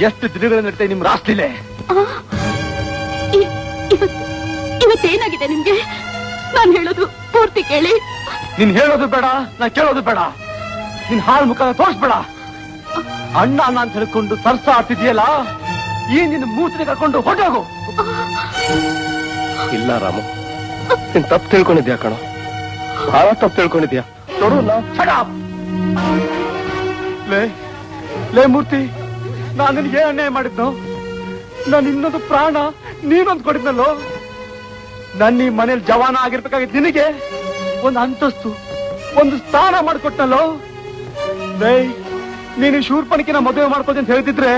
ಎಷ್ಟು ದಿನಗಳ ನಡೀತೆ ನಿಮ್ ಇವತ್- ಇವತ್ತೇನಾಗಿದೆ ನಿಮ್ಗೆ? ನಾನು ಹೇಳೋದು ಪೂರ್ತಿ ಕೇಳಿ. ನೀನ್ ಹೇಳೋದು ಬೇಡ ನಾ ಕೇಳೋದು ಬೇಡ. ನಿನ್ ಹಾಳು ಮುಖ ತೋರಿಸ್ಬೇಡ. ಅಣ್ಣ ಅಣ್ಣ ಅಂತ ಹೇಳ್ಕೊಂಡು ಸರ್ಸ ಆಡ್ತಿದ್ಯಲ್ಲ ಈ ನಿನ್ನ ಮೂರ್ತಿನ ಕರ್ಕೊಂಡು ಹೊಟ್ಟೋಗು ಇಲ್ಲ ರಾಮು ನೀನ್ ತಪ್ಪು ತಿಳ್ಕೊಂಡಿದ್ಯಾ ಕಣ? ಬಹಳ ತಪ್ಪು ತಿಳ್ಕೊಂಡಿದ್ಯಾ? ನೋಡು ನಾ ಲೇ ಲೇ ಮೂರ್ತಿ ನಾನು ನಿನಗೆ ಅನ್ಯಾಯ ಮಾಡಿದ್ನು? ನಾನು ಇನ್ನೊಂದು ಪ್ರಾಣ ನೀನೊಂದು ಕೊಡಿದ್ನಲ್ಲೋ ನನ್ನ ಈ ಮನೇಲಿ ಜವಾನ ಆಗಿರ್ಬೇಕಾಗಿತ್ತು ನಿನಗೆ? ಒಂದು ಅಂತಸ್ತು, ಒಂದು ಸ್ಥಾನ ಮಾಡಿಕೊಟ್ನಲ್ಲೋ? ಲೇ ನೀನು ಶೂರ್ಪಣಿಕಿನ ಮದುವೆ ಮಾಡ್ಕೋದಿ ಅಂತ ಹೇಳ್ತಿದ್ರೆ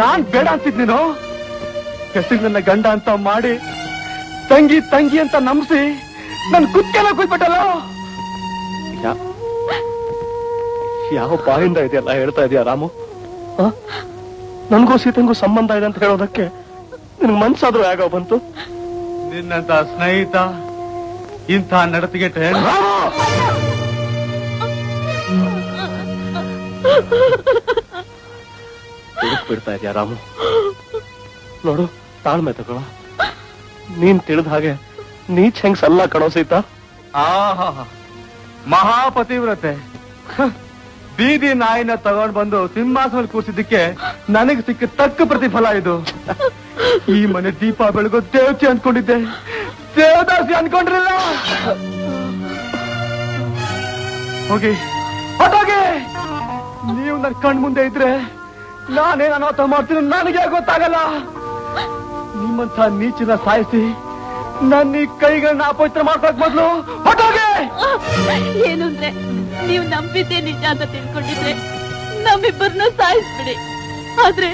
ನಾನ್ ಬೇಡ ಅಂತಿದ್ ನೀನು. ನನ್ನ ಗಂಡ ಅಂತ ಮಾಡಿ, ತಂಗಿ ತಂಗಿ ಅಂತ ನಂಬಿಸಿ ನನ್ ಕುತ್ಕೆಲ್ಲ ಕುಯ್ಬಿಟ್ಟಲ್ಲೋ? ಯಾವ ಬಾಯಿಂದ ಇದೆಯಲ್ಲ ಹೇಳ್ತಾ ಇದೀಯ ರಾಮು? ನನ್ಗೂ ಸೀತೆಗೂ ಸಂಬಂಧ ಇದೆ ಅಂತ ಹೇಳೋದಕ್ಕೆ ನಿನ್ಗೆ ಮನ್ಸಾದ್ರೂ ಯಾಗ ಬಂತು? ನಿನ್ನಂತ ಸ್ನೇಹಿತ ಇಂಥ ನಡತೆಗೆ ಬಿಡ್ತಾ ಇದೆಯಾ ರಾಮು? ನೋಡು ತಾಳ್ಮೆ ತಗೊಳ ನೀನ್ ತಿಳಿದ ಹಾಗೆ ನೀಚ್ ಹೆಂಗ್ ಸಲ್ಲ ಕಣೋ ಸೀತಾ. ಆಹಾ ಮಹಾಪತಿವ್ರತೆ. ಬೀದಿ ನಾಯಿನ ತಗೊಂಡ್ ಬಂದು ಸಿಂಹಾಸನ ಕೂರಿಸಿದ್ದಕ್ಕೆ ನನಗೆ ಸಿಕ್ಕ ತಕ್ಕ ಪ್ರತಿಫಲ ಇದು. ಈ ಮನೆ ದೀಪ ಬೆಳಗೋ ದೇವತೆ ಅನ್ಕೊಂಡಿದ್ದೆ. ದೇವದಾಸಿ ಅನ್ಕೊಂಡ್ರಿಲ್ಲ ಹೋಗಿ. ಹೊಟ್ಟೋಗಿ ನೀವು ನನ್ ಕಣ್ ಮುಂದೆ ಇದ್ರೆ ನಾನೇನ್ ಅನಾಥ ಮಾಡ್ತೀನಿ. ನನಗೆ ಗೊತ್ತಾಗಲ್ಲ. ನಿಮ್ಮಂತ ನೀಚಿನ ಸಾಯಿಸಿ ನನ್ನ ಈ ಕೈಗಳನ್ನ ಅಪವಿತ್ರ ಮಾಡ್ಕೊಳಕ್ ಬದಲು ಹೊಟ್ಟೋಗಿ ಏನು ನೀವು ನಂಬಿದ್ದೆ ನಿಜ ಅಂತ ತಿಳ್ಕೊಂಡಿದ್ರೆ ನಮ್ಮಿಬ್ಬರನ್ನ ಸಾಯಿಸ್ಬಿಡಿ. ಆದ್ರೆ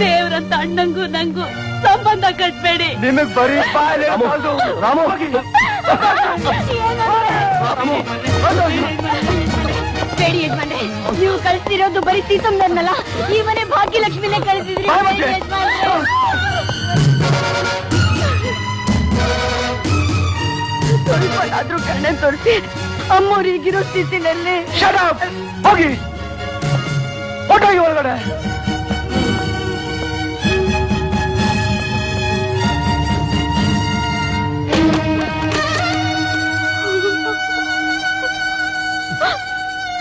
ದೇವ್ರಂತ ಅಣ್ಣಂಗೂ ನಂಗೂ ಸಂಬಂಧ ಕಟ್ಬೇಡಿ. ನಿಮಗ್ ಬರೀ. ರಾಮು. ಬೇಡಿ ಯಜಮಾನ್ರೆ ನೀವು ಕಳಿಸ್ತಿರೋದು ಬರೀ ಸೀತಮ್ಮನಲ್ಲ ಈ ಮನೆ ಭಾಗ್ಯಲಕ್ಷ್ಮಿನೇ ಕಳಿಸಿದ್ರಿ. ಸ್ವಲ್ಪ ಆದ್ರೂ ಕಣ್ಣೆ ತೋರಿಸಿ. ಅಮ್ಮವ್ರಿಗಿರೋ ಸ್ಥಿತಿನಲ್ಲಿ Shut up! ಹೋಗಿ. ಹೊಟ್ಟೋಗಿ ಒಳಗಡೆ.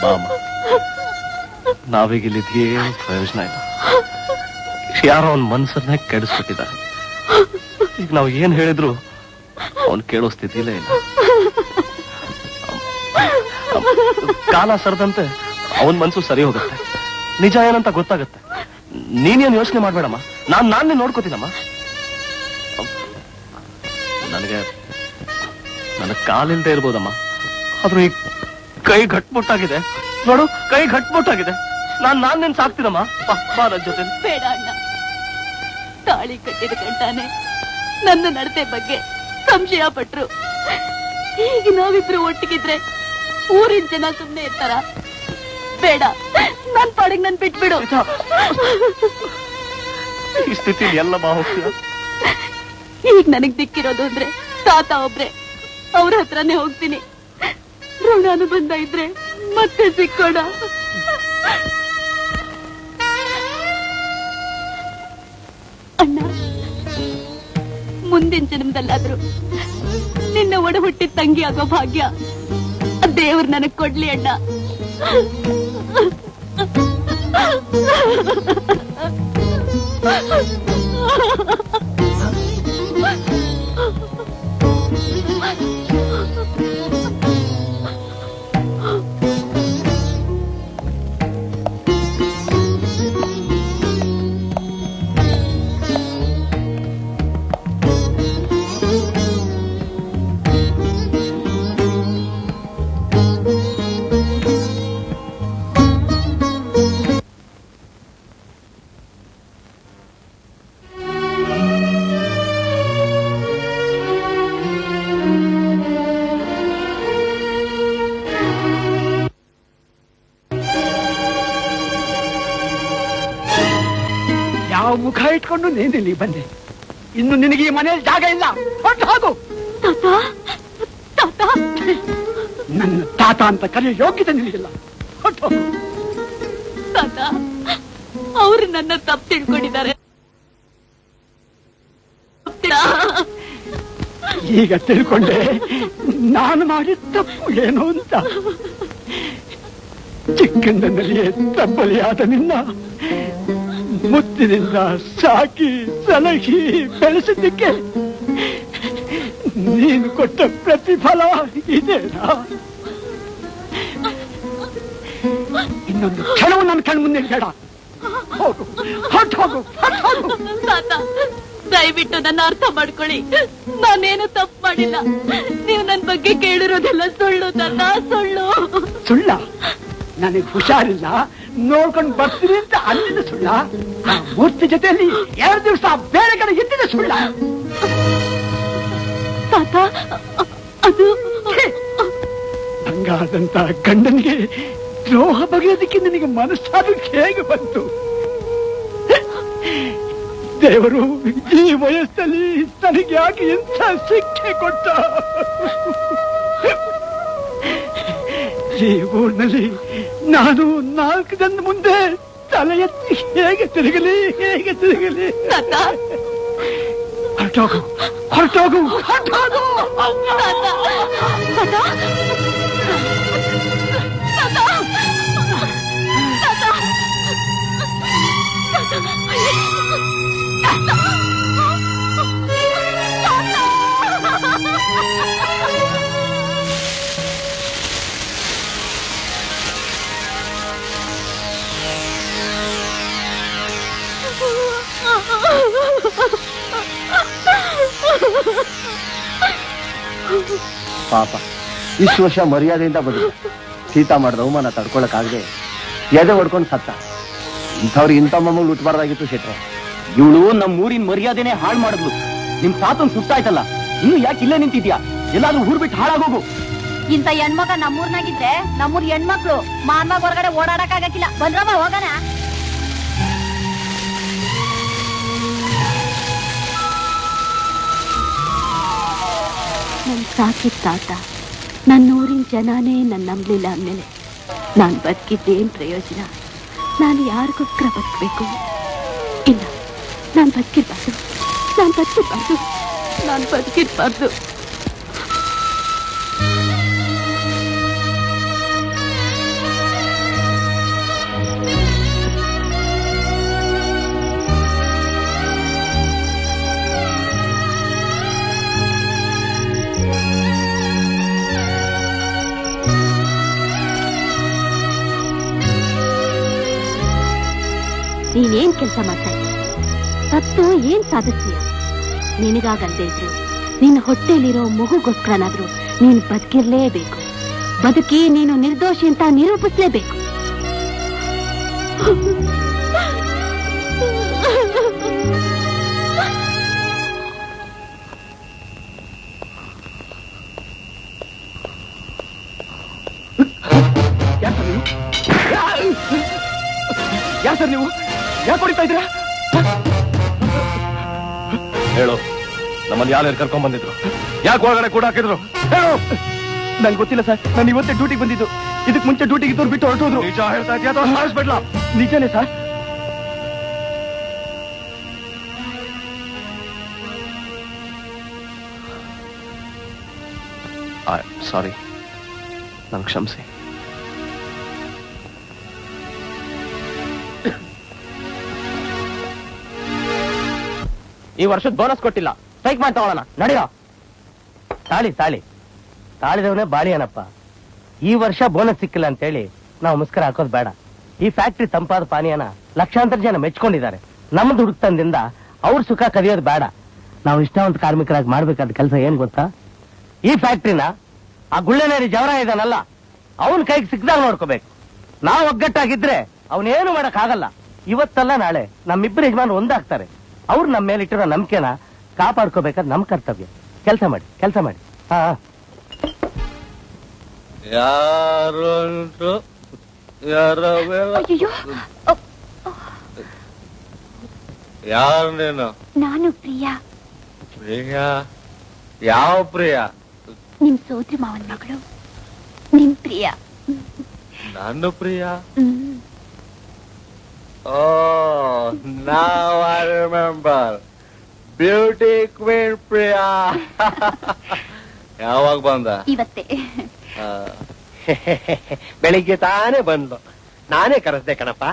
ಬಾಮ ನಾವೀಗ ಇಲ್ಲಿದ್ದೇನು ಪ್ರಯೋಜನ ಇಲ್ಲ. ಯಾರೋ ಅವನ್ ಮನ್ಸನ್ನೇ ಕೆಡಿಸ್ಬಿಟ್ಟಿದ್ದಾರೆ. ಈಗ ನಾವು ಏನ್ ಹೇಳಿದ್ರು ಅವನ್ ಕೇಳೋ ಸ್ಥಿತಿಲೇ ಇಲ್ಲ. ಕಾಲ ಸರದಂತೆ ಅವನ್ ಮನ್ಸು ಸರಿ ಹೋಗುತ್ತೆ. ನಿಜ ಏನಂತ ಗೊತ್ತಾಗುತ್ತೆ. ನೀನೇನ್ ಯೋಚನೆ ಮಾಡ್ಬೇಡಮ್ಮ. ನಾನ್ ನಾನೇ ನೋಡ್ಕೋತೀನಮ್ಮ. ನನಗೆ ನನ್ನ ಕಾಲಿಲ್ದೆ ಇರ್ಬೋದಮ್ಮ. ಆದ್ರೂ ಈ ಕೈ ಘಟ್ಮುಟ್ಟಾಗಿದೆ. ನೋಡು, ಕೈ ಗಟ್ಮುಟ್ಟಾಗಿದೆ ನಾನ್ ನಾನ್ ನಿನ್ ಸಾಕ್ತೀನಮ್ಮ? ಬಾ ಬಾ ನನ್ ಜೊತೆ. ಬೇಡ ಅಣ್ಣ. ತಾಳಿ ಕಟ್ಟಿದ ಗಂಟಾನೆ ನನ್ನ ನಡತೆ ಬಗ್ಗೆ ಸಂಶಯ ಪಟ್ರು. ಈಗ ನಾವಿಬ್ರು ಒಟ್ಟಿಗಿದ್ರೆ ಊರಿನ ಜನ ಸುಮ್ಮನೆ ಇರ್ತಾರ. ಬೇಡ ನನ್ ಪಾಡಿಗೆ ನನ್ ಬಿಟ್ಬಿಡು. ಈ ಸ್ಥಿತಿ ಎಲ್ಲ ಬಾ ಹೋಗ್ತೀಯ ಈಗ ನನಗ್ ದಿಕ್ಕಿರೋದು ಅಂದ್ರೆ ತಾತ ಒಬ್ರೆ. ಅವ್ರ ಹತ್ರನೇ ಹೋಗ್ತೀನಿ. ಋಣಾನುಬಂಧ ಇದ್ರೆ ಮತ್ತೆ ಸಿಕ್ಕೋಣ. ಅಣ್ಣ ಮುಂದಿನ ಜನ್ಮದಲ್ಲಾದ್ರು ನಿನ್ನ ಒಡ ಹುಟ್ಟಿದ ತಂಗಿ ಆಗೋ ಭಾಗ್ಯ ದೇವ್ರು ನನಗ್ ಕೊಡ್ಲಿ ಅಣ್ಣ ಮುಖ ನೀನು ಇಲ್ಲಿ ಬಂದೆ ಇನ್ನು ನಿನಗೆ ಈ ಮನೆಯಲ್ಲಿ ಜಾಗ ಇಲ್ಲ. ಹೊಟ್ಟು ಹೋಗು. ನನ್ನ ತಾತ ಅಂತ ಕರೆಯೋ ಯೋಗ್ಯತೆ ನಿನಗಿಲ್ಲ. ಹೋಗು. ತಾತ ಅವರು ನನ್ನ ತಪ್ಪು ತಿಳ್ಕೊಂಡಿದ್ದಾರೆ. ಈಗ ತಿಳ್ಕೊಂಡೆ ನಾನು ಮಾಡಿದ ತಪ್ಪು ಏನು ಅಂತ. ಚಿಕ್ಕಂದನಲ್ಲಿಯೇ ತಬ್ಬಲಿಯಾದ ನಿನ್ನ. ಮುತ್ತಿನಿಂದ ಸಾಕಿ ಸಲಹಿ ಬೆಳೆಸಿದ್ದಕ್ಕೆ ನೀನು ಕೊಟ್ಟ ಪ್ರತಿಫಲ ಇದೇನಾ ಇನ್ನೊಂದು ಕ್ಷಣವು ನನ್ನ ಕಣ್ಣು ಮುಂದೆ ಬೇಡ ಹೋಗು ಹೊಟ್ಟು ಹೋಗು ಹೊಟ್ಟು ಹೋಗು. ತಾತ ದಯವಿಟ್ಟು ನನ್ನ ಅರ್ಥ ಮಾಡ್ಕೊಳ್ಳಿ. ನಾನೇನು ತಪ್ಪು ಮಾಡಿಲ್ಲ. ನೀವು ನನ್ನ ಬಗ್ಗೆ ಕೇಳಿರೋದೆಲ್ಲ ಸುಳ್ಳು ತಾತ ಸುಳ್ಳು. ಸುಳ್ಳ? ನನಗೆ ಹುಷಾರಿಲ್ಲ ನೋಡ್ಕೊಂಡು ಬರ್ತೀನಿ ಅಂತ ಅಂದಿದ್ದ ಸುಳ್ಳ. ಆ ಮೂರ್ತಿ ಜೊತೆಯಲ್ಲಿ ಎರಡು ದಿವಸ ಬೇರೆ ಕಡೆ ಇದ್ದಿದ್ದ ಸುಳ್ಳ. ತಾತ ಅದು ಹಂಗಾದಂತ ಗಂಡನಿಗೆ ದ್ರೋಹ ಬಗೆಯೋದಕ್ಕೆ ನಿನಗೆ ಮನಸ್ಸಾದಕ್ಕೆ ಹೇಗೆ ಬಂತು? ದೇವರು ಈ ವಯಸ್ಸಲ್ಲಿ ನನಗೆ ಯಾಕೆ ಎಂಥ ಶಿಕ್ಷೆ ಕೊಟ್ಟ? ಈ ಊರಿನಲ್ಲಿ ನಾನು ನಾಲ್ಕು ಜನ ಮುಂದೆ ತಲೆ ಎತ್ತಿ ಹೇಗೆ ತಿರುಗಲಿ ಹೇಗೆ ತಿರುಗಲಿ? ಹೊರಟೋಗು ಹೊರಟೋಗು. ಹೊರಟೋಗು. ಪಾಪ. ಇಷ್ಟು ವರ್ಷ ಮರ್ಯಾದೆಯಿಂದ ಬದುಕು. ಸೀತಾ ಮಾಡಿದ ಅವಮಾನ ತಡ್ಕೊಳಕ್ಕಾಗದೆ ಎದೆ ಹೊಡ್ಕೊಂಡು ಸತ್ತ. ಇಂಥವ್ರು ಇಂಥ ಮೊಮ್ಮಗಳು ಉಟ್ಬಾರ್ದಾಗಿತ್ತು ಶೆಟ್ರು. ಇವಳು ನಮ್ಮ ಊರಿನ ಮರ್ಯಾದೆನೆ ಹಾಳು ಮಾಡಿದ್ಲು. ನಿಮ್ ತಾತನ್ ಸುತ್ತಾಯ್ತಲ್ಲ ಇನ್ನು ಯಾಕೆ ಇಲ್ಲೇ ನಿಂತಿದ್ಯಾ? ಎಲ್ಲಾದ್ರೂ ಊರ್ ಬಿಟ್ಟು ಹಾಳಾಗೋಗು. ಇಂಥ ಹೆಣ್ಮಗ ನಮ್ಮೂರ್ನಾಗಿದ್ರೆ ನಮ್ಮೂರ್ ಹೆಣ್ಮಕ್ಳು ಮಾನ್ಮಾಗ ಹೊರಗಡೆ ಓಡಾಡಕ್ ಆಗಕ್ಕಿಲ್ಲ ಬಂದ್ರಮ್ಮ, ಹೋಗೋಣ. ಸಾಕಿದ ತಾತ. ನನ್ನೂರಿನ ಜನಾನೇ ನನ್ನ ನಂಬಲಿಲ್ಲ ಅಂದಮೇಲೆ ನಾನು ಬದುಕಿದ್ದೇನು ಪ್ರಯೋಜನ? ನಾನು ಯಾರಿಗೋಸ್ಕರ ಬದುಕಬೇಕು? ಇಲ್ಲ, ನಾನು ಬದುಕಿರ್ಬಾರ್ದು. ನಾನು ಬದುಕಿರ್ಬಾರ್ದು. ನಾನು ಬದುಕಿರ್ಬಾರ್ದು. ಕೆಲಸ ಇದ್ದೀಯ ಸತ್ತು ಏನ್ ಸಾಧಿಸ್ತೀಯ? ನಿನಗಾಗಲ್ದೇ ಇದ್ರು, ನಿನ್ನ ಹೊಟ್ಟೆಲಿರೋ ಮಗುಗೋಸ್ಕರನಾದ್ರೂ ನೀನು ಬದುಕಿರ್ಲೇಬೇಕು. ಬದುಕಿ ನೀನು ನಿರ್ದೋಷಿ ಅಂತ ನಿರೂಪಿಸ್ಲೇಬೇಕು. ಯಾಕೆ ಹೊಡಿತಾ ಇದ್ದೀರಾ? ಹೇಳು. ನಮ್ಮಲ್ಲಿ ಯಾರ್ಯಾರು ಕರ್ಕೊಂಡ್ ಬಂದಿದ್ರು? ಯಾಕೆ ಒಳಗಡೆ ಕೂಡ ಹಾಕಿದ್ರು? ಹೇಳು. ನಂಗೆ ಗೊತ್ತಿಲ್ಲ ಸರ್. ನಾನು ಇವತ್ತೇ ಡ್ಯೂಟಿಗೆ ಬಂದಿದ್ದು. ಇದಕ್ ಮುಂಚೆ ಡ್ಯೂಟಿಗೆ ಇದ್ದವ್ರು ಬಿಟ್ಟು ಹೊರಟೋದ್ರು. ನಿಜ ಹೇಳ್ತಾ ಇದೆಯಾ ಅಥವಾ ಸಾಯಿಸ್ಬಿಡ್ಲಾ? ನಿಜನೇ ಸರ್. ಸಾರಿ ನನ್ ಕ್ಷಮಿಸಿ. ಈ ವರ್ಷದ ಬೋನಸ್ ಕೊಟ್ಟಿಲ್ಲ. ಸ್ಟ್ರೈಕ್ ಮಾಡಿ ತಗೊಳ್ಳೋಣ. ನಡೀರೋ. ತಾಳಿ ತಾಳಿ. ತಾಳಿದವನೇ ಬಾಳಿಯನಪ್ಪ. ಈ ವರ್ಷ ಬೋನಸ್ ಸಿಕ್ಕಿಲ್ಲ ಅಂತೇಳಿ ನಾವು ಮುಸ್ಕರ ಹಾಕೋದು ಬೇಡ. ಈ ಫ್ಯಾಕ್ಟ್ರಿ ತಂಪಾದ ಪಾನೀಯನ ಲಕ್ಷಾಂತರ ಜನ ಮೆಚ್ಕೊಂಡಿದ್ದಾರೆ. ನಮ್ಮ ದುಡುಕ್ತನದಿಂದ ಅವ್ರ ಸುಖ ಕದಿಯೋದು ಬೇಡ. ನಾವು ಇಷ್ಟವಂತ ಕಾರ್ಮಿಕರಾಗಿ ಮಾಡ್ಬೇಕಾದ ಕೆಲಸ ಏನ್ ಗೊತ್ತಾ? ಈ ಫ್ಯಾಕ್ಟ್ರಿನ ಆ ಗುಳ್ಳೆನೇರಿ ಜವರ ಇದಾನಲ್ಲ, ಅವನ ಕೈಗೆ ಸಿಕ್ದಾಗ ನೋಡ್ಕೋಬೇಕು. ನಾವು ಒಗ್ಗಟ್ಟಾಗಿದ್ರೆ ಅವನೇನು ಮಾಡಕ್ ಆಗಲ್ಲ ಇವತ್ತಲ್ಲ ನಾಳೆ ನಮ್ಮಿಬ್ಬರು ಯಜಮಾನ್ ಒಂದಾಗ್ತಾರೆ. ಅವ್ರು ನಮ್ಮ ಮೇಲೆ ಇಟ್ಟಿರೋ ನಂಬಿಕೆನ ಕಾಪಾಡ್ಕೋಬೇಕಾದ್ ನಮ್ ಕರ್ತವ್ಯ. ಕೆಲಸ ಮಾಡಿ ಕೆಲಸ ಮಾಡಿ. ಹಾ ಯಾರು ಯಾರ ಅಯ್ಯೋ ಯಾರು ನೀನು? ನಾನು ಪ್ರಿಯಾ. ಪ್ರಿಯ? ಯಾವ ಪ್ರಿಯ? ನಿಮ್ ಸೋದರಿ ಮಾವನ್ ಮಗಳು. ನಿಮ್ ಪ್ರಿಯಾ. ನಾನು ಪ್ರಿಯ? ಹ್ಮ್. Oh now I remember. Beauty queen Priya ಯಾವಾಗ ಬಂದ? ಇವತ್ತೇ. ಆ, ಬೆಳಿಗ್ಗೆ ತಾನೇ ಬಂದ್ಲು. ನಾನೇ ಕರೆಸ್ದೆ ಕಣಪ್ಪ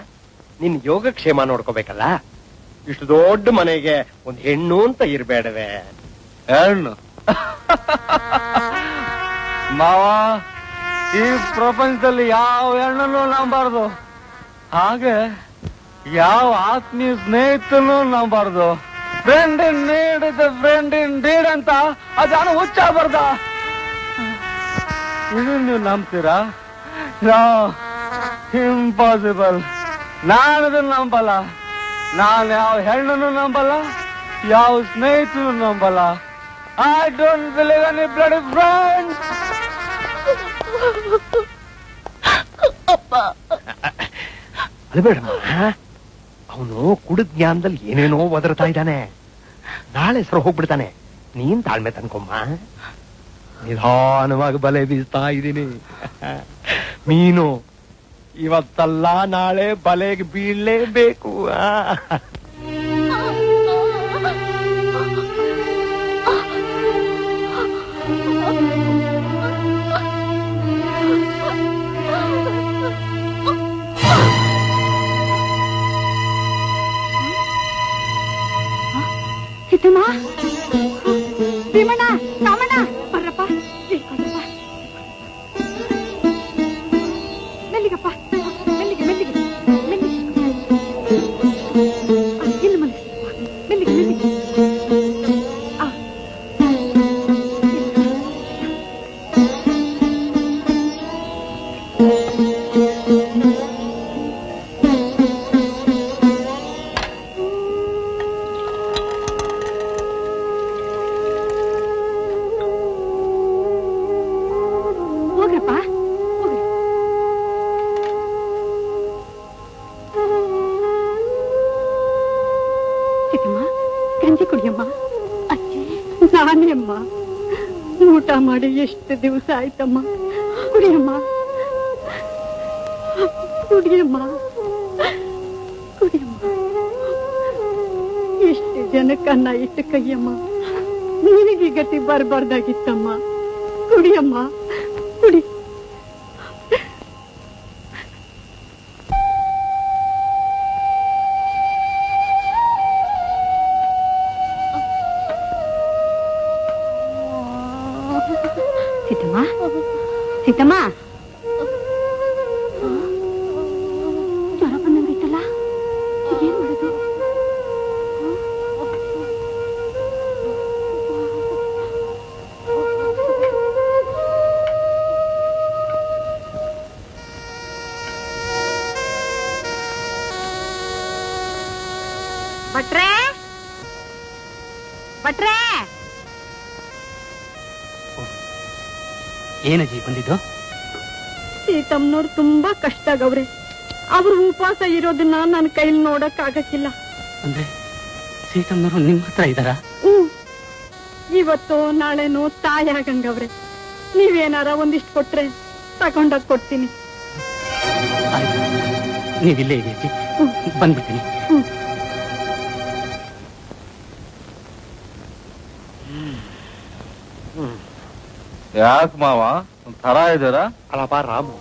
ನಿನ್ ಯೋಗಕ್ಷೇಮ ನೋಡ್ಕೋಬೇಕಲ್ಲ? ಇಷ್ಟು ದೊಡ್ಡ ಮನೆಗೆ ಒಂದ್ ಹೆಣ್ಣು ಅಂತ ಇರ್ಬೇಡವೆ. ಹೆಣ್ಣು? ಮಾವ ಈ ಪ್ರಪಂಚದಲ್ಲಿ ಯಾವ ಹೆಣ್ಣನ್ನು ನಂಬಾರ್ದು? ಹಾಗೆ ಯಾವ ಆತ್ಮೀಯ ಸ್ನೇಹಿತನು ನಂಬಾರ್ದು friend in need is friend in deed ಅಂತ ಅದಾನು ಹುಚ್ಚ ಬರ್ದ ಇದು ನೀವು ನಂಬ್ತೀರಾ ನೋ ಇಂಪಾಸಿಬಲ್ ನಾನು ಇದನ್ನ ನಂಬಲ್ಲ ನಾನು ಯಾವ ಹೆಣ್ಣನ್ನು ನಂಬಲ್ಲ ಯಾವ ಸ್ನೇಹಿತನು ನಂಬಲ್ಲ I don't believe any blood friends ಅಪ್ಪ ಅಲ್ಬೇಡಮ್ಮ ಅವನು ಕುಡಿದ ಜ್ಞಾನದಲ್ಲಿ ಏನೇನೋ ಒದರ್ತಾ ಇದ್ದಾನೆ. ನಾಳೆ ಸರ ಹೋಗ್ಬಿಡ್ತಾನೆ. ನೀನ್ ತಾಳ್ಮೆ ತನ್ಕೊಮ್ಮ ನಿಧಾನವಾಗಿ ಬಲೆ ಬೀಸ್ತಾ ಇದ್ದೀನಿ. ಮೀನು, ಇವತ್ತಲ್ಲ ನಾಳೆ ಬಲೆಗೆ ಬೀಳಲೇಬೇಕು. ಆ. ಸಿದ್ದಮ್ಮ ಭೀಮಣ್ಣ ರಾಮಣ್ಣ ಆಯ್ತಮ್ಮ. ಕುಡಿಯಮ್ಮ. ಕುಡಿಯಮ್ಮ. ಕುಡಿಯಮ್ಮ. ಎಷ್ಟು ಜನಕ್ಕನ್ನ ಇಟ್ಟು ಕೈಯಮ್ಮ. ನಿನಗೆ ಗತಿ ಬರಬಾರ್ದಾಗಿತ್ತಮ್ಮ. ಕುಡಿಯಮ್ಮ. ಕುಡಿ. ತುಂಬಾ ಅವ್ರೆ ಆಗವ್ರೆ ಉಪವಾಸ ಇರೋದನ್ನ ನನ್ನ ಕೈಲಿ ನೋಡಕ್ ಆಗಕ್ಕಿಲ್ಲ ಅಂದ್ರೆ ಸೀತಮ್ಮನವರು ನಿಮ್ ಹತ್ರ ಇದಾರ ಹ್ಮ್ ಇವತ್ತು ನಾಳೆನೋ ತಾಯಿ ಆಗಂಗವ್ರೆ ನೀವೇನಾರ ಒಂದಿಷ್ಟು ಕೊಟ್ರೆ ತಗೊಂಡಾಗ ಕೊಡ್ತೀನಿ. ನೀವಿಲ್ಲೇ ಇದೆ ಬಂದ್ಬಿಡ್ತೀನಿ. ಯಾಕ ಮಾವ? ತರ ಇದ್ದೀರಾ? ಅಲ್ಲಪ್ಪ ರಾಮು.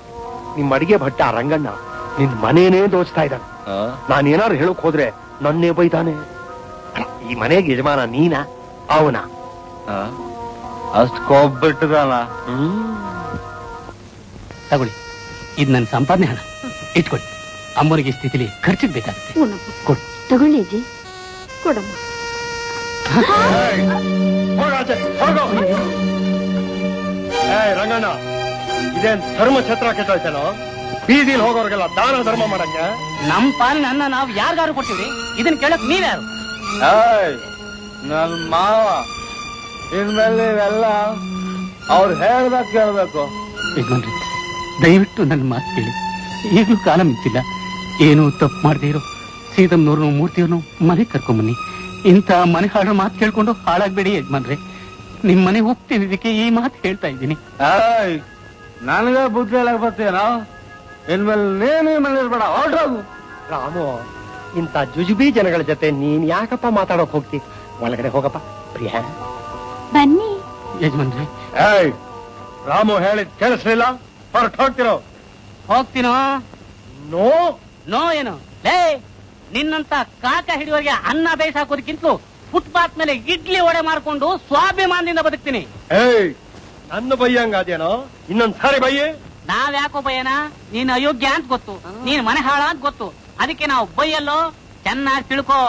ನಿಮ್ ಅಡಿಗೆ ಭಟ್ಟ ಆ ರಂಗಣ್ಣ ನಿನ್ ಮನೇನೇ ದೋಚ್ತಾ ಇದ್ದಾನೆ. ನಾನೇನಾರು ಹೇಳಕ್ ಹೋದ್ರೆ ನನ್ನೇ ಬೈತಾನೆ ಈ ಮನೆಗೆ ಯಜಮಾನ ನೀನ? ಅವನ? ಅಷ್ಟು ಕೊಬ್ಬಿಟ್ಟದಲ್ಲ ತಗೊಳ್ಳಿ. ಇದು ನನ್ನ ಸಂಪಾದನೆ ಹಣ. ಇಟ್ಕೊಳ್ಳಿ. ಅಮ್ಮನಿಗೆ ಸ್ಥಿತಿಲಿ ಖರ್ಚಿಗೆ ಬೇಕಾಗುತ್ತೆ. ಕೊಡು. ತಗೊಳ್ಳಿ ಅಜ್ಜಿ. ಕೊಡಮ್ಮ. ರಂಗಣ್ಣ. ಇದೇನ್ ಧರ್ಮ ಛತ್ರ ಕೆಟ್ಟೋಯ್ತೇನೋ? ಬೀದಿಲ್ ಹೋಗೋರ್ಗೆಲ್ಲ ದಾನ ಧರ್ಮ ಮಾಡಂಗ? ನಮ್ ಪಾಲಿನ ಅನ್ನ ನಾವು ಯಾರಿಗಾರು ಕೊಡ್ತೀವಿ ಇದನ್ ಕೇಳಕ್ ನೀವ್ಯಾರು ನನ್ ಮಾವ. ಇನ್ಮೇಲೆ ಇವೆಲ್ಲ ಅವ್ರು ಹೇಳ್ದಾಗ ಕೇಳ್ಬೇಕು. ಯಜಮಾನ್ರಿ ದಯವಿಟ್ಟು ನನ್ನ ಮಾತು ಕೇಳಿ. ಈಗಲೂ ಕಾಲ ಮಿಂಚಿಲ್ಲ ಏನು ತಪ್ಪು ಮಾಡದೇ ಇರೋ. ಸೀತಮ್ಮನವ್ರನ್ನು ಮೂರ್ತಿಯವ್ರನ್ನು ಮನೆಗೆ ಕರ್ಕೊಂಬನ್ನಿ. ಇಂಥ ಮನೆ ಹಾಡೋ ಮಾತು ಕೇಳ್ಕೊಂಡು ಹಾಳಾಗ್ಬೇಡಿ ಯಜಮಾನ್ರೆ. ನಿಮ್ ಮನೆ ಇದಕ್ಕೆ ಈ ಮಾತು ಹೇಳ್ತಾ ಇದ್ದೀನಿ. ನನಗೆ ಬುದ್ಧಿ ಹೇಳಕ್ ಬರ್ತೀಯನೋ ಇನ್ಮೇಲೆ ನೀನು ಮನೇಲಿ ಬೇಡ ಹೊರಟೋಗು ರಾಮು ಇಂಥ ಜುಜುಬಿ ಜನಗಳ ಜೊತೆ ನೀನ್ ಯಾಕಪ್ಪ ಮಾತಾಡೋಕ್ ಹೋಗ್ತಿ? ಒಳಗಡೆ ಹೋಗಪ್ಪ ಪ್ರಿಯ. ಬನ್ನಿ. ಯಜಮಾನ್ರಿ. ಏಯ್ ರಾಮು ಹೇಳಿದ್ ಕೇಳಿಸ್ಲಿಲ್ಲ? ಹೊರಟು ಹೋಗ್ತಿರೋ? ಹೋಗ್ತೀನೋ? ನೋ. ನೋ ಏನು? ಲೇ ನಿನ್ನಂತ ಕಾಕ ಹಿಡಿಯೋರಿಗೆ ಅನ್ನ ಬೇಯಿಸಾಕೋದಕ್ಕಿಂತಲೂ ಫುಟ್ಪಾತ್ ಮೇಲೆ ಇಡ್ಲಿ ಒಡೆ ಮಾಡ್ಕೊಂಡು ಸ್ವಾಭಿಮಾನದಿಂದ ಬದುಕ್ತೀನಿ. ಏಯ್ ನನ್ನ ಬೈಯಂಗಾದೇನೋ ಇನ್ನೊಂದ್ ಸಾರಿ ಬೈಯೆ ನಾವ್ ಯಾಕೋ ಬಯ್ಯನ? ನೀನ್ ಅಯೋಗ್ಯ ಅಂತ ಗೊತ್ತು. ನೀನ್ ಮನೆ ಹಾಳ ಅಂತ ಗೊತ್ತು. ಅದಕ್ಕೆ ನಾವು ಬೈಯಲ್ಲೋ ಚೆನ್ನಾಗಿ ತಿಳ್ಕೋ.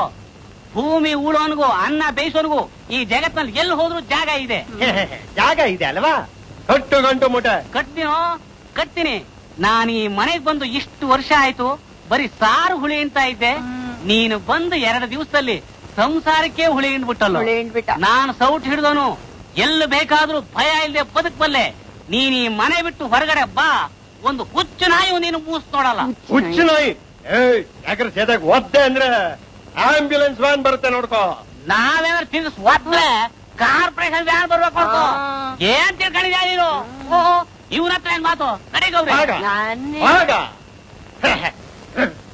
ಭೂಮಿ ಉಳೋನ್ಗೂ ಅನ್ನ ಬೇಯಿಸೋನ್ಗೂ ಈ ಜಗತ್ನಲ್ಲಿ ಎಲ್ಲಿ ಹೋದ್ರು ಜಾಗ ಇದೆ. ಜಾಗ ಇದೆ ಅಲ್ವಾ? ಕಟ್ಟು ಗಂಟು ಮುಟ. ಕಟ್ತೀನೋ? ಕಟ್ತೀನಿ. ನಾನು ಈ ಮನೆಗ್ ಬಂದು ಇಷ್ಟು ವರ್ಷ ಆಯ್ತು ಬರೀ ಸಾರು ಹುಳಿ ಅಂತ ಇದ್ದೆ. ನೀನು ಬಂದು ಎರಡು ದಿವಸದಲ್ಲಿ ಸಂಸಾರಕ್ಕೆ ಹುಳಿ ಹಿಂಡ್ಬಿಟ್ಟಲ್ಲ? ನಾನು ಸೌಟ್ ಹಿಡ್ದವನು ಎಲ್ಲಿ ಬೇಕಾದ್ರೂ ಭಯ ಇಲ್ಲದೆ ಬದುಕ್ಬಲ್ಲೆ ನೀನ್ ಈ ಮನೆ ಬಿಟ್ಟು ಹೊರಗಡೆ ಬಾ. ಒಂದು ಹುಚ್ಚು ನಾಯಿ ನೀನು ಮೂಸ್ ನೋಡಲ್ಲ. ಹುಚ್ಚು ನಾಯಿ. ಸೇದಾಗ ಒದ್ದೆ ಅಂದ್ರೆ ಆಂಬ್ಯುಲೆನ್ಸ್ ವ್ಯಾನ್ ಬರುತ್ತೆ ನೋಡ್ಕೋ. ನಾವೇನಾದ್ರು ತಿನ್ಸ್ ಒದ್ರೆ ಕಾರ್ಪೊರೇಷನ್ ವ್ಯಾನ್ ಬರ್ಬೇಕು ನೋಡ್ಕೋ ಏನ್ ತಿಳ್ಕೊಂಡಿದ್ಯಾ ನೀನು? ಓಹೋ ಇವ್ರ ಹತ್ರ ಏನ್ ಮಾತು? ನಡಿ ಗೌರಿ.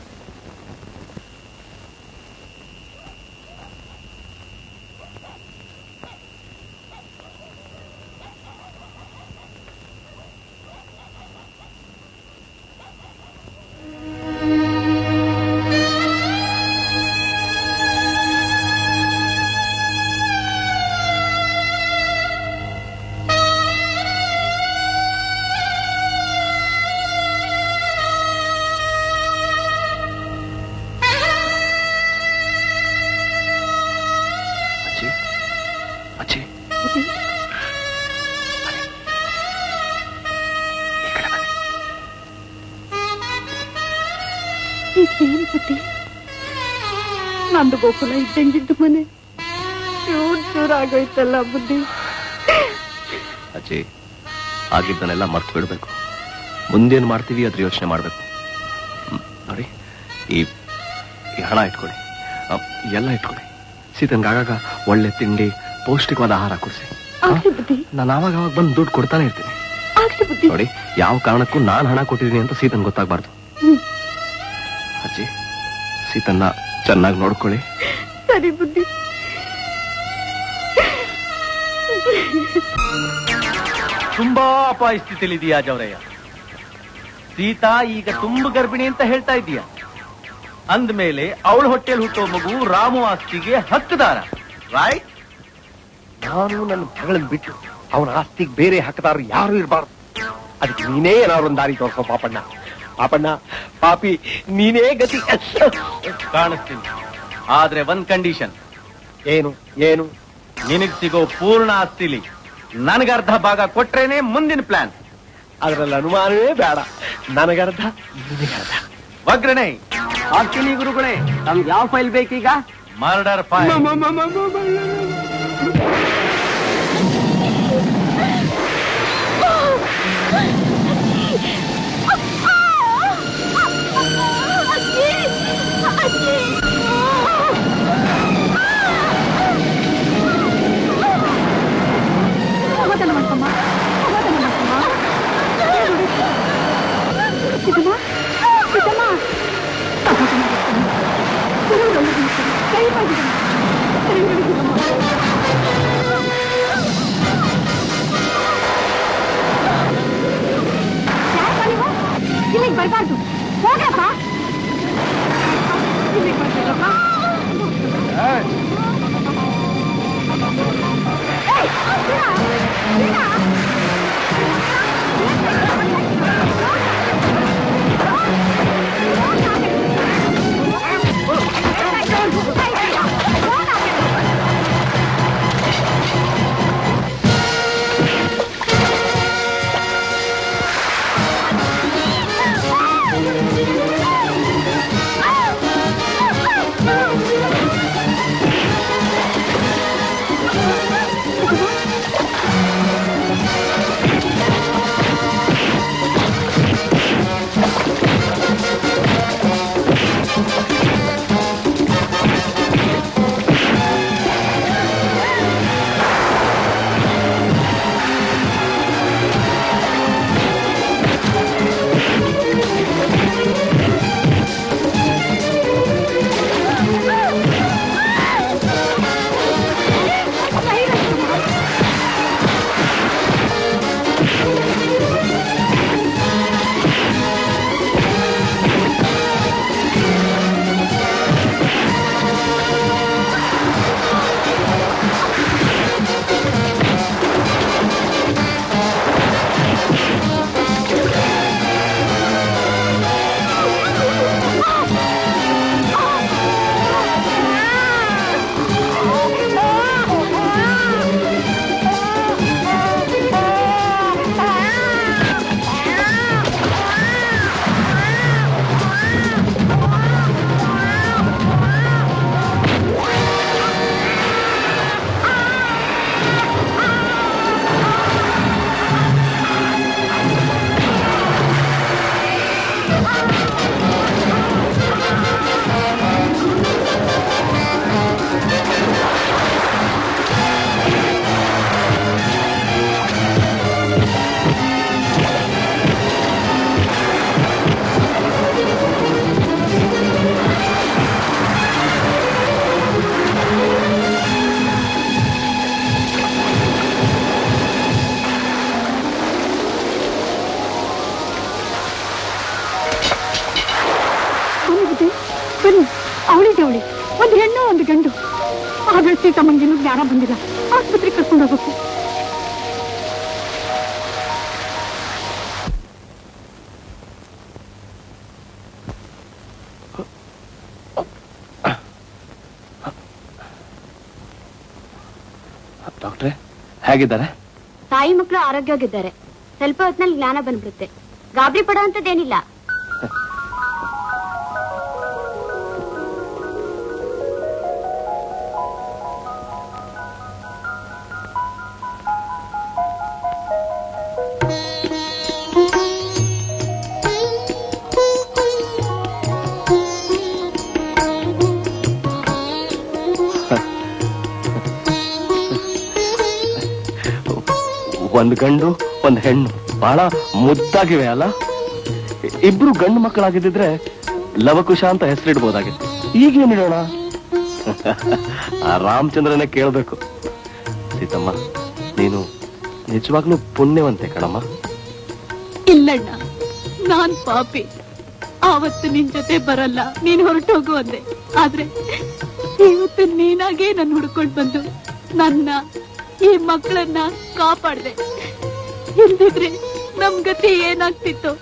ಗೋಕುಲ ಇದ್ದಂಗಿದ್ದು ಮನೆ. ಚೂರ್ ಚೂರ್ ಆಗೋಯ್ತಲ್ಲ ಬುದ್ಧಿ. ಅಜ್ಜಿ ಆಗಿದ್ದನ್ನೆಲ್ಲ ಮರ್ತು ಬಿಡ್ಬೇಕು. ಮುಂದೇನು ಮಾಡ್ತೀವಿ ಅದ್ರ ಯೋಚನೆ ಮಾಡ್ಬೇಕು. ನೋಡಿ ಈ ಹಣ ಇಟ್ಕೊಳ್ಳಿ. ಎಲ್ಲ ಇಟ್ಕೊಳ್ಳಿ. ಸೀತನ್ಗಾಗ ಒಳ್ಳೆ ತಿಂಡಿ ಪೌಷ್ಟಿಕವಾದ ಆಹಾರ ಕೊಡಿಸಿ. ನಾನು ಆವಾಗ ಅವಾಗ ಬಂದು ದುಡ್ಡು ಕೊಡ್ತಾನೆ ಇರ್ತೀನಿ. ನೋಡಿ ಯಾವ ಕಾರಣಕ್ಕೂ ನಾನು ಹಣ ಕೊಟ್ಟಿದ್ದೀನಿ ಅಂತ ಸೀತನ್ ಗೊತ್ತಾಗ್ಬಾರ್ದು. ಅಜ್ಜಿ ಸೀತನ್ನ ಚೆನ್ನಾಗಿ ನೋಡ್ಕೊಳ್ಳಿ. ಸರಿ ಬುದ್ಧಿ. ತುಂಬಾ ಅಪಾಯ ಸ್ಥಿತಿಲಿದೆಯಾ ಜವರಯ್ಯ? ಸೀತಾ ಈಗ ತುಂಬ ಗರ್ಭಿಣಿ ಅಂತ ಹೇಳ್ತಾ ಇದೀಯ ಅಂದ್ಮೇಲೆ ಅವಳ ಹೊಟ್ಟೆಲ್ ಹುಟ್ಟೋ ಮಗು ರಾಮು ಆಸ್ತಿಗೆ ಹಕ್ಕದಾರ. ರೈಟ್ ನಾನು ನನ್ನ ಮಗಳನ್ನ ಬಿಟ್ಟು ಅವನ ಆಸ್ತಿಗೆ ಬೇರೆ ಹಕ್ಕದಾರ ಯಾರು ಇರಬಾರ್ದು. ಅದಕ್ಕೆ ನೀನೇ ಏನಾದ್ರು ಒಂದು ದಾರಿ ತೋರ್ಸೋ ಪಾಪಣ್ಣ. ಪಾಪಣ್ಣ ಪಾಪಿ ನೀನೇ ಗತಿ. ಕಾಣಿಸ್ತೀನಿ. ಆದ್ರೆ ಒಂದ್ ಕಂಡೀಷನ್ ಏನು ಏನು? ನಿನಗ್ ಸಿಗೋ ಪೂರ್ಣ ಆಸ್ತಿಲಿ ನನಗರ್ಧ ಭಾಗ ಕೊಟ್ರೇನೆ ಮುಂದಿನ ಪ್ಲಾನ್ ಅದ್ರಲ್ಲಿ ಅನುಮಾನವೇ ಬೇಡ. ನನಗರ್ಧ ನಿನಗರ್ಧ. ವಗ್ರನೇ ಆಗ್ತೀನಿ ಗುರುಗಳೇ. ನಮ್ಗೆ ಯಾವ ಫೈಲ್ ಬೇಕೀಗ? ಮರ್ಡರ್ ಫೈಲ್ ದೇವ್ರು ಒಳ್ಳೆದಿರ್ತಾನೆ. ದಯಮಾಡಿದಮ್ಮ. ದಯಮಾಡಿದಮ್ಮ. ಯಾರಪ್ಪ ನೀವು? ಇಲ್ಲಿಗ್ ಬರ್ಬಾರ್ದು ಹೋಗ್ರಪ್ಪ ಇಲ್ಲಿಗ್ ಬರ್ಬೇಡಪ್ಪ. Yeah. ಬಂದಿಲ್ಲ. ಆಸ್ಪತ್ರೆಗೆ ಕರ್ಕೊಂಡು ಹೋಗ್ಬೇಕು ಡಾಕ್ಟ್ರೆ ಹೇಗಿದ್ದಾರೆ? ತಾಯಿ ಮಕ್ಕಳು ಆರೋಗ್ಯವಾಗಿದ್ದಾರೆ. ಸ್ವಲ್ಪ ಹೊತ್ತಿನಲ್ಲಿ ಜ್ಞಾನ ಬಂದ್ಬಿಡುತ್ತೆ. ಗಾಬರಿ ಪಡೋ ಅಂತದ್ದೇನಿಲ್ಲ ಒಂದ್ ಗಂಡು, ಒಂದು ಹೆಣ್ಣು. ಬಹಳ ಮುದ್ದಾಗಿವೆ ಅಲ್ಲ? ಇಬ್ರು ಗಂಡು ಮಕ್ಕಳಾಗಿದ್ದಿದ್ರೆ ಲವಕುಶ ಅಂತ ಹೆಸರಿಡ್ಬೋದಾಗಿತ್ತು. ಈಗೇನಿಡೋಣ ಆ ರಾಮಚಂದ್ರನೇ ಕೇಳಬೇಕು. ಸೀತಮ್ಮ, ನೀನು ನಿಜವಾಗ್ಲೂ ಪುಣ್ಯವಂತೆ ಕಣಮ್ಮ. ಇಲ್ಲಣ್ಣ, ನಾನ್ ಪಾಪಿ. ಆವತ್ತು ನಿನ್ ಜೊತೆ ಬರಲ್ಲ, ನೀನ್ ಹೊರಟೋಗು ಅಂದೆ. ಆದ್ರೆ ಇವತ್ತು ನೀನಾಗೇ ನನ್ ಹುಡ್ಕೊಂಡ್ ಬಂದು ನನ್ನ ಈ ಮಕ್ಕಳನ್ನ ಕಾಪಾಡ್ದೆ. ಇಲ್ದಿದ್ರೆ ನಮ್ ಗತಿ ಏನಾಗ್ತಿತ್ತು?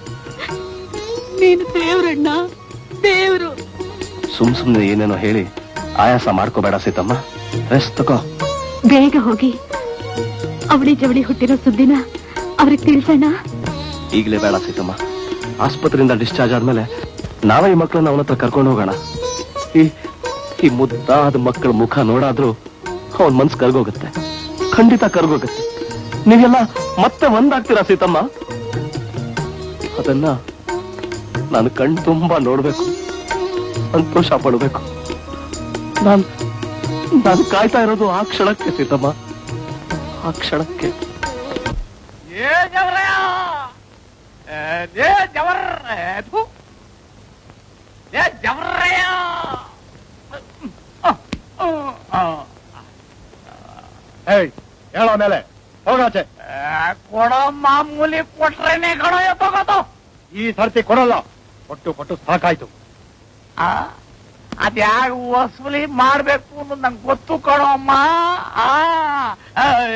ನೀನು ದೇವ್ರಣ್ಣ ದೇವ್ರು. ಸುಮ್ ಸುಮ್ನೆ ಏನೇನೋ ಹೇಳಿ ಆಯಾಸ ಮಾಡ್ಕೋಬೇಡ ಸೀತಮ್ಮ. ರೆಸ್ಟ್ ತಕೋ. ಬೇಗ ಹೋಗಿ. ಅವಳಿ ಜವಳಿ ಹುಟ್ಟಿರೋ ಸುದ್ದಿನ ಅವ್ರಿಗೆ ತಿಳಿಸೋಣ. ಈಗಲೇ ಬೇಡ ಸೀತಮ್ಮ. ಆಸ್ಪತ್ರೆಯಿಂದ ಡಿಸ್ಚಾರ್ಜ್ ಆದ್ಮೇಲೆ ನಾವೇ ಈ ಮಕ್ಕಳನ್ನ ಅವನ ಹತ್ರ ಕರ್ಕೊಂಡು ಹೋಗೋಣ. ಈ ಈ ಮುದ್ದಾದ ಮಕ್ಕಳ ಮುಖ ನೋಡಾದ್ರೂ ಅವನ್ ಮನ್ಸು ಕರ್ಗೋಗುತ್ತೆ. ಖಂಡಿತ ಕರ್ಗೋಗುತ್ತೆ. ನೀವೆಲ್ಲ ಮತ್ತೆ ಒಂದಾಗ್ತೀರಾ ಸೀತಮ್ಮ? ಅದನ್ನ ನಾನು ಕಣ್ ತುಂಬಾ ನೋಡ್ಬೇಕು. ಸಂತೋಷ ಪಡಬೇಕು. ನಾನು ನಾನು ಕಾಯ್ತಾ ಇರೋದು ಆ ಕ್ಷಣಕ್ಕೆ ಸೀತಮ್ಮ. ಆ ಕ್ಷಣಕ್ಕೆ. ಏ ಜವರಯ್ಯ! ಏ ಜವರ್ ಥು. ಏ ಜವರಯ್ಯ! ಹೇಳೋ ಮೇಲೆ. ಹೋಗಾಚೆ ಕೊಡೋ ಮಾಮೂಲಿ ಕೊಟ್ರೇನೆ ಕಣೋ ತಗೋದು ಈ ಸರ್ತಿ ಕೊಡಲ್ಲ. ಕೊಟ್ಟು ಕೊಟ್ಟು ಸಾಕಾಯ್ತು. ಅದ್ಯಾಗ ವಸೂಲಿ ಮಾಡ್ಬೇಕು ಅನ್ನೋದು ನಂಗೆ ಗೊತ್ತು ಕಣೋ ಅಮ್ಮ.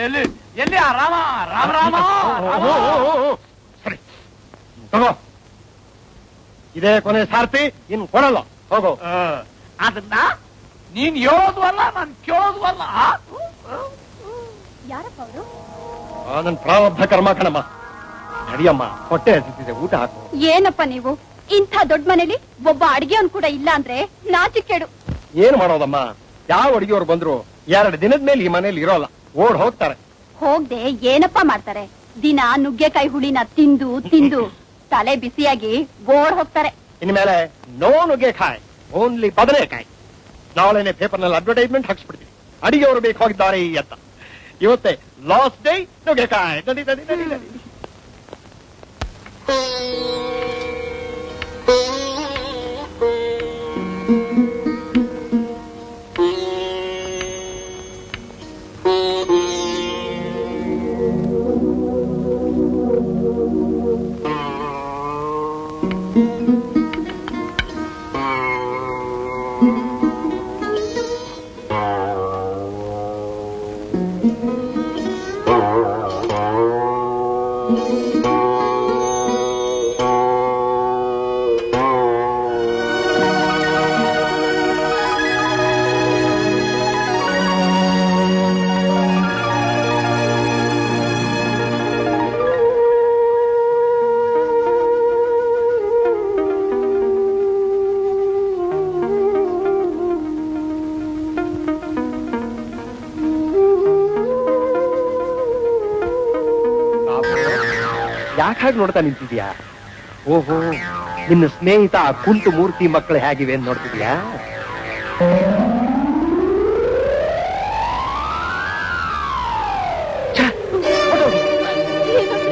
ಎಲ್ಲಿ ಎಲ್ಲಿ ಆ ರಾಮ ರಾಮ ರಾಮ ರಾಮ. ಸರಿ. ತಗೋ. ಇದೇ ಕೊನೆ ಸಾರ್ತಿ ಇನ್ ಕೊಡಲ್ಲ. ಹೋಗೋ. ಆ, ಅದನ್ನ ನೀನ್ ಹೇಳೋದು ಅಲ್ಲ ನಾನು ಕೇಳೋದು ಅಲ್ಲ ಯಾರಪ್ಪ ಅವರು? ನನ್ ಪ್ರಾರಬ್ಧ ಕರ್ಮ ಕಣಮ್ಮ. ನಡಿಯಮ್ಮ ಹೊಟ್ಟೆ ಹಸಿತಿದೆ ಊಟ ಹಾಕು. ಏನಪ್ಪ ನೀವು? ಇಂಥ ದೊಡ್ಡ ಮನೇಲಿ ಒಬ್ಬ ಅಡಿಗೆಯವನ್ ಕೂಡ ಇಲ್ಲ ಅಂದ್ರೆ ನಾಚಿಕೆಡು ಏನ್ ಮಾಡೋದಮ್ಮ? ಯಾವ ಅಡಿಗೆಯವ್ರು ಬಂದ್ರು ಎರಡು ದಿನದ ಮೇಲೆ ಈ ಮನೇಲಿ ಇರೋಲ್ಲ. ಓಡ್ ಹೋಗ್ತಾರೆ. ಹೋಗ್ದೆ ಏನಪ್ಪ ಮಾಡ್ತಾರೆ? ದಿನ ನುಗ್ಗೆಕಾಯಿ ಹುಳಿನ ತಿಂದು ತಿಂದು ತಲೆ ಬಿಸಿಯಾಗಿ ಓಡ್ ಹೋಗ್ತಾರೆ. ಇನ್ಮೇಲೆ ನೋ ನುಗ್ಗೆಕಾಯಿ ಓನ್ಲಿ ಬದನೆಕಾಯಿ. ನಾಳೆನೆ ಪೇಪರ್ನಲ್ಲಿ ಅಡ್ವರ್ಟೈಸ್ಮೆಂಟ್ ಹಾಕ್ಸ್ಬಿಡ್ತೀವಿ ಅಡಿಗೆಯವರು ಬೇಕಾಗಿದ್ದಾರೆ ಅಂತ. ಇವತ್ತೇ Lost day? Doghe, kai. Dali, dali, dali, dali. ಹಾಗೆ ನೋಡ್ತಾ ನಿಂತಿದ್ಯಾ? ಓಹೋ ನಿನ್ನ ಸ್ನೇಹಿತ ಆ ಕುಂಟು ಮೂರ್ತಿ ಮಕ್ಕಳು ಹೇಗಿವೆ ಅಂತ ನೋಡ್ತಿದ್ಯಾ.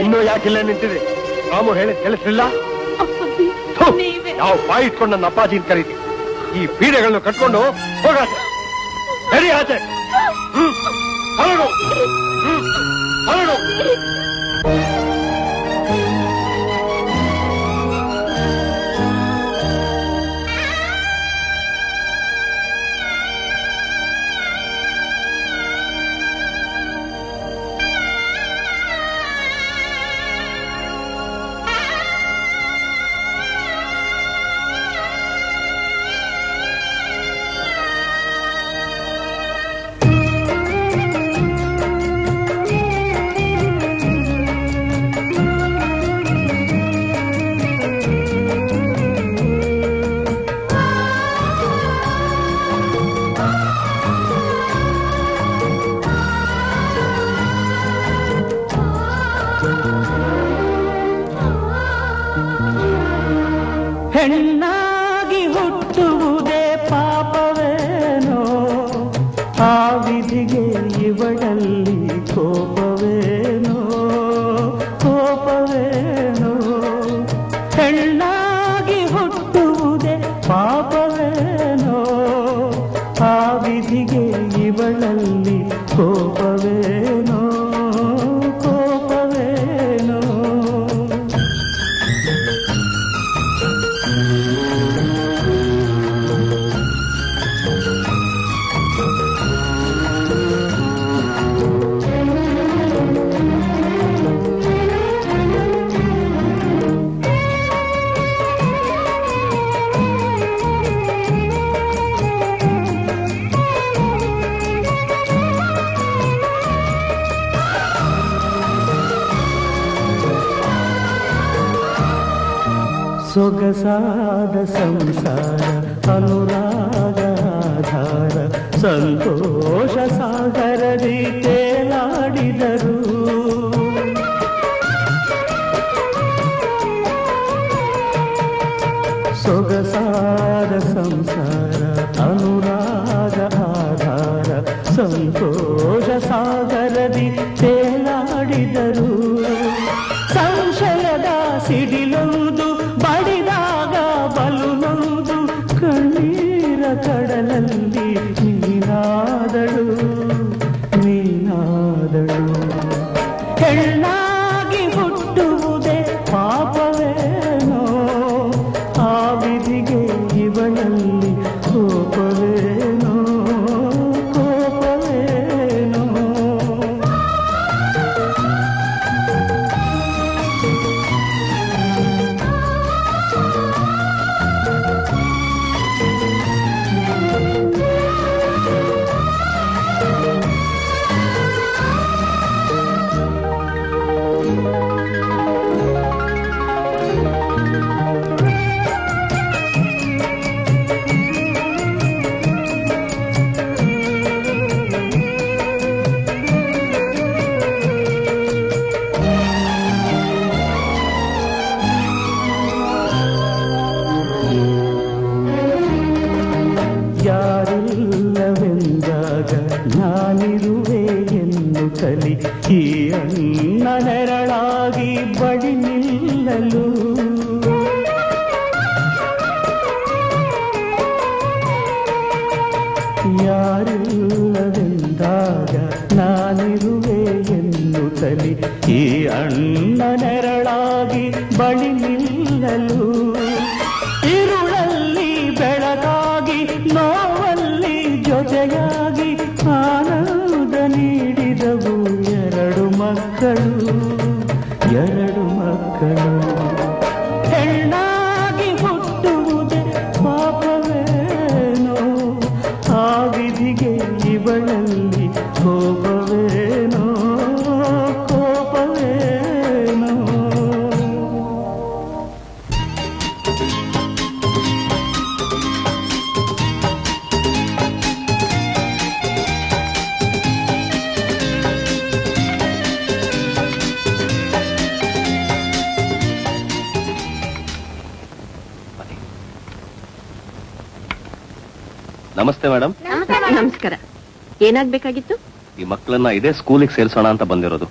ಇನ್ನೂ ಯಾಕಿಲ್ಲ ನಿಂತಿದೆ ರಾಮು ಹೇಳಿ ಕೇಳಿಸ್ಲಿಲ್ಲ? ನಾವು. ಬಾಯಿ ಇಟ್ಕೊಂಡು ನನ್ನ ಅಪ್ಪಾಜಿನ ಕರೀತಿ? ಈ ಪೀಡೆಗಳನ್ನು ಕಟ್ಕೊಂಡು ಹೋಗಾಚೆ ಸರಿ ಆಚೆ. ಹ್ಮ್ ಹರಡು. ಹ್ಮ್ ಹೊರಗು ಏನಾಗ್ಬೇಕಾಗಿತ್ತು? ಈ ಮಕ್ಕಳನ್ನ ಇದೇ ಸ್ಕೂಲಿಗೆ ಸೇರಿಸೋಣ ಅಂತ ಬಂದಿರೋದು.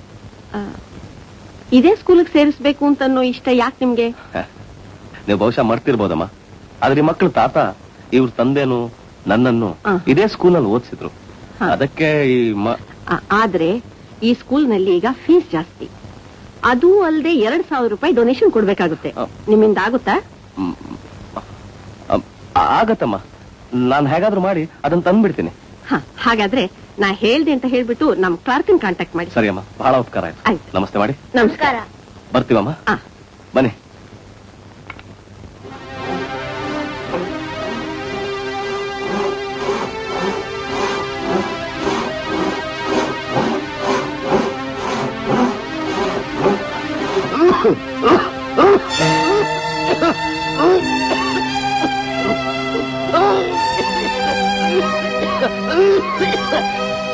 ಇದೇ ಸ್ಕೂಲಿಗೆ ಸೇರಿಸಬೇಕು ಅಂತ ಅನ್ನೋ ಇಷ್ಟ ಯಾಕೆ ನಿಮ್ಗೆ? ನೀವು ಬಹುಶಃ ಮಾಡ್ತಿರ್ಬೋದಮ್ಮ ಆದ್ರೆ ಈ ಮಕ್ಕಳು ತಾತ ಇವ್ರ ತಂದೆನು ನನ್ನನ್ನು ಇದೇ ಸ್ಕೂಲಲ್ಲಿ ಓದಿಸಿದ್ರು. ಅದಕ್ಕೆ ಈ ಆದ್ರೆ ಈ ಸ್ಕೂಲ್ನಲ್ಲಿ ಈಗ ಫೀಸ್ ಜಾಸ್ತಿ. ಅದು ಅಲ್ಲದೆ ಎರಡ್ ಸಾವಿರ ರೂಪಾಯಿ ಡೊನೇಷನ್ ಕೊಡ್ಬೇಕಾಗುತ್ತೆ. ನಿಮ್ಮಿಂದ ಆಗುತ್ತಾ? ಆಗತ್ತಮ್ಮ. ನಾನು ಹೇಗಾದ್ರೂ ಮಾಡಿ ಅದನ್ನ ತಂದ್ಬಿಡ್ತೀನಿ. ಹಾಗಾದ್ರೆ ನಾ ಹೇಳ್ದೆ ಅಂತ ಹೇಳ್ಬಿಟ್ಟು ನಮ್ ಕ್ಲಾರ್ಕನ್ ಕಾಂಟ್ಯಾಕ್ಟ್ ಮಾಡಿ. ಸರಿ ಅಮ್ಮ ಬಹಳ ಉಪಕಾರ ಆಯ್ತು. ಆಯ್ತು. ನಮಸ್ತೆ ಮಾಡಿ. ನಮಸ್ಕಾರ. ಬರ್ತೀವಮ್ಮ. ಬನ್ನಿ.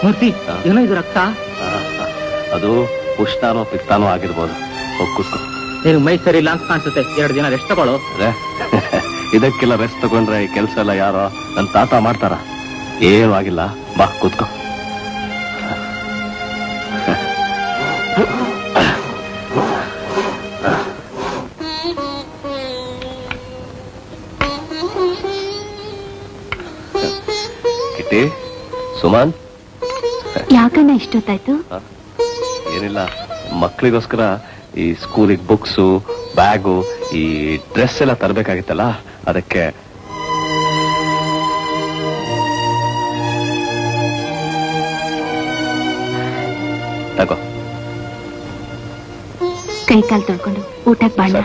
ಮೂರ್ತಿ ಏನೋ ಇದು ರಕ್ತ? ಅದು ಉಷ್ಣಾನೋ ಪಿತ್ತಾನೋ ಆಗಿರ್ಬೋದು. ಕೂತ್ಕೋ. ನೀನು ಮೈ ಸರಿ ಇಲ್ಲ ಅಂತ ಕಾಣಿಸುತ್ತೆ. ಎರಡು ದಿನ ರೆಸ್ಟ್ ತಗೊಳ್ಳೋ ಇದಕ್ಕೆಲ್ಲ ರೆಸ್ಟ್ ತಗೊಂಡ್ರೆ ಈ ಕೆಲಸ ಎಲ್ಲ ಯಾರೋ ನನ್ನ ತಾತ ಮಾಡ್ತಾರ. ಏನೂ ಆಗಿಲ್ಲ. ಬಾ ಕೂತ್ಕೋ. ಕಿಟ್ಟಿ ಸುಮನ್? ಯಾಕಣ್ಣ ಇಷ್ಟೊತ್ತಾಯ್ತು? ಏನಿಲ್ಲ ಮಕ್ಕಳಿಗೋಸ್ಕರ ಈ ಸ್ಕೂಲಿಗೆ ಬುಕ್ಸು ಬ್ಯಾಗು ಈ ಡ್ರೆಸ್ ಎಲ್ಲ ತರಬೇಕಾಗಿತ್ತಲ್ಲ ಅದಕ್ಕೆ ತಗೋ. ಕೈ ಕಾಲು ತೊಳ್ಕೊಂಡು ಊಟಕ್ಕೆ ಬಾಣ.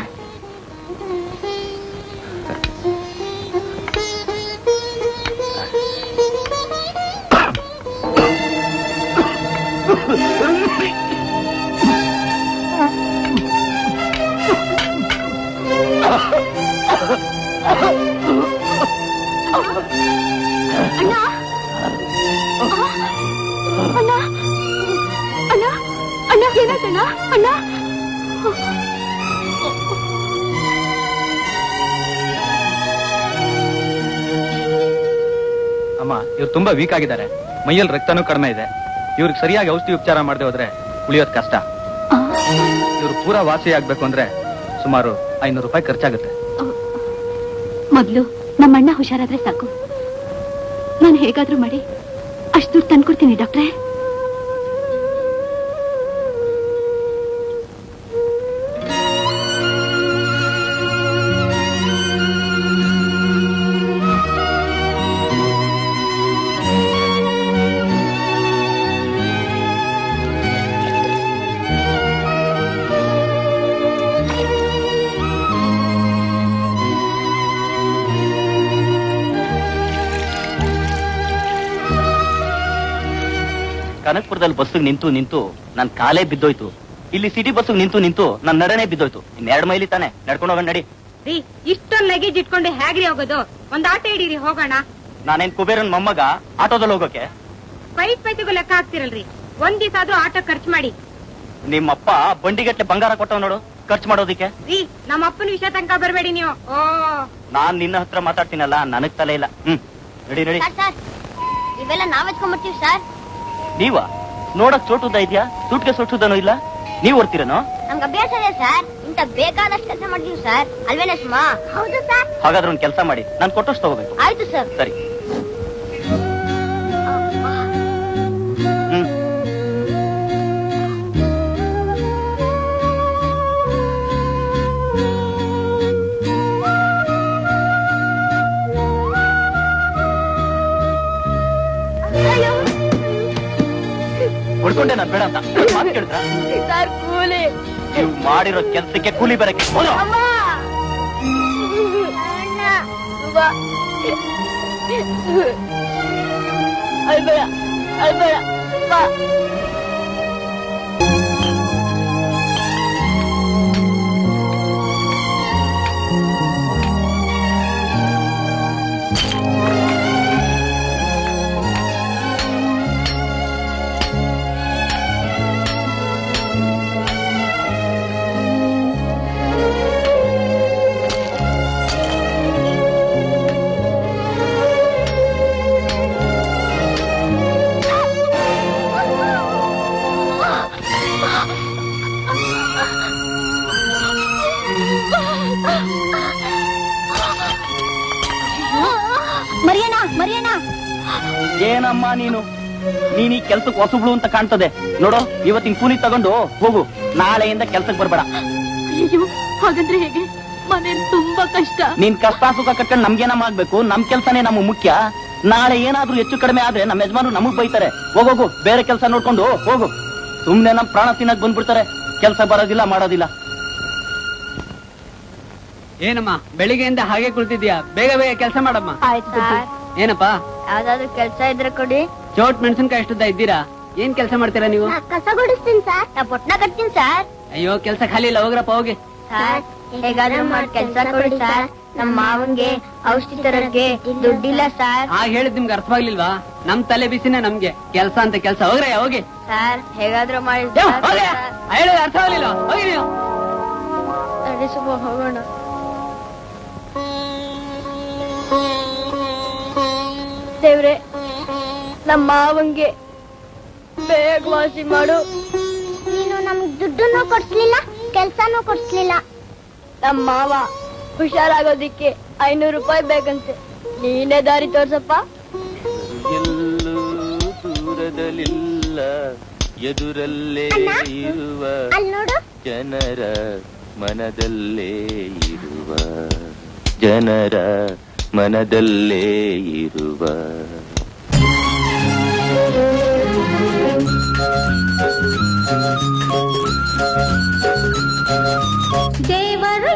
ತುಂಬಾ ವೀಕ್ ಆಗಿದ್ದಾರೆ. ಮೈಯಲ್ಲಿ ರಕ್ತನೂ ಕಡಿಮೆ ಇದೆ. ಇವ್ರಿಗೆ ಸರಿಯಾಗಿ ಔಷಧಿ ಉಪಚಾರ ಮಾಡದೆ ಹೋದ್ರೆ ಉಳಿಯೋದ್ ಕಷ್ಟ. ಇವ್ರು ಪೂರಾ ವಾಸಿ ಆಗ್ಬೇಕು ಅಂದ್ರೆ ಸುಮಾರು ಐನೂರು ರೂಪಾಯಿ ಖರ್ಚಾಗುತ್ತೆ. ಮೊದ್ಲು ನಮ್ಮಣ್ಣ ಹುಷಾರಾದ್ರೆ ಸಾಕು. ನಾನು ಹೇಗಾದ್ರೂ ಮಾಡಿ ಅಷ್ಟು ದುಡ್ಡು ತಂದ್ಕೊಡ್ತೀನಿ ಡಾಕ್ಟ್ರೆ. ಕನಕಪುರದಲ್ಲಿ ಬಸ್ಸಿಗೆ ನಿಂತು ನಿಂತು ನನ್ ಕಾಲೇ ಬಿದ್ದೋಯ್ತು. ಇಲ್ಲಿ ಸಿಟಿ ಬಸ್ಸಿಗೆ ನಿಂತು ನಿಂತು ನನ್ ನಡನೆ ಬಿದ್ದೋಯ್ತು. ಇನ್ನೆರಡು ಮೈಲಿ ತಾನೆ. ನಡ್ಕೊಂಡು ಹೋಗೋಣ ನಡಿ. ರೀ ಇಷ್ಟೊಂದ್ ಲಗೇಜ್ ಇಟ್ಕೊಂಡು ಹೇಗ್ರಿ ಹೋಗೋದು? ಒಂದ್ ಆಟೋ ಇಡೀರಿ ಹೋಗೋಣ. ನಾನೇನ್ ಕುಬೇರನ್ ಮೊಮ್ಮಗ ಆಟೋದಲ್ಲಿ ಹೋಗೋಕೆ? ಪೈಪ್ ಪೈತಿಗೂ ಲೆಕ್ಕ ಹಾಕ್ತಿರಲ್ರಿ. ಒಂದ್ ದಿವಸ ಆದ್ರೂ ಆಟೋ ಖರ್ಚು ಮಾಡಿ. ನಿಮ್ಮಪ್ಪ ಬಂಡಿಗಟ್ಟೆ ಬಂಗಾರ ಕೊಟ್ಟವ್ ನೋಡು. ಖರ್ಚು ಮಾಡೋದಿಕ್ಕೆ? ರೀ ನಮ್ಮ ಅಪ್ಪನ ವಿಷಯ ತನಕ ಬರಬೇಡಿ ನೀವು. ಓ. ನಾನ್ ನಿನ್ನ ಹತ್ರ ಮಾತಾಡ್ತೀನಲ್ಲ ನನಗ್ ತಲೆ ಇಲ್ಲ. ಹ್ಮ್ ನಡಿ ನಡಿ. ಇವೆಲ್ಲ ನಾವ್ ಎತ್ಕೊಂಡ್ಬರ್ತೀವಿ ಸರ್. ನೀವ? ನೋಡಕ್ ಚೋಟುದ್ದ ಇದ್ಯಾ? ಸುಟ್ಗೆ ಸೊಟ್ಟುದನೋ ಇಲ್ಲ? ನೀವ್ ಓಡ್ತೀರನೋ? ನಮ್ಗೆ ಅಭ್ಯಾಸ ಇದೆ ಸರ್. ಇಂತ ಬೇಕಾದಷ್ಟು ಕೆಲಸ ಮಾಡ್ತೀವಿ ಸರ್. ಅಲ್ವೇನ ಸುಮಾ? ಹೌದು ಸರ್. ಹಾಗಾದ್ರೆ ಒಂದ್ ಕೆಲಸ ಮಾಡಿ. ನಾನ್ ಕೊಟ್ಟಷ್ಟು ತಗೋಬೇಕು. ಆಯ್ತು ಸರ್. ಸರಿ. ಹೊಡ್ಕೊಂಡೆ ನಾನ್ ಬೇಡ ಅಂತ. ಮಾತ್ ಕೇಳಿದ್ರಾ? ಸರ್ ಕೂಲಿ. ನೀವು ಮಾಡಿರೋ ಕೆಲ್ಸಕ್ಕೆ ಕೂಲಿ ಬರಕ್ಕೆ ಹೋಗೋ. ಅಮ್ಮ. ಏನಮ್ಮ ನೀನು? ನೀನ್ ಈ ಕೆಲ್ಸಕ್ಕೆ ಹೊಸಬ್ಳು ಅಂತ ಕಾಣ್ತದೆ. ನೋಡು ಇವತ್ತಿನ ಕೂಲಿ ತಗೊಂಡು ಹೋಗು. ನಾಳೆಯಿಂದ ಕೆಲ್ಸಕ್ಕೆ ಬರ್ಬೇಡ. ಅಯ್ಯೋ ಹಾಗಂದ್ರೆ ಹೇಗೆ? ಮನೇಲಿ ತುಂಬಾ ಕಷ್ಟ. ನೀನ್ ಕಷ್ಟ ಸುಖ ಕಟ್ಕೊಂಡು ನಮ್ಗೇನಮ್ಮ ಆಗ್ಬೇಕು? ನಮ್ ಕೆಲ್ಸನೇ ನಮ್ಗ್ ಮುಖ್ಯ. ನಾಳೆ ಏನಾದ್ರೂ ಹೆಚ್ಚು ಕಡಿಮೆ ಆದ್ರೆ ನಮ್ಮ ಯಜಮಾನರು ನಮಗ್ ಬೈತಾರೆ. ಹೋಗೋಗು ಬೇರೆ ಕೆಲಸ ನೋಡ್ಕೊಂಡು ಹೋಗು. ಸುಮ್ನೆ ನಮ್ ಪ್ರಾಣ ತಿನ್ನಕ್ ಬಂದ್ಬಿಡ್ತಾರೆ. ಕೆಲ್ಸ ಬರೋದಿಲ್ಲ ಮಾಡೋದಿಲ್ಲ. ಏನಮ್ಮ ಬೆಳಿಗ್ಗೆಯಿಂದ ಹಾಗೆ ಕುಳಿತಿದ್ಯಾ ಬೇಗ ಬೇಗ ಕೆಲಸ ಮಾಡಮ್ಮ. ಆಯ್ತು ಸರ್. ಏನಪ್ಪ? ಯಾವ್ದಾದ್ರು ಕೆಲ್ಸ ಇದ್ರೆ ಕೊಡಿ. ಚೋಟ್ ಮೆಣಸಿನ್ಕಾಯಿ ಎಷ್ಟುದ್ದ ಇದ್ದೀರಾ? ಏನ್ ಕೆಲಸ ಮಾಡ್ತೀರಾ ನೀವು? ಕಸ ಗುಡಿಸ್ತೀನಿ ಸರ್. ನಾ ಪೊಟ್ನ ಕಟ್ತೀನಿ ಸರ್. ಅಯ್ಯೋ ಕೆಲಸ ಖಾಲಿ ಇಲ್ಲ ಹೋಗ್ರಪ್ಪ ಹೋಗಿ. ಸರ್ ಹೇಗಾದ್ರೂ ಮಾಡಿ ಕೆಲ್ಸ ಕೊಡಿ ಸರ್. ನಮ್ಮ ಮಾವನ್ಗೆ ಔಷಧಿ ತರಕ್ಕೆ ದುಡ್ಡಿಲ್ಲ ಸರ್. ಆ ಹೇಳಿದ್ ನಿಮ್ಗೆ ಅರ್ಥವಾಗ್ಲಿಲ್ವಾ? ನಮ್ ತಲೆ ಬಿಸಿನೇ ನಮ್ಗೆ. ಕೆಲಸ ಅಂತ ಕೆಲಸ. ಹೋಗ್ರೆ ಹೋಗಿ. ಸರ್ ಹೇಗಾದ್ರೂ ಮಾಡಿ ಹೇಳಿದ ಸರ್. ಅರ್ಥ ಆಗ್ಲಿಲ್ಲ ಹೋಗಿ ನೀವು. ಹೋಗೋಣ. ದೇವ್ರೆ ನಮ್ಮ ಮಾವಂಗೆ ಬೇಗ ವಾಸಿ ಮಾಡು. ನೀನು ನಮ್ಗ್ ದುಡ್ಡನ್ನು ಕೊಡ್ಸ್ಲಿಲ್ಲ ಕೆಲ್ಸನೂ ಕೊಡ್ಸ್ಲಿಲ್ಲ. ನಮ್ಮ ಮಾವ ಹುಷಾರಾಗೋದಿಕ್ಕೆ ಐನೂರು ರೂಪಾಯಿ ಬೇಕಂತೆ. ನೀನೇ ದಾರಿ ತೋರ್ಸಪ್ಪ. ಎಲ್ಲೂ ದೂರದಲ್ಲಿಲ್ಲ ಎದುರಲ್ಲೇ ಇರುವ ಜನರ ಮನದಲ್ಲೇ ಇರುವ ಜನರ ಮನದಲ್ಲೇ ಇರುವ ದೇವರು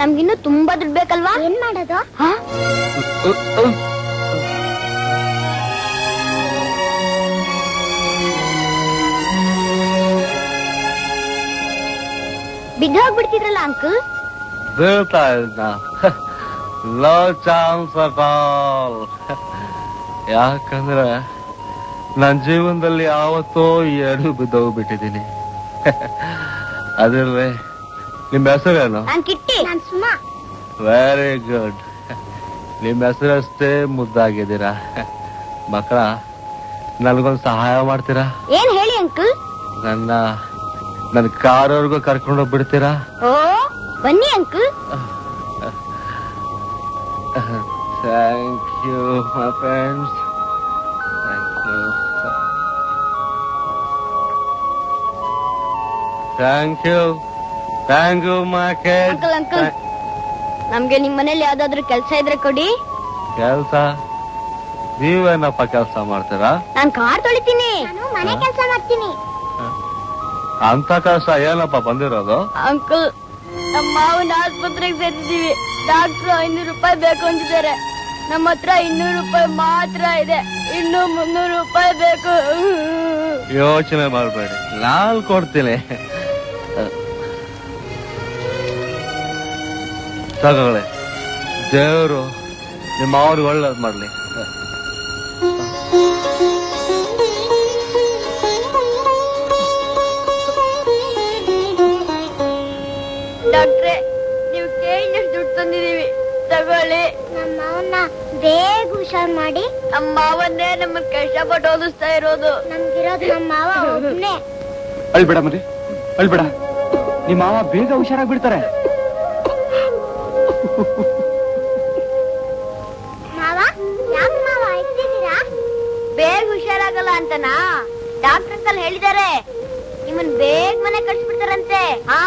ನಮ್ಗಿನ್ನು ತುಂಬಾ ದುಡ್ಡು ಬೇಕಲ್ವಾ? ಏನ್ ಮಾಡೋದು? ಬಿದ್ದೋಗ್ಬಿಡ್ತಿದ್ರಲ್ಲ ಅಂಕಲ್? ಬೀಳ್ತಾ ಇದ್ದ. No chance at all. ಯಾಕಂದ್ರೆ ನನ್ನ ಜೀವನದಲ್ಲಿ ಯಾವತ್ತೋ ಎರಡು ಬಿದ್ದೋಗ್ಬಿಟ್ಟಿದ್ದೀನಿ. ಅದಿರ್ಲಿ ನಿಮ್ಮ ಹೆಸರೇನು? ನಾನ್ ಕಿಟ್ಟಿ. ನಾನ್ ಸುಮಾ. ವೆರಿ ಗುಡ್ ನಿಮ್ಮ ಹೆಸರಷ್ಟೇ ಮುದ್ದಾಗಿದ್ದೀರಾ? ಮಕ್ಕಳ ನನ್ಗೊಂದು ಸಹಾಯ ಮಾಡ್ತೀರಾ? ಏನ್ ಹೇಳಿ ಅಂಕಲ್? ನನ್ನ ನನ್ನ ಕಾರವ್ರಿಗೂ ಕರ್ಕೊಂಡು ಹೋಗ್ಬಿಡ್ತೀರಾ? ಓ ಬನ್ನಿ uncle. Thank you my friends thank you thank you thank you my uncle uncle ನಮ್ಗೆ ನಿಮ್ ಮನೇಲಿ ಯಾವ್ದಾದ್ರು ಕೆಲ್ಸ ಇದ್ರೆ ಕೊಡಿ. ಕೆಲಸ? ನೀವೇನಪ್ಪ ಕೆಲಸ ಮಾಡ್ತೀರಾ? ನಾನ್ ಕಾರ್ ತೊಳಿತೀನಿ. ನಾನು ಮನೆ ಕೆಲಸ ಮಾಡ್ತೀನಿ. ಅಂತ ಕಷ್ಟ ಏನಪ್ಪ ಬಂದಿರೋದು? ಅಂಕಲ್ ನಮ್ಮ ಮಾವನ ಆಸ್ಪತ್ರೆಗೆ ಸೇರಿದ್ದೀವಿ. ಡಾಕ್ಟರ್ ಐನೂರು ರೂಪಾಯಿ ಬೇಕು ಅಂತಿದ್ದಾರೆ. ನಮ್ಮ ಹತ್ರ ಇನ್ನೂರು ರೂಪಾಯಿ ಮಾತ್ರ ಇದೆ. ಇನ್ನು ಮುನ್ನೂರು ರೂಪಾಯಿ ಬೇಕು. ಯೋಚನೆ ಮಾಡಬೇಡಿ. ನಾಲ್ ಕೊಡ್ತೀನಿ. ತಗೊಳ್ಳಿ ದೇವರು ನಿಮ್ಮ ಅವ್ರಿಗೆ ಒಳ್ಳೇದು ಮಾಡ್ಲಿ. ಡಾಕ್ಟ್ರೆ ನೀವು ಕೇಳಿದಷ್ಟು ದುಡ್ಡು ತಂದಿದ್ದೀವಿ. ತಗೊಳ್ಳಿ. ನಮ್ಮ ಮಾವನ್ನ ಬೇಗ ಹುಷಾರ್ ಮಾಡಿ. ನಮ್ಮ ಮಾವನ್ನೇ ನಮ್ಮ ಕಷ್ಟಪಟ್ಟು ಓದಿಸ್ತಾ ಇರೋದು. ನಮ್ಗಿರೋದು ನಮ್ಮ ಮಾವ ಒಬ್ನೇ. ಅಳ್ಬೇಡ ಮರಿ ಅಳ್ಬೇಡ. ನಿಮ್ಮ ಮಾವ ಬೇಗ ಹುಷಾರಾಗಿ ಬಿಡ್ತಾರೆ. ಮಾವ ಯಾಕೆ ಮಾವ ಇಟ್ಟಿದ್ದೀರಾ ಬೇಗ ಹುಷಾರಾಗಲ್ಲ ಅಂತನಾ? ಡಾಕ್ಟರ್ ಅಂಕಲ್ ಹೇಳಿದ್ದಾರೆ ನಿಮ್ಮನ್ ಬೇಗ ಮನೆ ಕಳ್ಸ್ಬಿಡ್ತಾರಂತೆ. ಹಾ.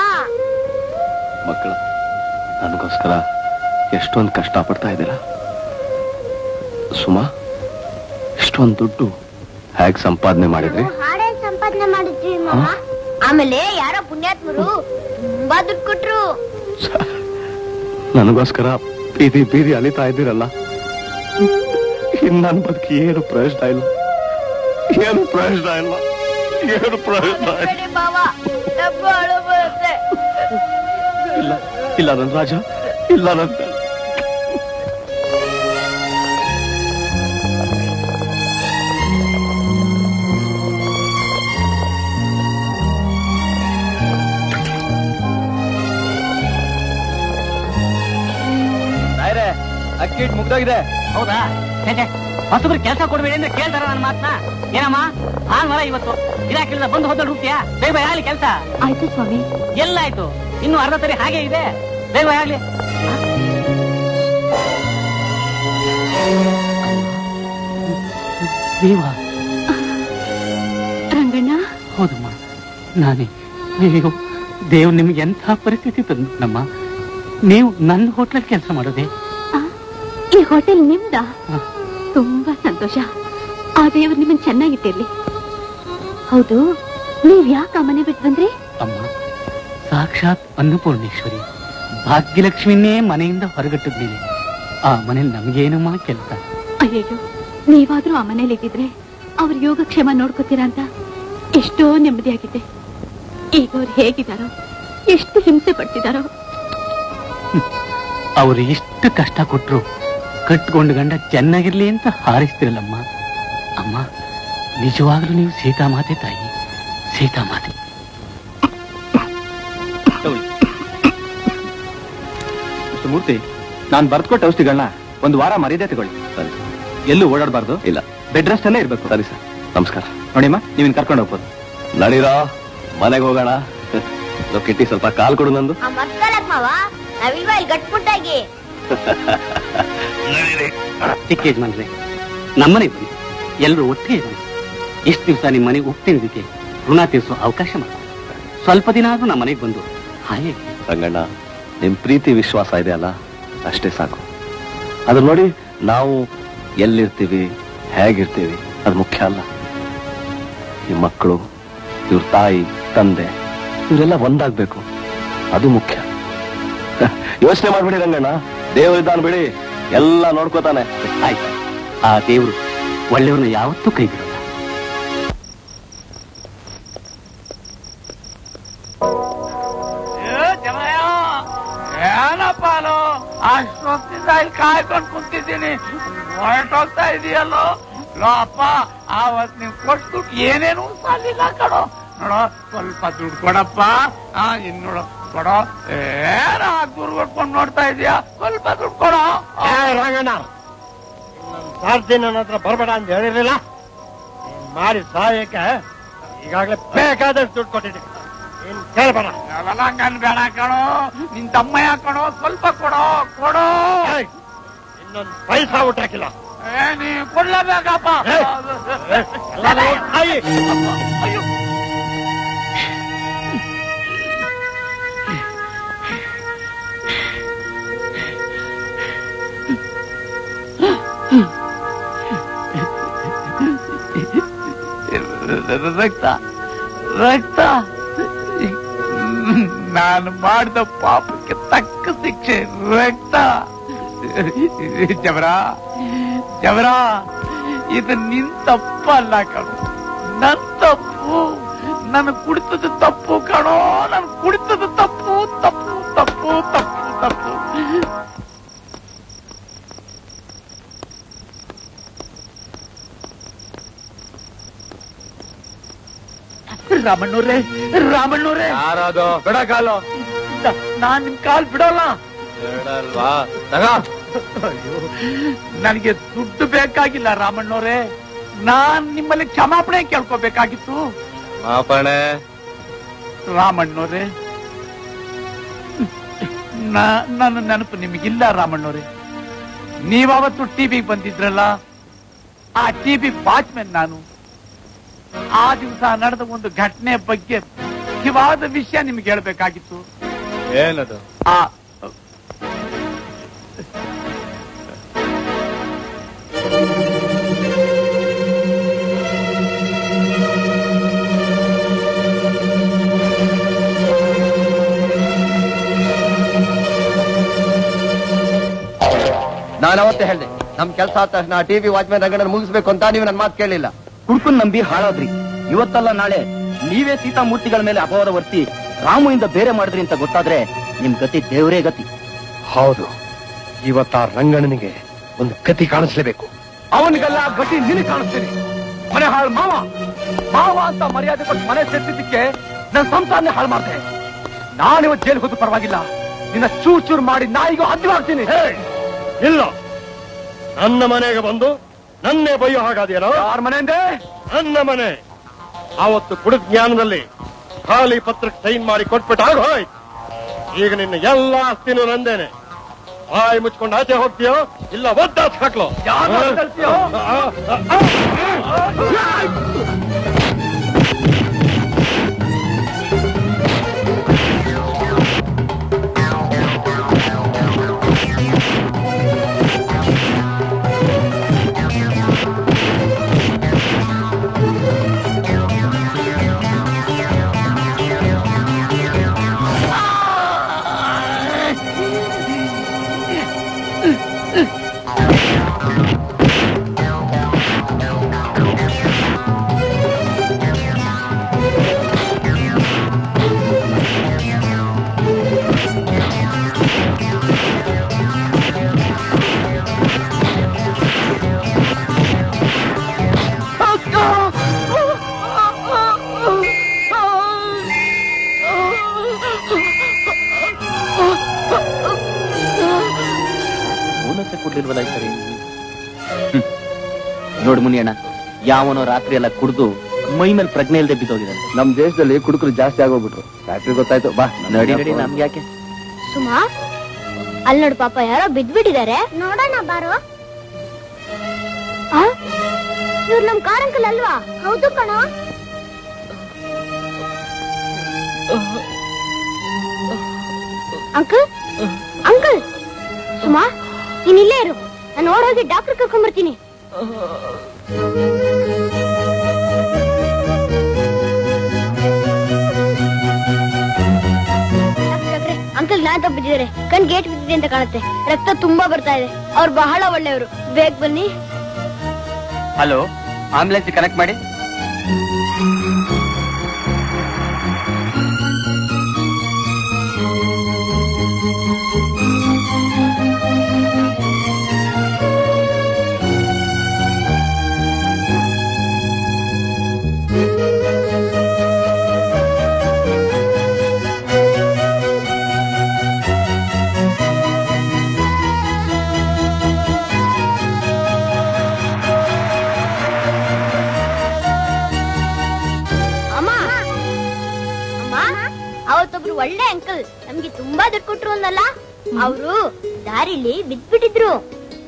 ಮಕ್ಕಳು ನನಗೋಸ್ಕರ ಎಷ್ಟೊಂದು ಕಷ್ಟ ಪಡ್ತಾ ಇದ್ದೀರಾ? ಸುಮಾ ಇಷ್ಟೊಂದು ದುಡ್ಡು ಹೇಗ್ ಸಂಪಾದನೆ ಮಾಡಿದ್ರಿ? ಹಾಡೇ ಸಂಪಾದನೆ ಮಾಡಿದ್ವಿ ಮಾವ. ಆಮೇಲೆ ಯಾರೋ ಪುಣ್ಯಾತ್ಮರು ತುಂಬಾ ದುಡ್ಡು ಕೊಟ್ರು. ನನಗೋಸ್ಕರ ಬೀದಿ ಬೀದಿ ಅಲಿತಾ ಇದ್ದೀರಲ್ಲ. ಇನ್ನು ನನ್ ಬದುಕಿ ಏನು ಪ್ರಯೋಜನ ಇಲ್ಲ. ಏನು ಪ್ರಯೋಜನ ಇಲ್ಲ. ಏನು ಪ್ರಯೋಜನ ಇಲ್ಲ. ಇಲ್ಲ ಇಲ್ಲ ನನ್ ರಾಜ ಇಲ್ಲ ನನ್ ಅಕ್ಕಿ ಇಟ್ಟು ಮುಗ್ದೋಗಿದೆ. ಹೌದಾ? ಛೆ. ಹೊಸಬ್ರು ಕೆಲಸ ಕೊಡ್ಬೇಡಿ ಅಂದ್ರೆ ಕೇಳ್ತಾರ ನನ್ನ ಮಾತನ್ನ ಏನಮ್ಮ? ಭಾನುವಾರ ಇವತ್ತು. ಇಲಾಖೆಯಿಂದ ಬಂದು ಹೋದ ರೂಪಿಯಾ? ಬೇಗ ಬೇಗ ಆಗ್ಲಿ ಕೆಲಸ. ಆಯ್ತು ಸ್ವಾಮಿ. ಎಲ್ಲ ಆಯ್ತು. ಇನ್ನು ಅರ್ಧ ತರಿ ಹಾಗೆ ಇದೆ. ಬೇಗ ಬೇಗ ಆಗ್ಲಿ. ದೇವ. ರಂಗಣ್ಣ? ಹೌದಮ್ಮ. ನಾನೇ ನೀವು ದೇವ್ ನಿಮ್ಗೆ ಎಂಥ ಪರಿಸ್ಥಿತಿ ತಂದಮ್ಮ ನೀವು ನನ್ನ ಹೋಟ್ಲಲ್ಲಿ ಕೆಲಸ ಮಾಡೋದೇ? ಈ ಹೋಟೆಲ್ ನಿಮ್ದ? ತುಂಬಾ ಸಂತೋಷ. ಆ ದೇವ್ರು ನಿಮ್ಮನ್ ಚೆನ್ನಾಗಿಟ್ಟಿರ್ಲಿ ಹೌದು ನೀವ್ ಯಾಕೆ ಆ ಮನೆ ಬಿಟ್ಟು ಬಂದ್ರಿ? ಅಮ್ಮ ಸಾಕ್ಷಾತ್ ಅನ್ನಪೂರ್ಣೇಶ್ವರಿ. ಭಾಗ್ಯಲಕ್ಷ್ಮಿನೇ ಮನೆಯಿಂದ ಹೊರಗಟ್ಟಿದ್ಮೇಲೆ ಆ ಮನೇಲಿ ನಮ್ಗೇನಮ್ಮ ಕೆಲಸ? ಅಯ್ಯೋ ನೀವಾದ್ರೂ ಆ ಮನೇಲಿ ಇದ್ದಿದ್ರೆ ಅವ್ರ ಯೋಗಕ್ಷೇಮ ನೋಡ್ಕೋತೀರಾ ಅಂತ ಎಷ್ಟೋ ನೆಮ್ಮದಿಯಾಗಿದೆ ಈಗ ಅವ್ರು ಹೇಗಿದಾರೋ ಎಷ್ಟು ಹಿಂಸೆ ಪಡ್ತಿದಾರೋ ಅವರು ಎಷ್ಟು ಕಷ್ಟ ಕೊಟ್ರು ಕಟ್ಕೊಂಡು ಗಂಡ ಚೆನ್ನಾಗಿರ್ಲಿ ಅಂತ ಹಾರೈಸ್ತಿರಲ್ಲಮ್ಮ. ಅಮ್ಮ ನಿಜವಾಗ್ಲೂ ನೀವು ಸೀತಾಮಾತೆ ತಾಯಿ? ಸೀತಾಮಾತೆ. ಮೂರ್ತಿ ನಾನು ಬರ್ದ್ಕೊಟ್ಟ ಔಷಧಿಗಳನ್ನ ಒಂದು ವಾರ ಮರ್ಯಾದೆ ತಗೊಳ್ಳಿ. ಸರಿ. ಎಲ್ಲೂ ಓಡಾಡಬಾರ್ದು? ಇಲ್ಲ. ಬೆಡ್ ರೆಸ್ಟ್ ಅಲ್ಲೇ ಇರ್ಬೇಕು. ಸರಿ ಸರ್. ನಮಸ್ಕಾರ. ನೋಡಿಮ್ಮ ನೀವಿನ್ ಕರ್ಕೊಂಡು ಹೋಗ್ಬೋದು. ನಡೀರಾ ಮನೆಗೆ ಹೋಗೋಣ. ಕಿಟ್ಟಿ ಸ್ವಲ್ಪ ಕಾಲ್ ಕೊಡು ನಂದು. ಗಟ್ಬಿಟ್ಟಾಗಿ ಚಿಕ್ಕ ಮನೆ ನಮ್ಮನೆ ಬನ್ನಿ. ಎಲ್ಲರೂ ಒಟ್ಟಿಗೆ ಬನ್ನಿ. ಇಷ್ಟು ದಿವಸ ನಿಮ್ಮ ಮನೆಗೆ ಹೋಗ್ತಿದ್ದಕ್ಕೆ ಋಣ ತೀರಿಸೋ ಅವಕಾಶ ಮಾಡಿ. ಸ್ವಲ್ಪ ದಿನ ಆದ್ರೂ ನಮ್ಮ ಮನೆಗೆ ಬಂದು ಹಾಗೆ ರಂಗಣ್ಣ ನಿಮ್ಮ ಪ್ರೀತಿ ವಿಶ್ವಾಸ ಇದೆ ಅಲ್ಲ? ಅಷ್ಟೇ ಸಾಕು. ಅದ್ರ ನೋಡಿ, ನಾವು ಎಲ್ಲಿರ್ತೀವಿ, ಹೇಗಿರ್ತೀವಿ, ಅದು ಮುಖ್ಯ ಅಲ್ಲ. ಈ ಮಕ್ಕಳು, ಇವ್ರ ತಾಯಿ, ತಂದೆ, ಇವರೆಲ್ಲ ಒಂದಾಗ್ಬೇಕು. ಅದು ಮುಖ್ಯ. ಯೋಚನೆ ಮಾಡ್ಬಿಡಿ ರಂಗಣ್ಣ. ದೇವರಿದ್ದಾನ ಬಿಡಿ. ಎಲ್ಲ ನೋಡ್ಕೋತಾನೆ. ಆಯ್ತು. ಆ ದೇವರು ಒಳ್ಳೆಯವ್ರನ್ನ ಯಾವತ್ತೂ ಕೈ ಬಿಡಲ್ಲ ಏನಪ್ಪ ಅಷ್ಟೊತ್ತಿಂದ ಇಲ್ಲಿ ಕಾಯ್ಕೊಂಡು ಕುಂತಿದ್ದೀನಿ. ಹೊರಟೋಗ್ತಾ ಇದೆಯಲ್ಲೋ? ಅಪ್ಪ, ಆವತ್ ನೀವು ಕೊಟ್ಟು ಏನೇನು ಸಾಲಿಲ್ಲ ಕಣೋ. ನೋಡೋ, ಸ್ವಲ್ಪ ದುಡ್ಡು ಕೊಡಪ್ಪ. ಆ, ಇನ್ನು ನೋಡು. ಕೊಡೋ. ಏನ ಗುರು ಕೊಟ್ಕೊಂಡು ನೋಡ್ತಾ ಇದೀಯಾ? ಸ್ವಲ್ಪ ದುಡ್ಡು ಕೊಡೋ. ರಂಗಣ್ಣ ಸಾರ್ತಿ ನನ್ನ ಹತ್ರ ಬರಬೇಡ ಅಂತ ಹೇಳಿರ್ಲಿಲ್ಲ. ಮಾಡಿ ಸಹಾಯಕ್ಕೆ ಈಗಾಗಲೇ ಬೇಕಾದಷ್ಟು ದುಡ್ಡು ಕೊಟ್ಟಿದ್ದೀನಿ. ಇನ್ ಕೇಳ್ಬೇಡ. ಹಂಗನ್ ಬೇಡ ಕಣೋ. ನಿನ್ ತಮ್ಮಯ್ಯ ಕಣೋ ಸ್ವಲ್ಪ ಕೊಡೋ ಕೊಡೋ. ಇನ್ನೊಂದು ಪೈಸಾ ಊಟಕ್ಕಿಲ್ಲ ಏ ನೀ ಕೊಡ್ಲೇಬೇಕಪ್ಪ. ಅಯ್ಯೋ ರಕ್ತ ರಕ್ತ ನಾನು ಮಾಡಿದ ಪಾಪಕ್ಕೆ ತಕ್ಕ ಶಿಕ್ಷೆ ರಕ್ತ ಜವರ ಜವರ ಇದು ನಿನ್ ತಪ್ಪಲ್ಲ ಕಣೋ ನನ್ ತಪ್ಪು ನನ್ನ ಕುಡಿತದ ತಪ್ಪು ಕಣೋ ನನ್ ಕುಡಿತದ ತಪ್ಪು ತಪ್ಪು ತಪ್ಪು ತಪ್ಪು ತಪ್ಪು ರಾಮಣ್ಣವ್ರೆ ರಾಮಣ್ಣವ್ರೆ. ಯಾರದು ಬಿಡ ಕಾಲು. ನಾನ್ ನಿಮ್ ಕಾಲ್ ಬಿಡೋಲ್ಲ. ಬಿಡಲ್ವಾ? ತಗ. ನನಗೆ ದುಡ್ಡು ಬೇಕಾಗಿಲ್ಲ ರಾಮಣ್ಣವ್ರೆ. ನಾನ್ ನಿಮ್ಮಲ್ಲಿ ಕ್ಷಮಾಪಣೆ ಕೇಳ್ಕೋಬೇಕಾಗಿತ್ತು. ಕ್ಷಮಾಪಣೆ? ರಾಮಣ್ಣವ್ರೆ ನನ್ನ ನೆನಪು ನಿಮಗಿಲ್ಲ ರಾಮಣ್ಣವ್ರೆ. ನೀವಾವತ್ತು ಟಿವಿಗೆ ಬಂದಿದ್ರಲ್ಲ ಆ ಟಿವಿ ವಾಚ್ಮೆನ್ ನಾನು. ಆ ದಿವಸ ನಡೆದ ಒಂದು ಘಟನೆ ಬಗ್ಗೆ ಮುಖ್ಯವಾದ ವಿಷಯ ನಿಮ್ಗೆ ಹೇಳ್ಬೇಕಾಗಿತ್ತು. ಏನದು? ಆ ನಾನು ಅವತ್ತೇ ಹೇಳಿದೆ ನಮ್ ಕೆಲಸ ಆದ ತಕ್ಷಣ ಟಿವಿ ವಾಚ್ಮನ್ ರಂಗಣ್ಣ ಮುಗಿಸ್ಬೇಕು ಅಂತ ನೀವು ನನ್ನ ಮಾತು ಕೇಳಿಲ್ಲ ಕುಡ್ಕನ್ ನಂಬಿ ಹಾಳಾದ್ರಿ. ಇವತ್ತಲ್ಲ ನಾಳೆ ನೀವೇ ಸೀತಾಮೂರ್ತಿಗಳ ಮೇಲೆ ಅಪವಾದ ವರ್ತಿ ರಾಮುಯಿಂದ ಬೇರೆ ಮಾಡಿದ್ರಿ ಅಂತ ಗೊತ್ತಾದ್ರೆ ನಿಮ್ ಗತಿ ದೇವರೇ ಗತಿ. ಹೌದು. ಇವತ್ತ ರಂಗಣ್ಣನಿಗೆ ಒಂದು ಗತಿ ಕಾಣಿಸ್ಲೇಬೇಕು. ಅವನಿಗೆಲ್ಲ ಗತಿ ನಿನಗೆ ಕಾಣಿಸ್ತೀನಿ. ಮನೆ ಹಾಳು ಮಾವ. ಮಾವ ಅಂತ ಮರ್ಯಾದೆ ಕೊಟ್ಟು ಮನೆ ಸೇರ್ತಿದ್ದಕ್ಕೆ ನನ್ನ ಸಂಸಾರನೇ ಹಾಳು ಮಾಡ್ತೆ ನಾನಿವತ್ತು ಜೈಲಿಗೆ ಹೋದ್ರು ಪರವಾಗಿಲ್ಲ. ನಿನ್ನ ಚೂರ್ ಚೂರ್ ಮಾಡಿ ನಾಯಿಗೂ ಮಾಡ್ತೀನಿ. ಇಲ್ಲ ನನ್ನ ಮನೆಗೆ ಬಂದು ನನ್ನೇ ಬೈಯೋ ಹಾಗಾದೇನೋ ಯಾರ ಮನೆಯಿಂದ ನನ್ನ ಮನೆ ಆವತ್ತು ಕುಡಿದ ಜ್ಞಾನದಲ್ಲಿ ಖಾಲಿ ಪತ್ರಕ್ಕೆ ಸೈನ್ ಮಾಡಿ ಕೊಟ್ಬಿಟ್ಟು ಆಗ ಹೋಯ್ ಈಗ ನಿನ್ನ ಎಲ್ಲ ಆಸ್ತಿನೂ ನಂದೇನೆ ಬಾಯಿ ಮುಚ್ಕೊಂಡು ಆಚೆ ಹೋಗ್ತೀಯೋ ಇಲ್ಲ ಒದ್ದಾಸ್ ಹಾಕ್ಲೋ ಕೊಡ್ಲಿಲ್ವಲ್ಲ ಈ ಸರಿ. ನೋಡು ಮುನಿಯಣ್ಣ ಯಾವನೋ ರಾತ್ರಿ ಎಲ್ಲ ಕುಡಿದು ಮೈ ಮೇಲೆ ಪ್ರಜ್ಞೆ ಇಲ್ಲದೆ ಬಿದ್ದೋಗಿದ್ದಾನೆ ನಮ್ ದೇಶದಲ್ಲಿ ಕುಡುಕರು ಜಾಸ್ತಿ ಆಗೋಗ್ಬಿಟ್ರು. ರಾತ್ರಿ ಗೊತ್ತಾಯ್ತು ಬಾ ನಡಿ ನಡಿ ನಮ್ಗೆ ಯಾಕೆ ಸುಮಾ ಅಲ್ಲಿ ನೋಡು ಪಾಪ ಯಾರೋ ಬಿದ್ಬಿಟ್ಟಿದ್ದಾರೆ. ನೋಡೋಣ ಬಾರೋ. ಇವ್ರು ನಮ್ ಕಾರಂಕಲ್ ಅಂಕಲ್ ಅಲ್ವಾ? ಹೌದು ಕಣ. ಅಂಕಲ್ ಅಂಕಲ್ ಸುಮಾ ನೀನ್ ಇಲ್ಲೇ ಇರು ನಾನು ಓಡೋಗಿ ಡಾಕ್ಟರ್ ಕರ್ಕೊಂಡ್ಬರ್ತೀನಿ ಅಂಕಲ್ ನಾ ತಪ್ಪಿದ್ದಾರೆ ಕಣ್ ಗೇಟ್ ಬಿದ್ದಿದೆ ಅಂತ ಕಾಣುತ್ತೆ. ರಕ್ತ ತುಂಬಾ ಬರ್ತಾ ಇದೆ. ಅವ್ರು ಬಹಳ ಒಳ್ಳೆಯವರು. ಬೇಗ ಬನ್ನಿ. ಹಲೋ ಆಂಬುಲೆನ್ಸ್ ಕನೆಕ್ಟ್ ಮಾಡಿ. ಕೊಟ್ರು ಅಂದಲ್ಲ ಅವರು ದಾರಿಲಿ ಬಿದ್ಬಿಟ್ಟಿದ್ರು.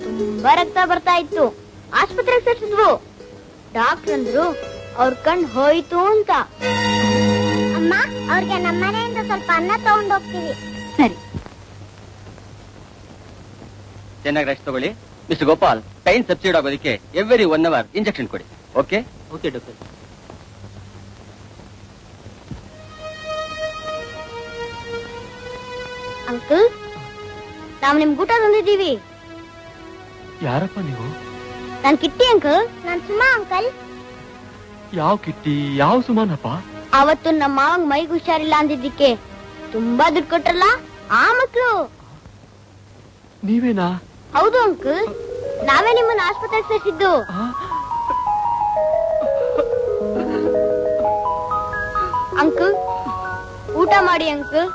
ತುಂಬಾ ರಕ್ತ ಬರ್ತಾ ಇತ್ತು. ಆಸ್ಪತ್ರೆಗೆ ಸೇರ್ಸಿದ್ವು. ಡಾಕ್ಟರ್ ಅಂದ್ರು ಅವ್ರ ಕಣ್ ಹೋಯ್ತು ಅಂತ. ಅಮ್ಮ ಅವ್ರಿಗೆ ನಮ್ಮ ಮನೆಯಿಂದ ಸ್ವಲ್ಪ ಅನ್ನ ತಗೊಂಡ್ ಹೋಗ್ತೀವಿ. ಸರಿ. ಚೆನ್ನಾಗಿ ರೆಸ್ಟ್ ತಗೊಳ್ಳಿ. ಮಿಸ್ಟರ್ ಗೋಪಾಲ್ ಪೈನ್ ಸಬ್ಸಿಡ್ ಆಗೋದಕ್ಕೆ ಎವ್ರಿ ಒನ್ ಅವರ್ ಇಂಜೆಕ್ಷನ್ ಕೊಡಿ. Okay okay doctor uncle? ನಾವು ನಿಮ್ ಊಟ ತಂದಿದ್ದೀವಿ. ಯಾರಪ್ಪ ನೀವು? ನಾನ್ ಕಿಟ್ಟಿ ಅಂಕಲ್. ನಾನ್ ಸುಮಾ ಅಂಕಲ್. ಯಾವ ಕಿಟ್ಟಿ ಯಾವ ಸುಮಾನಪ್ಪ? ಅವತ್ತು ನಮ್ಮ ಮಾವಂಗ್ ಮೈಗ್ ಹುಷಾರಿಲ್ಲ ಅಂದಿದ್ದಕ್ಕೆ ತುಂಬಾ ದುಡ್ಡು ಕೊಟ್ರಲ್ಲ ಆ ಮಕ್ಕಳು ನೀವೇನಾ? ಹೌದು ಅಂಕಲ್. ನಾವೇ ನಿಮ್ಮನ್ನ ಆಸ್ಪತ್ರೆಗೆ ಸೇರಿಸಿದ್ದು. ಅಂಕಲ್ ಊಟ ಮಾಡಿ ಅಂಕಲ್.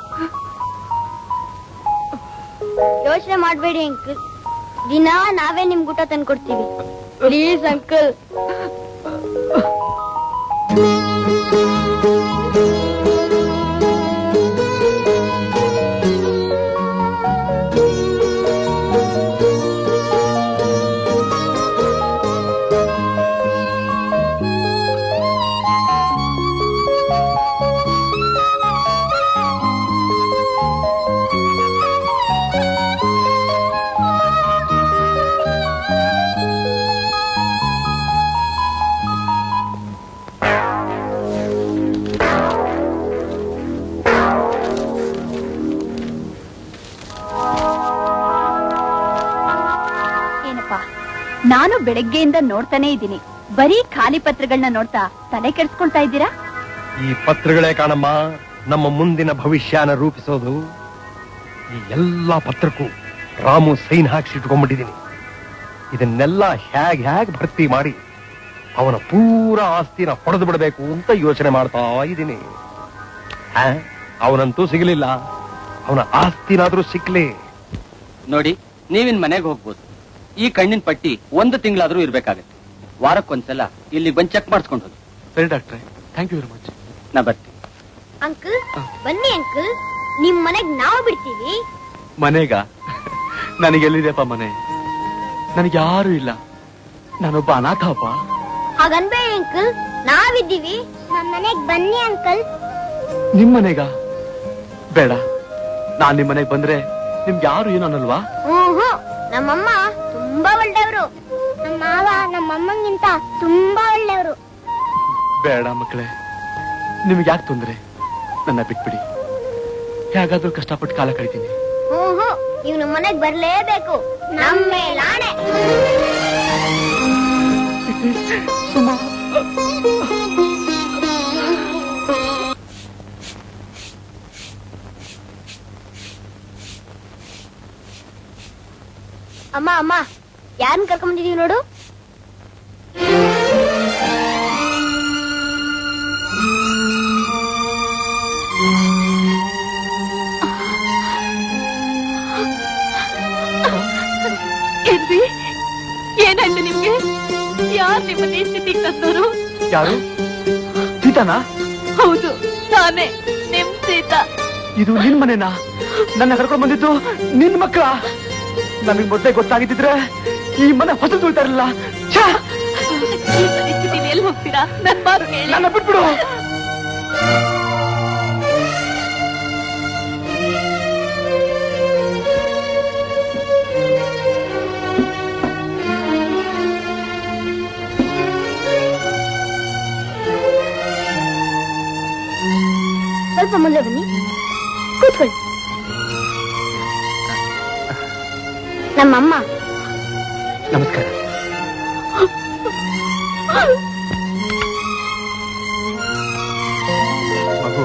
ಯೋಚನೆ ಮಾಡಬೇಡಿ ಅಂಕಲ್. ದಿನ ನಾವೇ ನಿಮ್ ಊಟ ತಂದ್ಕೊಡ್ತೀವಿ. Please uncle. ನಾನು ಬೆಳಗ್ಗೆಯಿಂದ ನೋಡ್ತಾನೆ ಇದ್ದೀನಿ. ಬರೀ ಖಾಲಿ ಪತ್ರಗಳನ್ನ ನೋಡ್ತಾ ತಲೆ ಕೆಡ್ಸ್ಕೊಳ್ತಾ ಇದ್ದೀರಾ? ಈ ಪತ್ರಗಳೇ ಕಾಣಮ್ಮ ನಮ್ಮ ಮುಂದಿನ ಭವಿಷ್ಯನ ರೂಪಿಸೋದು. ಈ ಎಲ್ಲಾ ಪತ್ರಕ್ಕೂ ರಾಮು ಸೈನ್ ಹಾಕ್ಸಿಟ್ಕೊಂಡ್ಬಿಟ್ಟಿದ್ದೀನಿ ಇದನ್ನೆಲ್ಲ ಹ್ಯಾಗ್ ಹ್ಯಾಗ್ ಭರ್ತಿ ಮಾಡಿ ಅವನ ಪೂರ ಆಸ್ತಿನ ಹೊಡೆದು ಬಿಡಬೇಕು ಅಂತ ಯೋಚನೆ ಮಾಡ್ತಾ ಇದ್ದೀನಿ. ಆ, ಅವನಂತೂ ಸಿಗಲಿಲ್ಲ. ಅವನ ಆಸ್ತಿನಾದ್ರೂ ಸಿಕ್ಲಿ ನೋಡಿ ನೀವಿನ್ ಮನೆಗೆ ಹೋಗ್ಬೋದು. ಈ ಕಣ್ಣಿನ ಪಟ್ಟಿ ಒಂದು ತಿಂಗಳಾದ್ರೂ ಇರ್ಬೇಕಾಗತ್ತೆ. ವಾರಕ್ಕೊಂದ್ಸಲ ಇಲ್ಲಿ ಬಂದು ಚೆಕ್ ಮಾಡಿಸ್ಕೊಂಡು ಹೋಗಿ. ಸರಿ ಡಾಕ್ಟ್ರೆ ಥ್ಯಾಂಕ್ ಯು ವೆರಿ ಮಚ್ ನಾ ಬರ್ತೀನಿ. ಅಂಕಲ್ ಬನ್ನಿ ಅಂಕಲ್. ನಿಮ್ ಮನೆಗ್ ನಾವು ಬಿಡ್ತೀವಿ. ಮನೆಗ? ನನಗೆ ಎಲ್ಲಿದೆಪ್ಪ ಮನೆ? ನನಗೆ ಯಾರು ಇಲ್ಲ. ನಾನೊಬ್ಬ ಅನಾಥಪ್ಪ ಹಾಗನ್ಬೇಡಿ ಅಂಕಲ್ ನಾವಿದ್ದೀವಿ. ನಮ್ ಮನೆಗ್ ಬನ್ನಿ ಅಂಕಲ್. ನಿಮ್ ಮನೆಗ? ಬೇಡ. ನಾನ್ ನಿಮ್ ಮನೆಗ್ ಬಂದ್ರೆ ನಿಮ್ಗೆ ಯಾರು ಏನು ಅನ್ನಲ್ವಾ? ಹ್ಮ್. ನಮ್ಮಮ್ಮ ತುಂಬಾ ಒಳ್ಳೆಯವರು. ನಮ್ಮ ಮಾವ ನಮ್ಮಮ್ಮಂಗಿಂತ ತುಂಬಾ ಒಳ್ಳೆಯವರು. ಬೇಡ ಮಕ್ಕಳೇ ನಿಮ್ಗೆ ಯಾಕೆ ತೊಂದ್ರೆ? ನನ್ನ ಬಿಟ್ಬಿಡಿ. ಹೇಗಾದ್ರೂ ಕಷ್ಟಪಟ್ಟು ಕಾಲ ಕಳಿತೀನಿ. ಹ್ಮ್ ಹ್ಮ್ ನೀವು ನಮ್ಮ ಮನೆಗ್ ಬರ್ಲೇಬೇಕು. ನಮ್ಮ ಮೇಲಾಣೆ. ಅಮ್ಮ ಅಮ್ಮ ಯಾರನ್ನ ಕರ್ಕೊಂಡ್ ಬಂದಿದೀವಿ ನೋಡು? ಏನಾಯ್ತು ನಿಮ್ಗೆ? ಯಾರು ನಿಮ್ಮ ಈ ಸ್ಥಿತಿಗೆ ತಂದವರು ಯಾರು? ಸೀತಾನಾ? ಹೌದು ನಾನೇ ನಿಮ್ ಸೀತಾ. ಇದು ನಿನ್ ಮನೆನಾ? ನನ್ನ ಕರ್ಕೊಂಡ್ ಬಂದಿದ್ದು ನಿನ್ ಮಕ್ಕಳ? ನನಗ್ ಮೊದ್ಲೇ ಗೊತ್ತಾಗಿದ್ದಿದ್ರೆ ಈ ಮನೆ ಹೊಸ ಕೇಳಿ ನನ್ನ ಬಿಟ್ಬಿಡು. ಸ್ವಲ್ಪ ಮುಂದೆ ಬನ್ನಿ. ಕೂತ್ಕೊಳ್ಳಿ. ನಮ್ಮಮ್ಮ ನಮಸ್ಕಾರ ಮಗು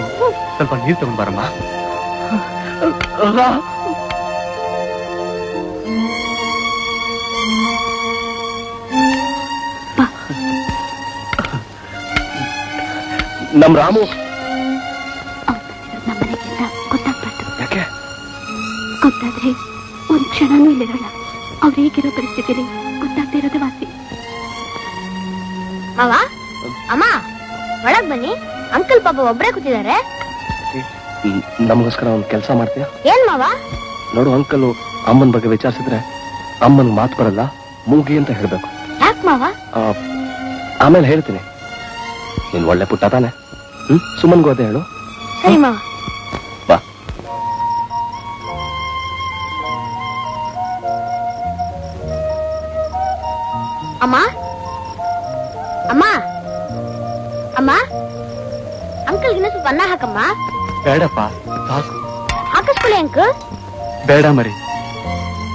ಸ್ವಲ್ಪ ನೀರ್ ತಗೊಂಡ್ ಬಾರಮ್ಮ ನಮ್ ರಾಮು ಕ್ಷಣನೂ ಇಲ್ಲಿರಲ್ಲ ಅವ್ರು ಹೇಗಿರೋ ಪರಿಸ್ಥಿತಿಲಿ ಗೊತ್ತಾಗ್ತಾ ಇರೋದೇ ವಾಸಿ. ಮಾವ ಅಮ್ಮ ಒಳಗ್ ಬನ್ನಿ. ಅಂಕಲ್ ಪಾಪ ಒಬ್ಬರೇ ಕೂತಿದ್ದಾರೆ. ನಮಗೋಸ್ಕರ ಒಂದು ಕೆಲಸ ಮಾಡ್ತೀಯಾ? ಏನ್ ಮಾವ? ನೋಡು ಅಂಕಲ್ ಅಮ್ಮನ ಬಗ್ಗೆ ವಿಚಾರಿಸಿದ್ರೆ ಅಮ್ಮನ್ ಮಾತು ಬರಲ್ಲ ಮೂಗಿ ಅಂತ ಹೇಳ್ಬೇಕು. ಯಾಕ್ ಮಾವ? ಆ, ಆಮೇಲೆ ಹೇಳ್ತೀನಿ. ನೀನ್ ಒಳ್ಳೆ ಪುಟ್ಟ ತಾನೆ. ಹ್ಮ್ ಸುಮ್ಮನ್ಗೂ ಅದೇ ಹೇಳು. ಸರಿ ಮಾವ. ಬೇಡಪ್ಪ ಸಾಕು. ಹಾಕಿಸ್ಕೊಳ್ಳಿ ಅಂಕಲ್ ಬೇಡ ಮರಿ.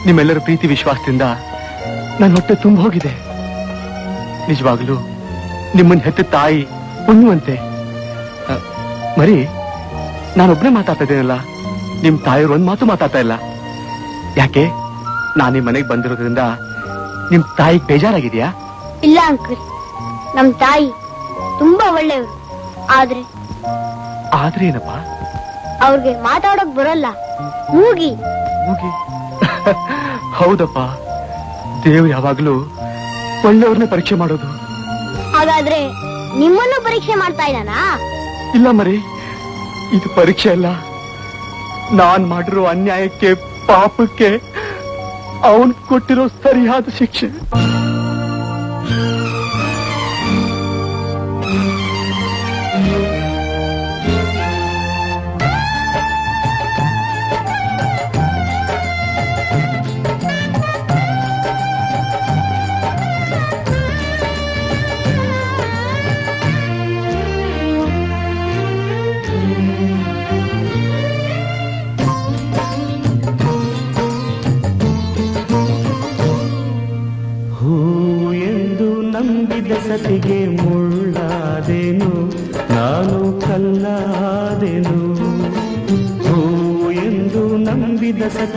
ನಿಮ್ಮೆಲ್ಲರ ಪ್ರೀತಿ ವಿಶ್ವಾಸದಿಂದ ನನ್ನ ಹೊಟ್ಟೆ ತುಂಬ ಹೋಗಿದೆ. ನಿಜವಾಗ್ಲೂ ನಿಮ್ಮನ್ನ ಹೆತ್ತ ತಾಯಿ ಪುಣ್ಯವಂತೆ. ಮರಿ ನಾನೊಬ್ನೇ ಮಾತಾಡ್ತಾ ಇದ್ದೀನಲ್ಲ? ನಿಮ್ ತಾಯಿಯವ್ರು ಒಂದ್ ಮಾತು ಮಾತಾಡ್ತಾ ಇಲ್ಲ. ಯಾಕೆ? ನಾನು ನಿಮ್ ಮನೆಗೆ ಬಂದಿರೋದ್ರಿಂದ ನಿಮ್ ತಾಯಿಗೆ ಬೇಜಾರಾಗಿದ್ಯಾ? ಇಲ್ಲ ಅಂಕಲ್. ನಮ್ ತಾಯಿ ತುಂಬಾ ಒಳ್ಳೆಯವರು. ಆದ್ರೆ ಆದ್ರೆ ಏನಪ್ಪ? ಅವ್ರಿಗೆ ಮಾತಾಡೋಕ್ ಬರಲ್ಲ. ಮೂಗಿ ಮುಗಿ ಹೌದಪ್ಪ. ದೇವ್ ಯಾವಾಗ್ಲೂ ಒಳ್ಳೆಯವ್ರನ್ನ ಪರೀಕ್ಷೆ ಮಾಡೋದು. ಹಾಗಾದ್ರೆ ನಿಮ್ಮನ್ನು ಪರೀಕ್ಷೆ ಮಾಡ್ತಾ ಇದ್ದಾನಾ? ಇಲ್ಲ ಮರಿ ಇದು ಪರೀಕ್ಷೆ ಅಲ್ಲ. ನಾನ್ ಮಾಡಿರೋ ಅನ್ಯಾಯಕ್ಕೆ ಪಾಪಕ್ಕೆ ಅವನ್ ಕೊಟ್ಟಿರೋ ಸರಿಯಾದ ಶಿಕ್ಷೆ.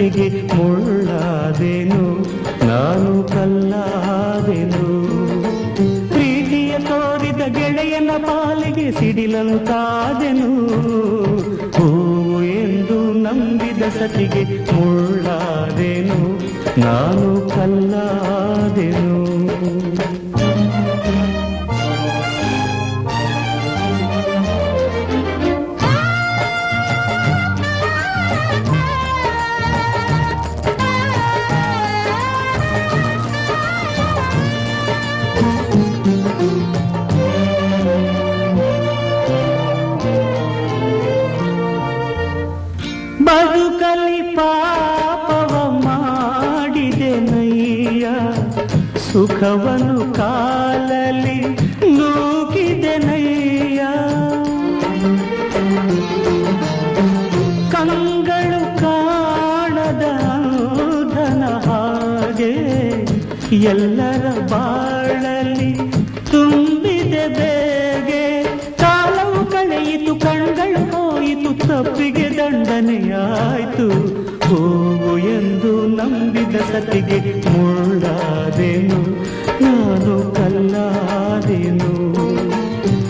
ಸತಿಗೆ ಮುಳ್ಳಾದೆನು, ನಾನು ಕಲ್ಲಾದೆನು. ಪ್ರೀತಿಯ ತೋರಿದ ಗೆಳೆಯನ ಪಾಲಿಗೆ ಸಿಡಿಲಂತಾದೆನು. ಹೂ ಎಂದು ನಂಬಿದ ಸತಿಗೆ ಮುಳ್ಳಾದೆನು, ನಾನು ಕಲ್ಲಾದೆನು. ಸುಖವನ್ನು ಕಾಲಲಿ ನೂಕಿದೆನಯ್ಯ ಕಂಗಳು ಕಾಣದ ಧನ ಹಾಗೆ ಎಲ್ಲರ ಬಾಳಲಿ ತುಂಬಿದೆ ಬೇಗೆ. ಕಾಲವು ಕಳೆಯಿತು, ಕಣ್ಗಳು ಹೋಯಿತು, ತಪ್ಪಿಗೆ ದಂಡನೆಯಾಯ್ತು. ಎಂದು ಸತಿಗೆ ಮುಳ್ಳಾದೆನು, ನಾನು ಕಲ್ಲಾದೆನು.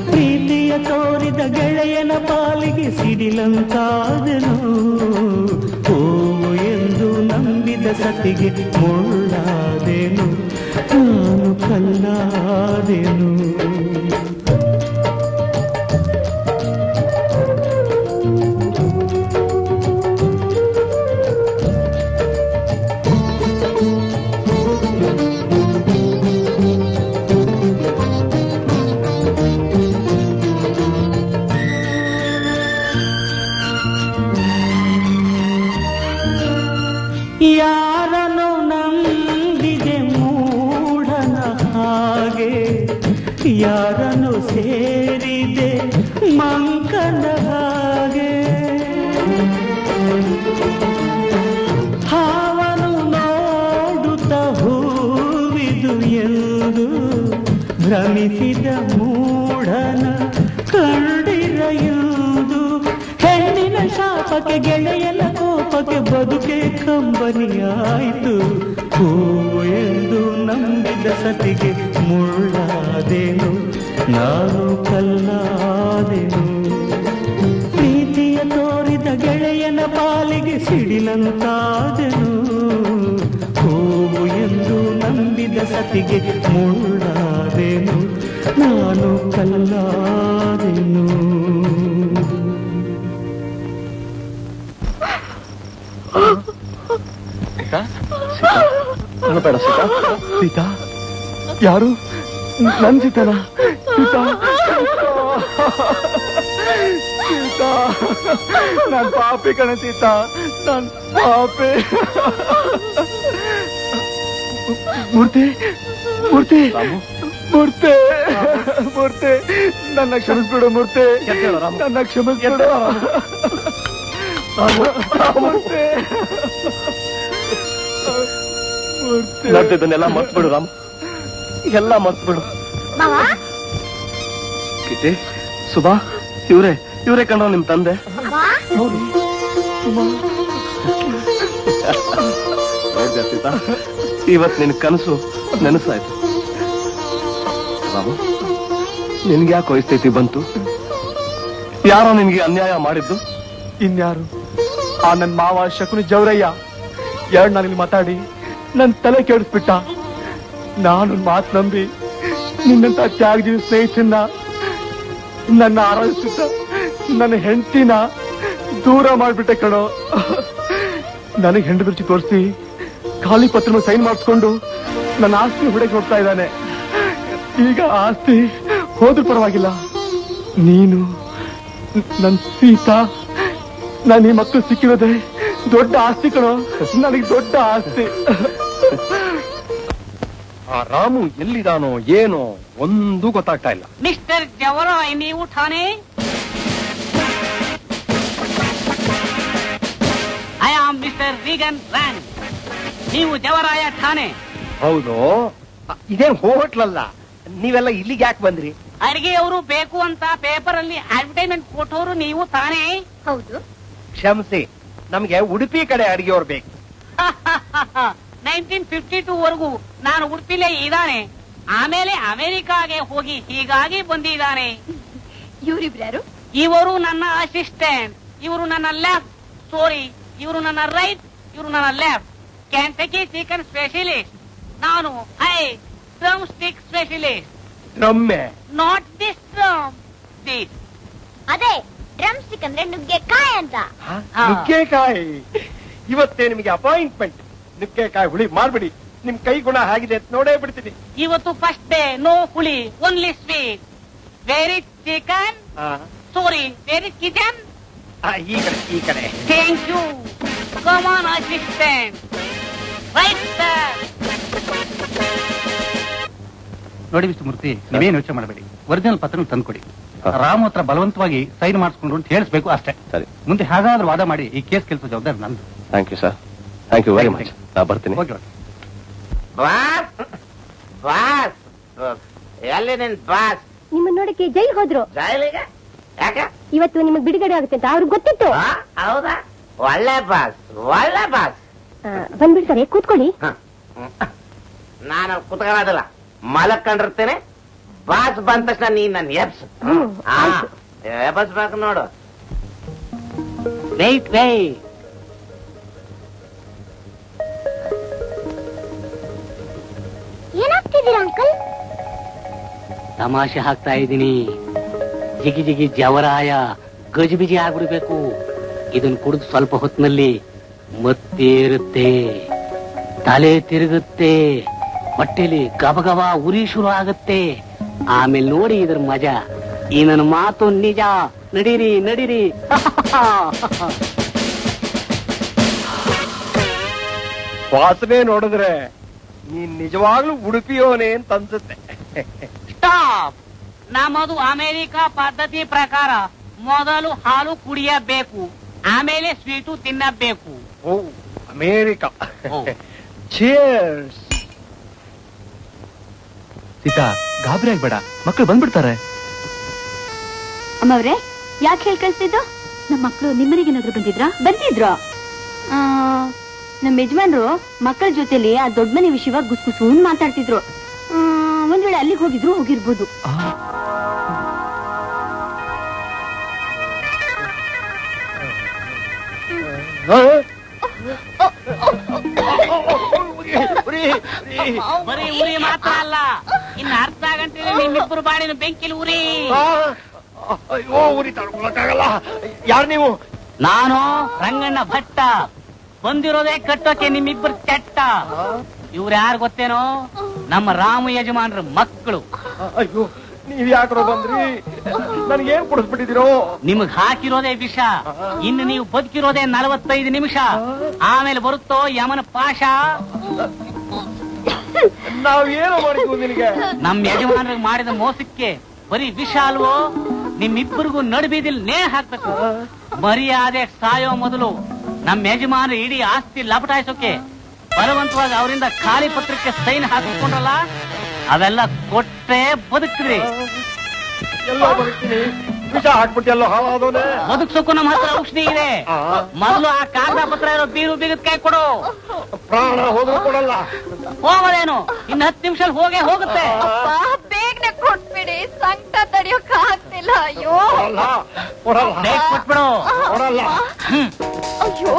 ಪ್ರೀತಿಯ ತೋರಿದ ಗೆಳೆಯನ ಪಾಲಿಗೆ ಸಿಡಿಲಂತಾದೆನು. ಓ ಎಂದು ನಂಬಿದ ಸತಿಗೆ ಮುಳ್ಳಾದೆನು, ನಾನು ಕಲ್ಲಾದೆನು. ಶಾಪಕ್ಕೆ ಗೆಳೆಯನ ಕೋಪಕ್ಕೆ ಬದುಕೆ ಕಂಬನಿಯಾಯಿತು. ಹೂವು ಎಂದು ನಂಬಿದ ಸತಿಗೆ ಮುಳ್ಳಾದೇನು, ನಾನು ಕಲ್ಲಾದೆನು. ಪ್ರೀತಿಯ ತೋರಿದ ಗೆಳೆಯನ ಪಾಲಿಗೆ ಸಿಡಿಲಂತಾದೆನು. ಹೂವು ಎಂದು ನಂಬಿದ ಸತಿಗೆ ಮುಳ್ಳಾದೆನು, ನಾನು ಕಲ್ಲಾದೆನು. ಬೇಡ ಸೀತಾ ಸೀತಾ ಯಾರು ನನ್ ಸೀತಾನ ಸೀತಾ ಸೀತಾ ನಾನ್ ಪಾಪಿ ಕಣ ಸೀತಾ ನಾನ್ ಪಾಪಿ ಮೂರ್ತಿ ಮೂರ್ತಿ ಮೂರ್ತಿ ಮೂರ್ತಿ ನನ್ನ ಕ್ಷಮಿಸ್ಬಿಡು ಮೂರ್ತಿ ನನ್ನ ಕ್ಷಮಿಸ್ಬಿಡು ಮೂರ್ತಿ ನಡೆದಿದ್ದನ್ನೆಲ್ಲ ಮರ್ತ್ಬಿಡು ರಾಮ. ಎಲ್ಲ ಮರ್ತು ಬಿಡು ಕಿಟಿ ಸುಭಾ ಇವ್ರೆ ಇವ್ರೆ ಕಣೋ ನಿಮ್ ತಂದೆ. ಇವತ್ ನಿನ್ ಕನಸು ನೆನಸಾಯ್ತು. ರಾಮು ನಿನ್ಗೆ ಯಾಕೆ ಸ್ಥಿತಿ ಬಂತು? ಯಾರೋ ನಿನ್ಗೆ ಅನ್ಯಾಯ ಮಾಡಿದ್ದು? ಇನ್ಯಾರು? ಆ ನನ್ ಮಾವ ಶಕುನಿ ಜವರಯ್ಯ ಎರಡ್ ನನಗೆ ಮಾತಾಡಿ. ನನ್ ತಲೆ ಕೆಡಿಸ್ಬಿಟ್ಟ. ನಾನು ಮಾತು ನಂಬಿ ನಿನ್ನಂತ ತ್ಯಾಗಜೀವಿ ಸ್ನೇಹಿತನ್ನ, ನನ್ನ ಆರಾಧಿಸಿದ್ದ ನನ್ನ ಹೆಂಡತಿನ ದೂರ ಮಾಡ್ಬಿಟ್ಟೆ ಕಣೋ. ನನಗೆ ಹೆಂಡ ರುಚಿ ತೋರಿಸಿ ಖಾಲಿ ಪತ್ರನ ಸೈನ್ ಮಾಡಿಸ್ಕೊಂಡು ನನ್ನ ಆಸ್ತಿ ಹುಡುಗಿ ಹೋಗ್ತಾ ಇದ್ದಾನೆ. ಈಗ ಆಸ್ತಿ ಹೋದ್ರೂ ಪರವಾಗಿಲ್ಲ. ನೀನು ನನ್ನ ಸೀತಾ, ನಾನು ಈ ಮಕ್ಕಳು ಸಿಕ್ಕಿರೋದೆ ದೊಡ್ಡ ಆಸ್ತಿ ಕಣೋ. ನನಗೆ ದೊಡ್ಡ ಆಸ್ತಿ. ಆ ರಾಮು ಎಲ್ಲಿದಾನೋ ಏನೋ ಒಂದು ಗೊತ್ತಾಗ್ತಾ ಇಲ್ಲ. ಮಿಸ್ಟರ್ ಜವರಾಯ್ ನೀವು ಠಾಣೆ I am mister Reagan Ryan ನೀವು ಜವರಾಯ ಠಾಣೆ. ಹೌದು. ಇದೇ ಹೋಟ್ಲಲ್ಲ. ನೀವೆಲ್ಲ ಇಲ್ಲಿಗೆ ಯಾಕೆ ಬಂದ್ರಿ? ಅಡಿಗೆಯವರು ಬೇಕು ಅಂತ ಪೇಪರ್ ಅಲ್ಲಿ ಅಡ್ವರ್ಟೈಸ್ಮೆಂಟ್ ಕೊಟ್ಟವರು ನೀವು ತಾನೇ? ಹೌದು. ಕ್ಷಮಿಸಿ ನಮ್ಗೆ ಉಡುಪಿ ಕಡೆ ಅಡಿಗೆಯವ್ರು ಬೇಕು. ನೈನ್ಟೀನ್ ಫಿಫ್ಟಿ ಟೂ ವರೆಗೂ ನಾನು ಉಡುಪಿಲೇ ಇದ್ದಾನೆ. ಆಮೇಲೆ ಅಮೆರಿಕಾಗೆ ಹೋಗಿ ಹೀಗಾಗಿ ಬಂದಿದ್ದಾನೆ. ಇವರಿಬ್ರು ಇವರು ನನ್ನ ಅಸಿಸ್ಟೆಂಟ್. ಇವರು ನನ್ನ ಲೆಫ್ಟ್. ಸಾರಿ ಇವರು ನನ್ನ ರೈಟ್. ಇವರು ನನ್ನ ಲೆಫ್ಟ್. ಕ್ಯಾಂಟಕಿ ಚಿಕನ್ ಸ್ಪೆಷಲಿಸ್ಟ್ ನಾನು ಐ ಡ್ರಮ್ ಸ್ಟಿಕ್ ಸ್ಪೆಷಲಿಸ್ಟ್ ರಮ್ಮೆ ನಾಟ್ ದಿಸ್ ಡ್ರಮ್ ದಿಸ್ ಅದೇ ಡ್ರಮ್ ಸ್ಟಿಕ್ ಅಂದ್ರೆ ನುಗ್ಗೆಕಾಯಿ ಅಂತ. ನುಗ್ಗೆಕಾಯಿ ಇವತ್ತೇ ನಿಮಗೆ ಅಪಾಯಿಂಟ್ಮೆಂಟ್ ನುಗ್ಗೆಕಾಯಿ ಹುಳಿ ಮಾಡ್ಬಿಡಿ ನಿಮ್ ಕೈ ಗುಣ ಆಗಿದೆ ಅಂತ ನೋಡೇ ಬಿಡ್ತೀನಿ. ಇವತ್ತು ಫಸ್ಟ್ ಡೇ ನೋ ಹುಳಿ only sweet very chicken sorry very kitchen ಆ, ಈ ಕಡೆ ಈ ಕಡೆ. Thank you come on assistant ನೋಡಿ ಸರ್ ನೋಡಿ ವಿಷ್ಣುಮೂರ್ತಿ ನೀವೇನು ಯೋಚನೆ ಮಾಡಬೇಡಿ. ಒರಿಜಿನಲ್ ಪತ್ರ ತಂದ್ಕೊಡಿ. ರಾಮ್ ಹತ್ರ ಬಲವಂತವಾಗಿ ಸೈನ್ ಮಾಡಿಸ್ಕೊಂಡ್ರು ಅಂತ ಹೇಳಿಸ್ಬೇಕು ಅಷ್ಟೇ. ಸರಿ. ಮುಂದೆ ಹಾಗಾದ್ರೂ ವಾದ ಮಾಡಿ ಈ ಕೇಸ್ ಕೆಲಸ ಜವಾಬ್ದಾರಿ ನಂದು. Thank you sir thank you very much ನಾ ಬರ್ತೀನಿ. ಬಾಸ್ ಬಾಸ್ ಎಲ್ಲಿ ನಿನ್ ಬಾಸ್ ನಿಮ್ಮನ್ನ ನೋಡಕ್ಕೆ ಜೈಲ್ ಹೋದ್ರು. ಜೈಲಿಗೆ? ಯಾಕ? ಇವತ್ತು ನಿಮಗ್ ಬಿಡುಗಡೆ ಆಗುತ್ತೆ ಅಂತ ಅವ್ರಿಗೆ ಗೊತ್ತಿತ್ತು. ಆ, ಹೌದಾ? ಒಳ್ಳೆ ಬಾಸ್ ಒಳ್ಳೆ ಬಾಸ್ ಆ, ಬಂದ್ಬಿಡ್ತಾರೆ ಕೂತ್ಕೊಳ್ಳಿ. ನಾನು ಕುತ್ಕೊಳ್ಳೋದಿಲ್ಲ ಮಲಕೊಂಡಿರ್ತೇನೆ. ಬಾಸ್ ಬಂದ ತಕ್ಷಣ ನೀ ನನ್ ಎಬ್ಸ್. ಹ್ಮ್, ಆಯ್ತು. ಎಬಸ್ಬೇಕು ನೋಡು. ವೆಯ್ಟ್ ವೆಯ್ಟ್ ಏನಾಗ್ತಿದ್ದೀರಾ ಅಂಕಲ್? ತಮಾಷೆ ಹಾಕ್ತಾ ಇದ್ದೀನಿ. ಜಿಗಿ ಜಿಗಿ ಜವರಾಯ ಗಜಿಬಿಜಿ ಆಗ್ಬಿಡ್ಬೇಕು. ಇದನ್ ಕುಡಿದು ಸ್ವಲ್ಪ ಹೊತ್ತಿನಲ್ಲಿ ಮತ್ತೇರುತ್ತೆ. ತಲೆ ತಿರುಗುತ್ತೆ. ಹೊಟ್ಟೆಲಿ ಗಬಗಬ ಉರಿ ಶುರು ಆಗುತ್ತೆ. ಆಮೇಲೆ ನೋಡಿ ಇದ್ರ ಮಜಾ. ಈ ನನ್ನ ಮಾತು ನಿಜ. ನಡೀರಿ ನಡೀರಿ. ವಾಸನೆ ನೋಡಿದ್ರೆ ನೀನ್ ನಿಜವಾಗ್ಲೂ ಉಡುಪಿಯೋನೆ ಅಂತ ಅನ್ಸುತ್ತೆ. ಸ್ಟಾಪ್! ನಮ್ಮದು ಅಮೆರಿಕ ಪದ್ಧತಿ ಪ್ರಕಾರ ಮೊದಲು ಹಾಲು ಕುಡಿಯಬೇಕು ಆಮೇಲೆ ಸ್ವೀಟು ತಿನ್ನಬೇಕು. ಓ ಅಮೇರಿಕ. ಚೇರ್ಸ್ ಸೀತಾ ಗಾಬರಿ ಆಗ್ಬೇಡ. ಮಕ್ಕಳು ಬಂದ್ಬಿಡ್ತಾರೆ. ಅಮ್ಮವ್ರೆ ಯಾಕೆ ಹೇಳಿ ಕಳ್ಸಿದ್ದು? ನಮ್ಮ ಮಕ್ಕಳು ನಿಮ್ಮನೆಗೇನಾದ್ರು ಬಂದಿದ್ರಾ? ಬಂದಿದ್ರು? ಆ, ನಮ್ಮ ಯಜಮಾನ್ರು ಮಕ್ಕಳ ಜೊತೆಲಿ ಆ ದೊಡ್ಡ ಮನೆ ವಿಷಯವಾಗಿ ಗುಸ್ಗುಸು ಮಾತಾಡ್ತಿದ್ರು. ಆ, ಒಂದ್ ವೇಳೆ ಅಲ್ಲಿಗೆ ಹೋಗಿದ್ರು ಹೋಗಿರ್ಬೋದು. ಬರೀ ಉರಿ ಮಾತ್ರ ಅಲ್ಲ. ಇನ್ನು ಅರ್ಧ ಗಂಟೆ ನಿಮ್ಮಿಬ್ಬರು ಬಾಡಿನ ಬೆಂಕಿಲಿ ಉರಿ. ಅಯ್ಯೋ ಉರಿ ತಡ್ಕೊಳಕ್ಕಾಗಲ್ಲ. ಯಾರು ನೀವು? ನಾನು ರಂಗಣ್ಣ ಭಟ್ಟ. ಬಂದಿರೋದೇ ಕಟ್ಟೋಕೆ ನಿಮ್ಮಿಬ್ಬರು ಕೆಟ್ಟ. ಇವ್ರು ಯಾರು ಗೊತ್ತೇನೋ? ನಮ್ಮ ರಾಮ ಯಜಮಾನ್ರ ಮಕ್ಕಳು. ಅಯ್ಯೋ ನೀವ್ ಯಾಕ್ರೋ ಬಂದ್ರಿ? ನನ್ಗೇನ್ ಕುಡಿಸ್ಬಿಟ್ಟಿದಿರೋ ನಿಮಗ್ ಹಾಕಿರೋದೇ ವಿಷ. ಇನ್ನು ನೀವು ಬದುಕಿರೋದೇ ನಲವತ್ತೈದು ನಿಮಿಷ. ಆಮೇಲೆ ಬರುತ್ತೋ ಯಮನ ಪಾಶ? ನಾವ್ ಏನು ಮಾಡಿದ್ವು ನಿನಗೆ? ನಮ್ ಯಜಮಾನ್ರಿಗೆ ಮಾಡಿದ ಮೋಸಕ್ಕೆ ಬರೀ ವಿಷ ಅಲ್ವೋ? ನಿಮ್ಮಿಬ್ಬರಿಗೂ ನಡುಬೀದಿಲ್ ನೇ ಹಾಕ್ಬೇಕು. ಮರ್ಯಾದೆ ಸಾಯೋ ಮೊದಲು ನಮ್ಮ ಯಜಮಾನ ಇಡೀ ಆಸ್ತಿ ಲಪಟಾಯಿಸೋಕೆ ಬಲವಂತವಾಗಿ ಅವರಿಂದ ಖಾಲಿ ಪತ್ರಕ್ಕೆ ಸೈನ್ ಹಾಕಿಸ್ಕೊಂಡ್ರಲ್ಲ ಅವೆಲ್ಲ ಕೊಟ್ಟೆ ಬದುಕ್ರಿ. ಎಲ್ಲ ಬದುಕ್ತೀನಿ. ವಿಷ ಹಾಕ್ಬಿಟ್ಟೆಲ್ಲೋ ಹಾಳಾದವನೇ ಬದುಕ್ಸೋಕು ನಮ್ಮ ಹತ್ರ ಔಷಧಿ ಇದೆ. ಮೊದಲು ಆ ಕಾಗದ ಪತ್ರ ಇರೋ ಬೀರು ಬೀಗದ ಕೈ ಕೊಡು. ಪ್ರಾಣ ಹೋದ್ರು ಕೊಡಲ್ಲ. ಹೋಗೋದೇನು ಇನ್ನು ಹತ್ತು ನಿಮಿಷ ಹೋಗೇ ಹೋಗುತ್ತೆ. ಬೇಗನೆ ಕೊಟ್ಬಿಡಿ. ಸಂಕಟ ತಡಿಯೋಕ್ ಆಗ್ತಿಲ್ಲ ಅಯ್ಯೋ. ಕೊಡಲ್ಲ ಕೊಟ್ಬಿಡು. ಕೊಡಲ್ಲ. ಅಯ್ಯೋ.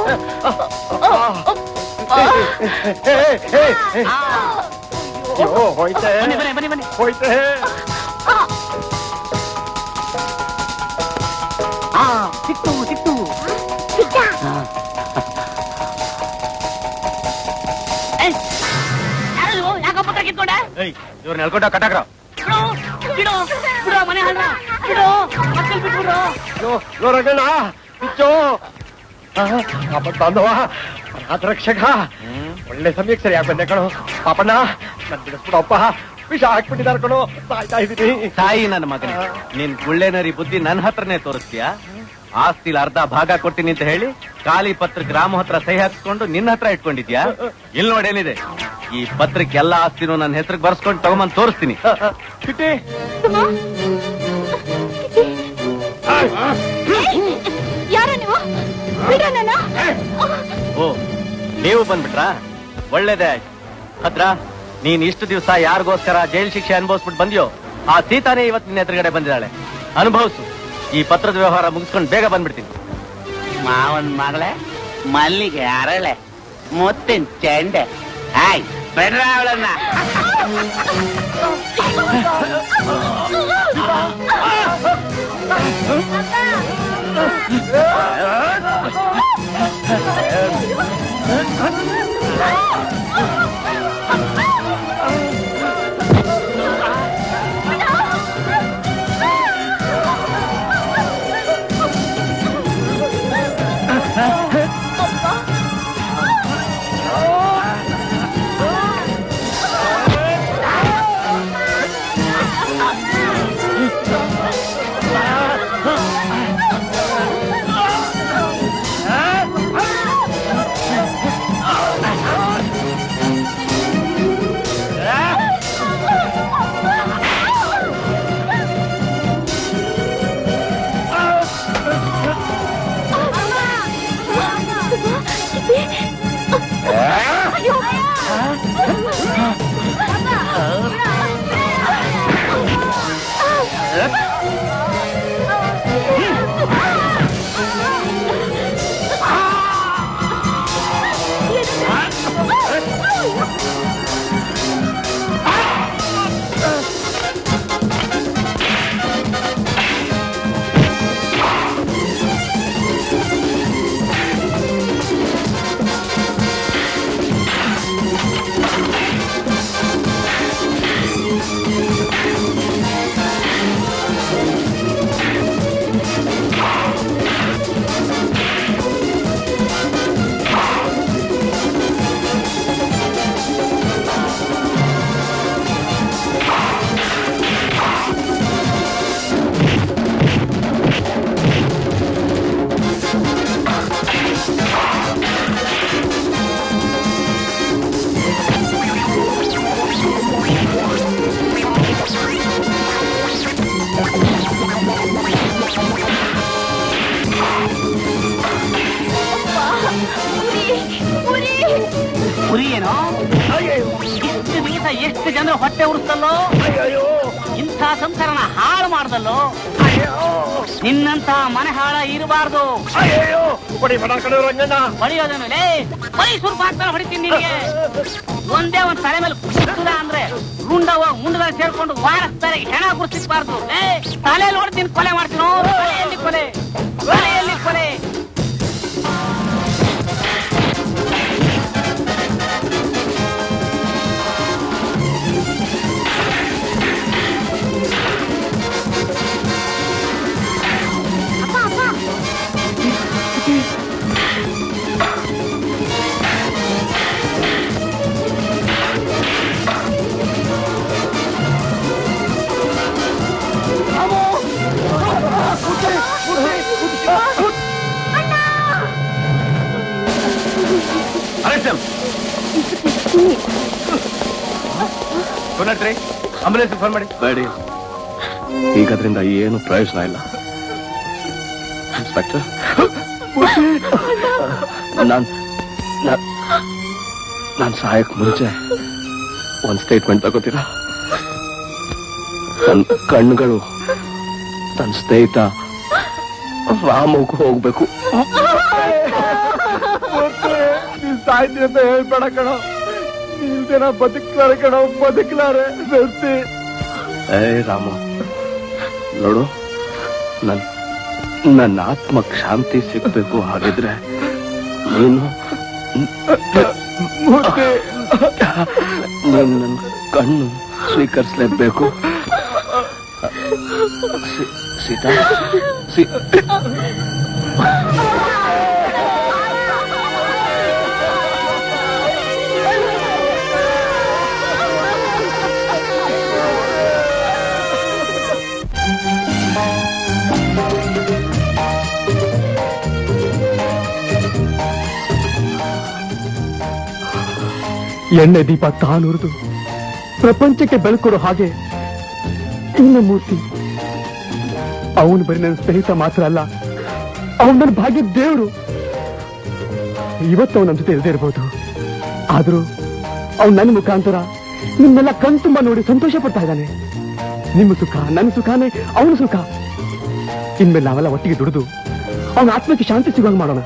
ಹೋಯ್ತೆ. ಬನ್ನಿ ಬನ್ನಿ ಬನ್ನಿ ಹೋಯ್ತೆ. ಸಿಕ್ತು ಸಿಕ್ತು ಏಯ್, ಯಾರದು? ಯಾಕೋ ಪತ್ರ ಕಿತ್ಕೊಂಡೆ ಇವ್ರು ನೆಲ್ಕೊಂಡ ಕಟಾಕ್ರ ಬಿಡು ಬಿಡು ಮನೆ ಹಾಳ ಬಿಡು ಮಕ್ಕಳು ಬಿಟ್ಬಿಡು ಯೋ ರಂಗಣ್ಣ ಕಿಚ್ಚು ಬಾಂಧವ ರಕ್ಷಕ ಒಳ್ಳೆ ಸಮಯಕ್ಕೆ ಸರಿಯಾಗಿ ಬಂದೆ ಕಣೋ ಪಾಪಣ್ಣ ನನ್ ಬಿಡಿಸ್ಬಿಡಪ್ಪ ವಿಷ ಹಾಕ್ಬಿಟ್ಟಿದಾರ ಕಣೋ ಸಾಯ್ತಾ ನನ್ನ ಮಗನೇ ನಿನ್ ಗುಳ್ಳೆನರಿ ಬುದ್ಧಿ ನನ್ನ ಹತ್ರನೇ ತೋರಿಸ್ತೀಯಾ ಆಸ್ತಿಲ್ ಅರ್ಧ ಭಾಗ ಕೊಡ್ತೀನಿ ಅಂತ ಹೇಳಿ ಖಾಲಿ ಪತ್ರ ಗ್ರಾಮ ಹತ್ರ ಸಹಿ ಹಾಕಿಸ್ಕೊಂಡು ನಿನ್ನ ಹತ್ರ ಇಟ್ಕೊಂಡಿದ್ಯಾ? ಇಲ್ಲಿ ನೋಡೇನಿದೆ ಈ ಪತ್ರಕ್ಕೆ ಎಲ್ಲಾ ಆಸ್ತಿನೂ ನನ್ನ ಹೆಸರಿಗೆ ಬರ್ಸ್ಕೊಂಡು ತಗೊಂಬಂದು ತೋರಿಸ್ತೀನಿ. ಕಿಟ್ಟಿ. ಯಾರ ನೀವು? ಬಿಡ ನನ್ನ? ಓ ನೀವು ಬಂದ್ಬಿಟ್ರಾ? ಒಳ್ಳೇದೇ ಆಯ್ತು. ಭದ್ರ ನೀನ್ ಇಷ್ಟು ದಿವಸ ಯಾರಿಗೋಸ್ಕರ ಜೈಲ್ ಶಿಕ್ಷೆ ಅನುಭವಿಸ್ಬಿಟ್ಟು ಬಂದ್ಯೋ? ಆ ಸೀತಾನೇ ಇವತ್ತು ನಿನ್ನ ಎದುರುಗಡೆ ಬಂದಿದ್ದಾಳೆ. ಅನುಭವಿಸು. ಈ ಪತ್ರದ ವ್ಯವಹಾರ ಮುಗಿಸ್ಕೊಂಡು ಬೇಗ ಬಂದ್ಬಿಡ್ತೀನಿ. ಮಾವನ್ ಮಗಳೇ ಮಲ್ಲಿಗೆ ಅರಳೆ ಮುತ್ತಿನ ಚೆಂಡೆ. ಹಾಯ್ ಬಿಡ್ರ ಅವಳನ್ನ. ಕುರಿ ಹಾಳ ಇರಬಾರ್ದು ಹೊಡಿಯೋದೇನು ಲೇ ಬರೀ ಸುರ್ಪ ಹಾಕ್ತಾನೆ ಹೊಡಿತೀನಿ ನಿನಗೆ. ಒಂದೇ ಒಂದ್ ತಲೆ ಮೇಲೆ ಕುಸಿದ ಅಂದ್ರೆ ರುಂಡವ ಮುಂಡದ ಸೇರ್ಕೊಂಡು ವಾರಸ್ತಾರೆ ಹೆಣ ಗುರ್ಸಿಸ್ಬಾರ್ದು ಲೇ ತಲೆ ನೋಡ್ತೀನಿ ಕೊಲೆ ಮಾಡ್ತೀನಿ. ತಲೆಯಲ್ಲಿ ಕೊಲೆ ತಲೆಯಲ್ಲಿ ಕೊಲೆ. ಆಂಬುಲೆನ್ಸ್ ಫೋನ್ ಮಾಡಿ. ಬೇಡಿ. ಈಗ ಅದರಿಂದ ಏನು ಪ್ರಯೋಜನ ಇಲ್ಲ. ಇನ್ಸ್ಪೆಕ್ಟರ್ ನಾನ್ ನಾನು ಸಹಾಯಕ್ಕೆ ಸಹಾಯಕ್ ಮುಂಚೆ ಒಂದ್ ಸ್ಟೇಟ್ಮೆಂಟ್ ತಗೋತೀರಾ? ನನ್ ಕಣ್ಣುಗಳು ನನ್ನ ಸ್ನೇಹಿತ ರಾಮಗೂ ಹೋಗ್ಬೇಕು. ಸಾಯ್ತಿ ಅಂತ ಹೇಳ್ಬೇಡ ಕಣ. ಇಲ್ದೇನ ಬದುಕ್ಲಾರೆ ಕಣ ಬದುಕ್ಲಾರೆ ನಿರ್ತಿ ಏ ರಾಮ ನೋಡು ನನ್ ನನ್ನ ಆತ್ಮಕ್ ಶಾಂತಿ ಸಿಗ್ಬೇಕು ಹಾಗಿದ್ರೆ ನೀನು ನೀನು ನನ್ನ ಕಣ್ಣು ಸ್ವೀಕರಿಸಲೇಬೇಕು. ಸೀತಾ ಸೀ ಎಣ್ಣೆ ದೀಪ ತಾನುರಿದು. ಪ್ರಪಂಚಕ್ಕೆ ಬೆಳಕೊಡೋ ಹಾಗೆ ಇನ್ನ ಮೂರ್ತಿ. ಅವನು ಬರೀ ನನ್ನ ಸ್ನೇಹಿತ ಮಾತ್ರ ಅಲ್ಲ, ಅವನು ನನ್ನ ಭಾಗ್ಯ ದೇವರು. ಇವತ್ತು ಅವನ ಜೊತೆ ಇಲ್ಲದೇ ಇರ್ಬೋದು. ಆದ್ರೂ ಅವನು ನನ್ನ ಮುಖಾಂತರ ನಿಮ್ಮೆಲ್ಲ ಕಣ್ ತುಂಬ ನೋಡಿ ಸಂತೋಷ ಪಡ್ತಾ ಇದ್ದಾನೆ. ನಿಮ್ಮ ಸುಖ, ನನ್ನ ಸುಖಾನೇ ಅವನ ಸುಖ. ಇನ್ಮೇಲೆ ನಾವೆಲ್ಲ ಒಟ್ಟಿಗೆ ದುಡಿದು ಅವನ ಆತ್ಮಕ್ಕೆ ಶಾಂತಿ ಸಿಗೋಂಗ್ ಮಾಡೋಣ.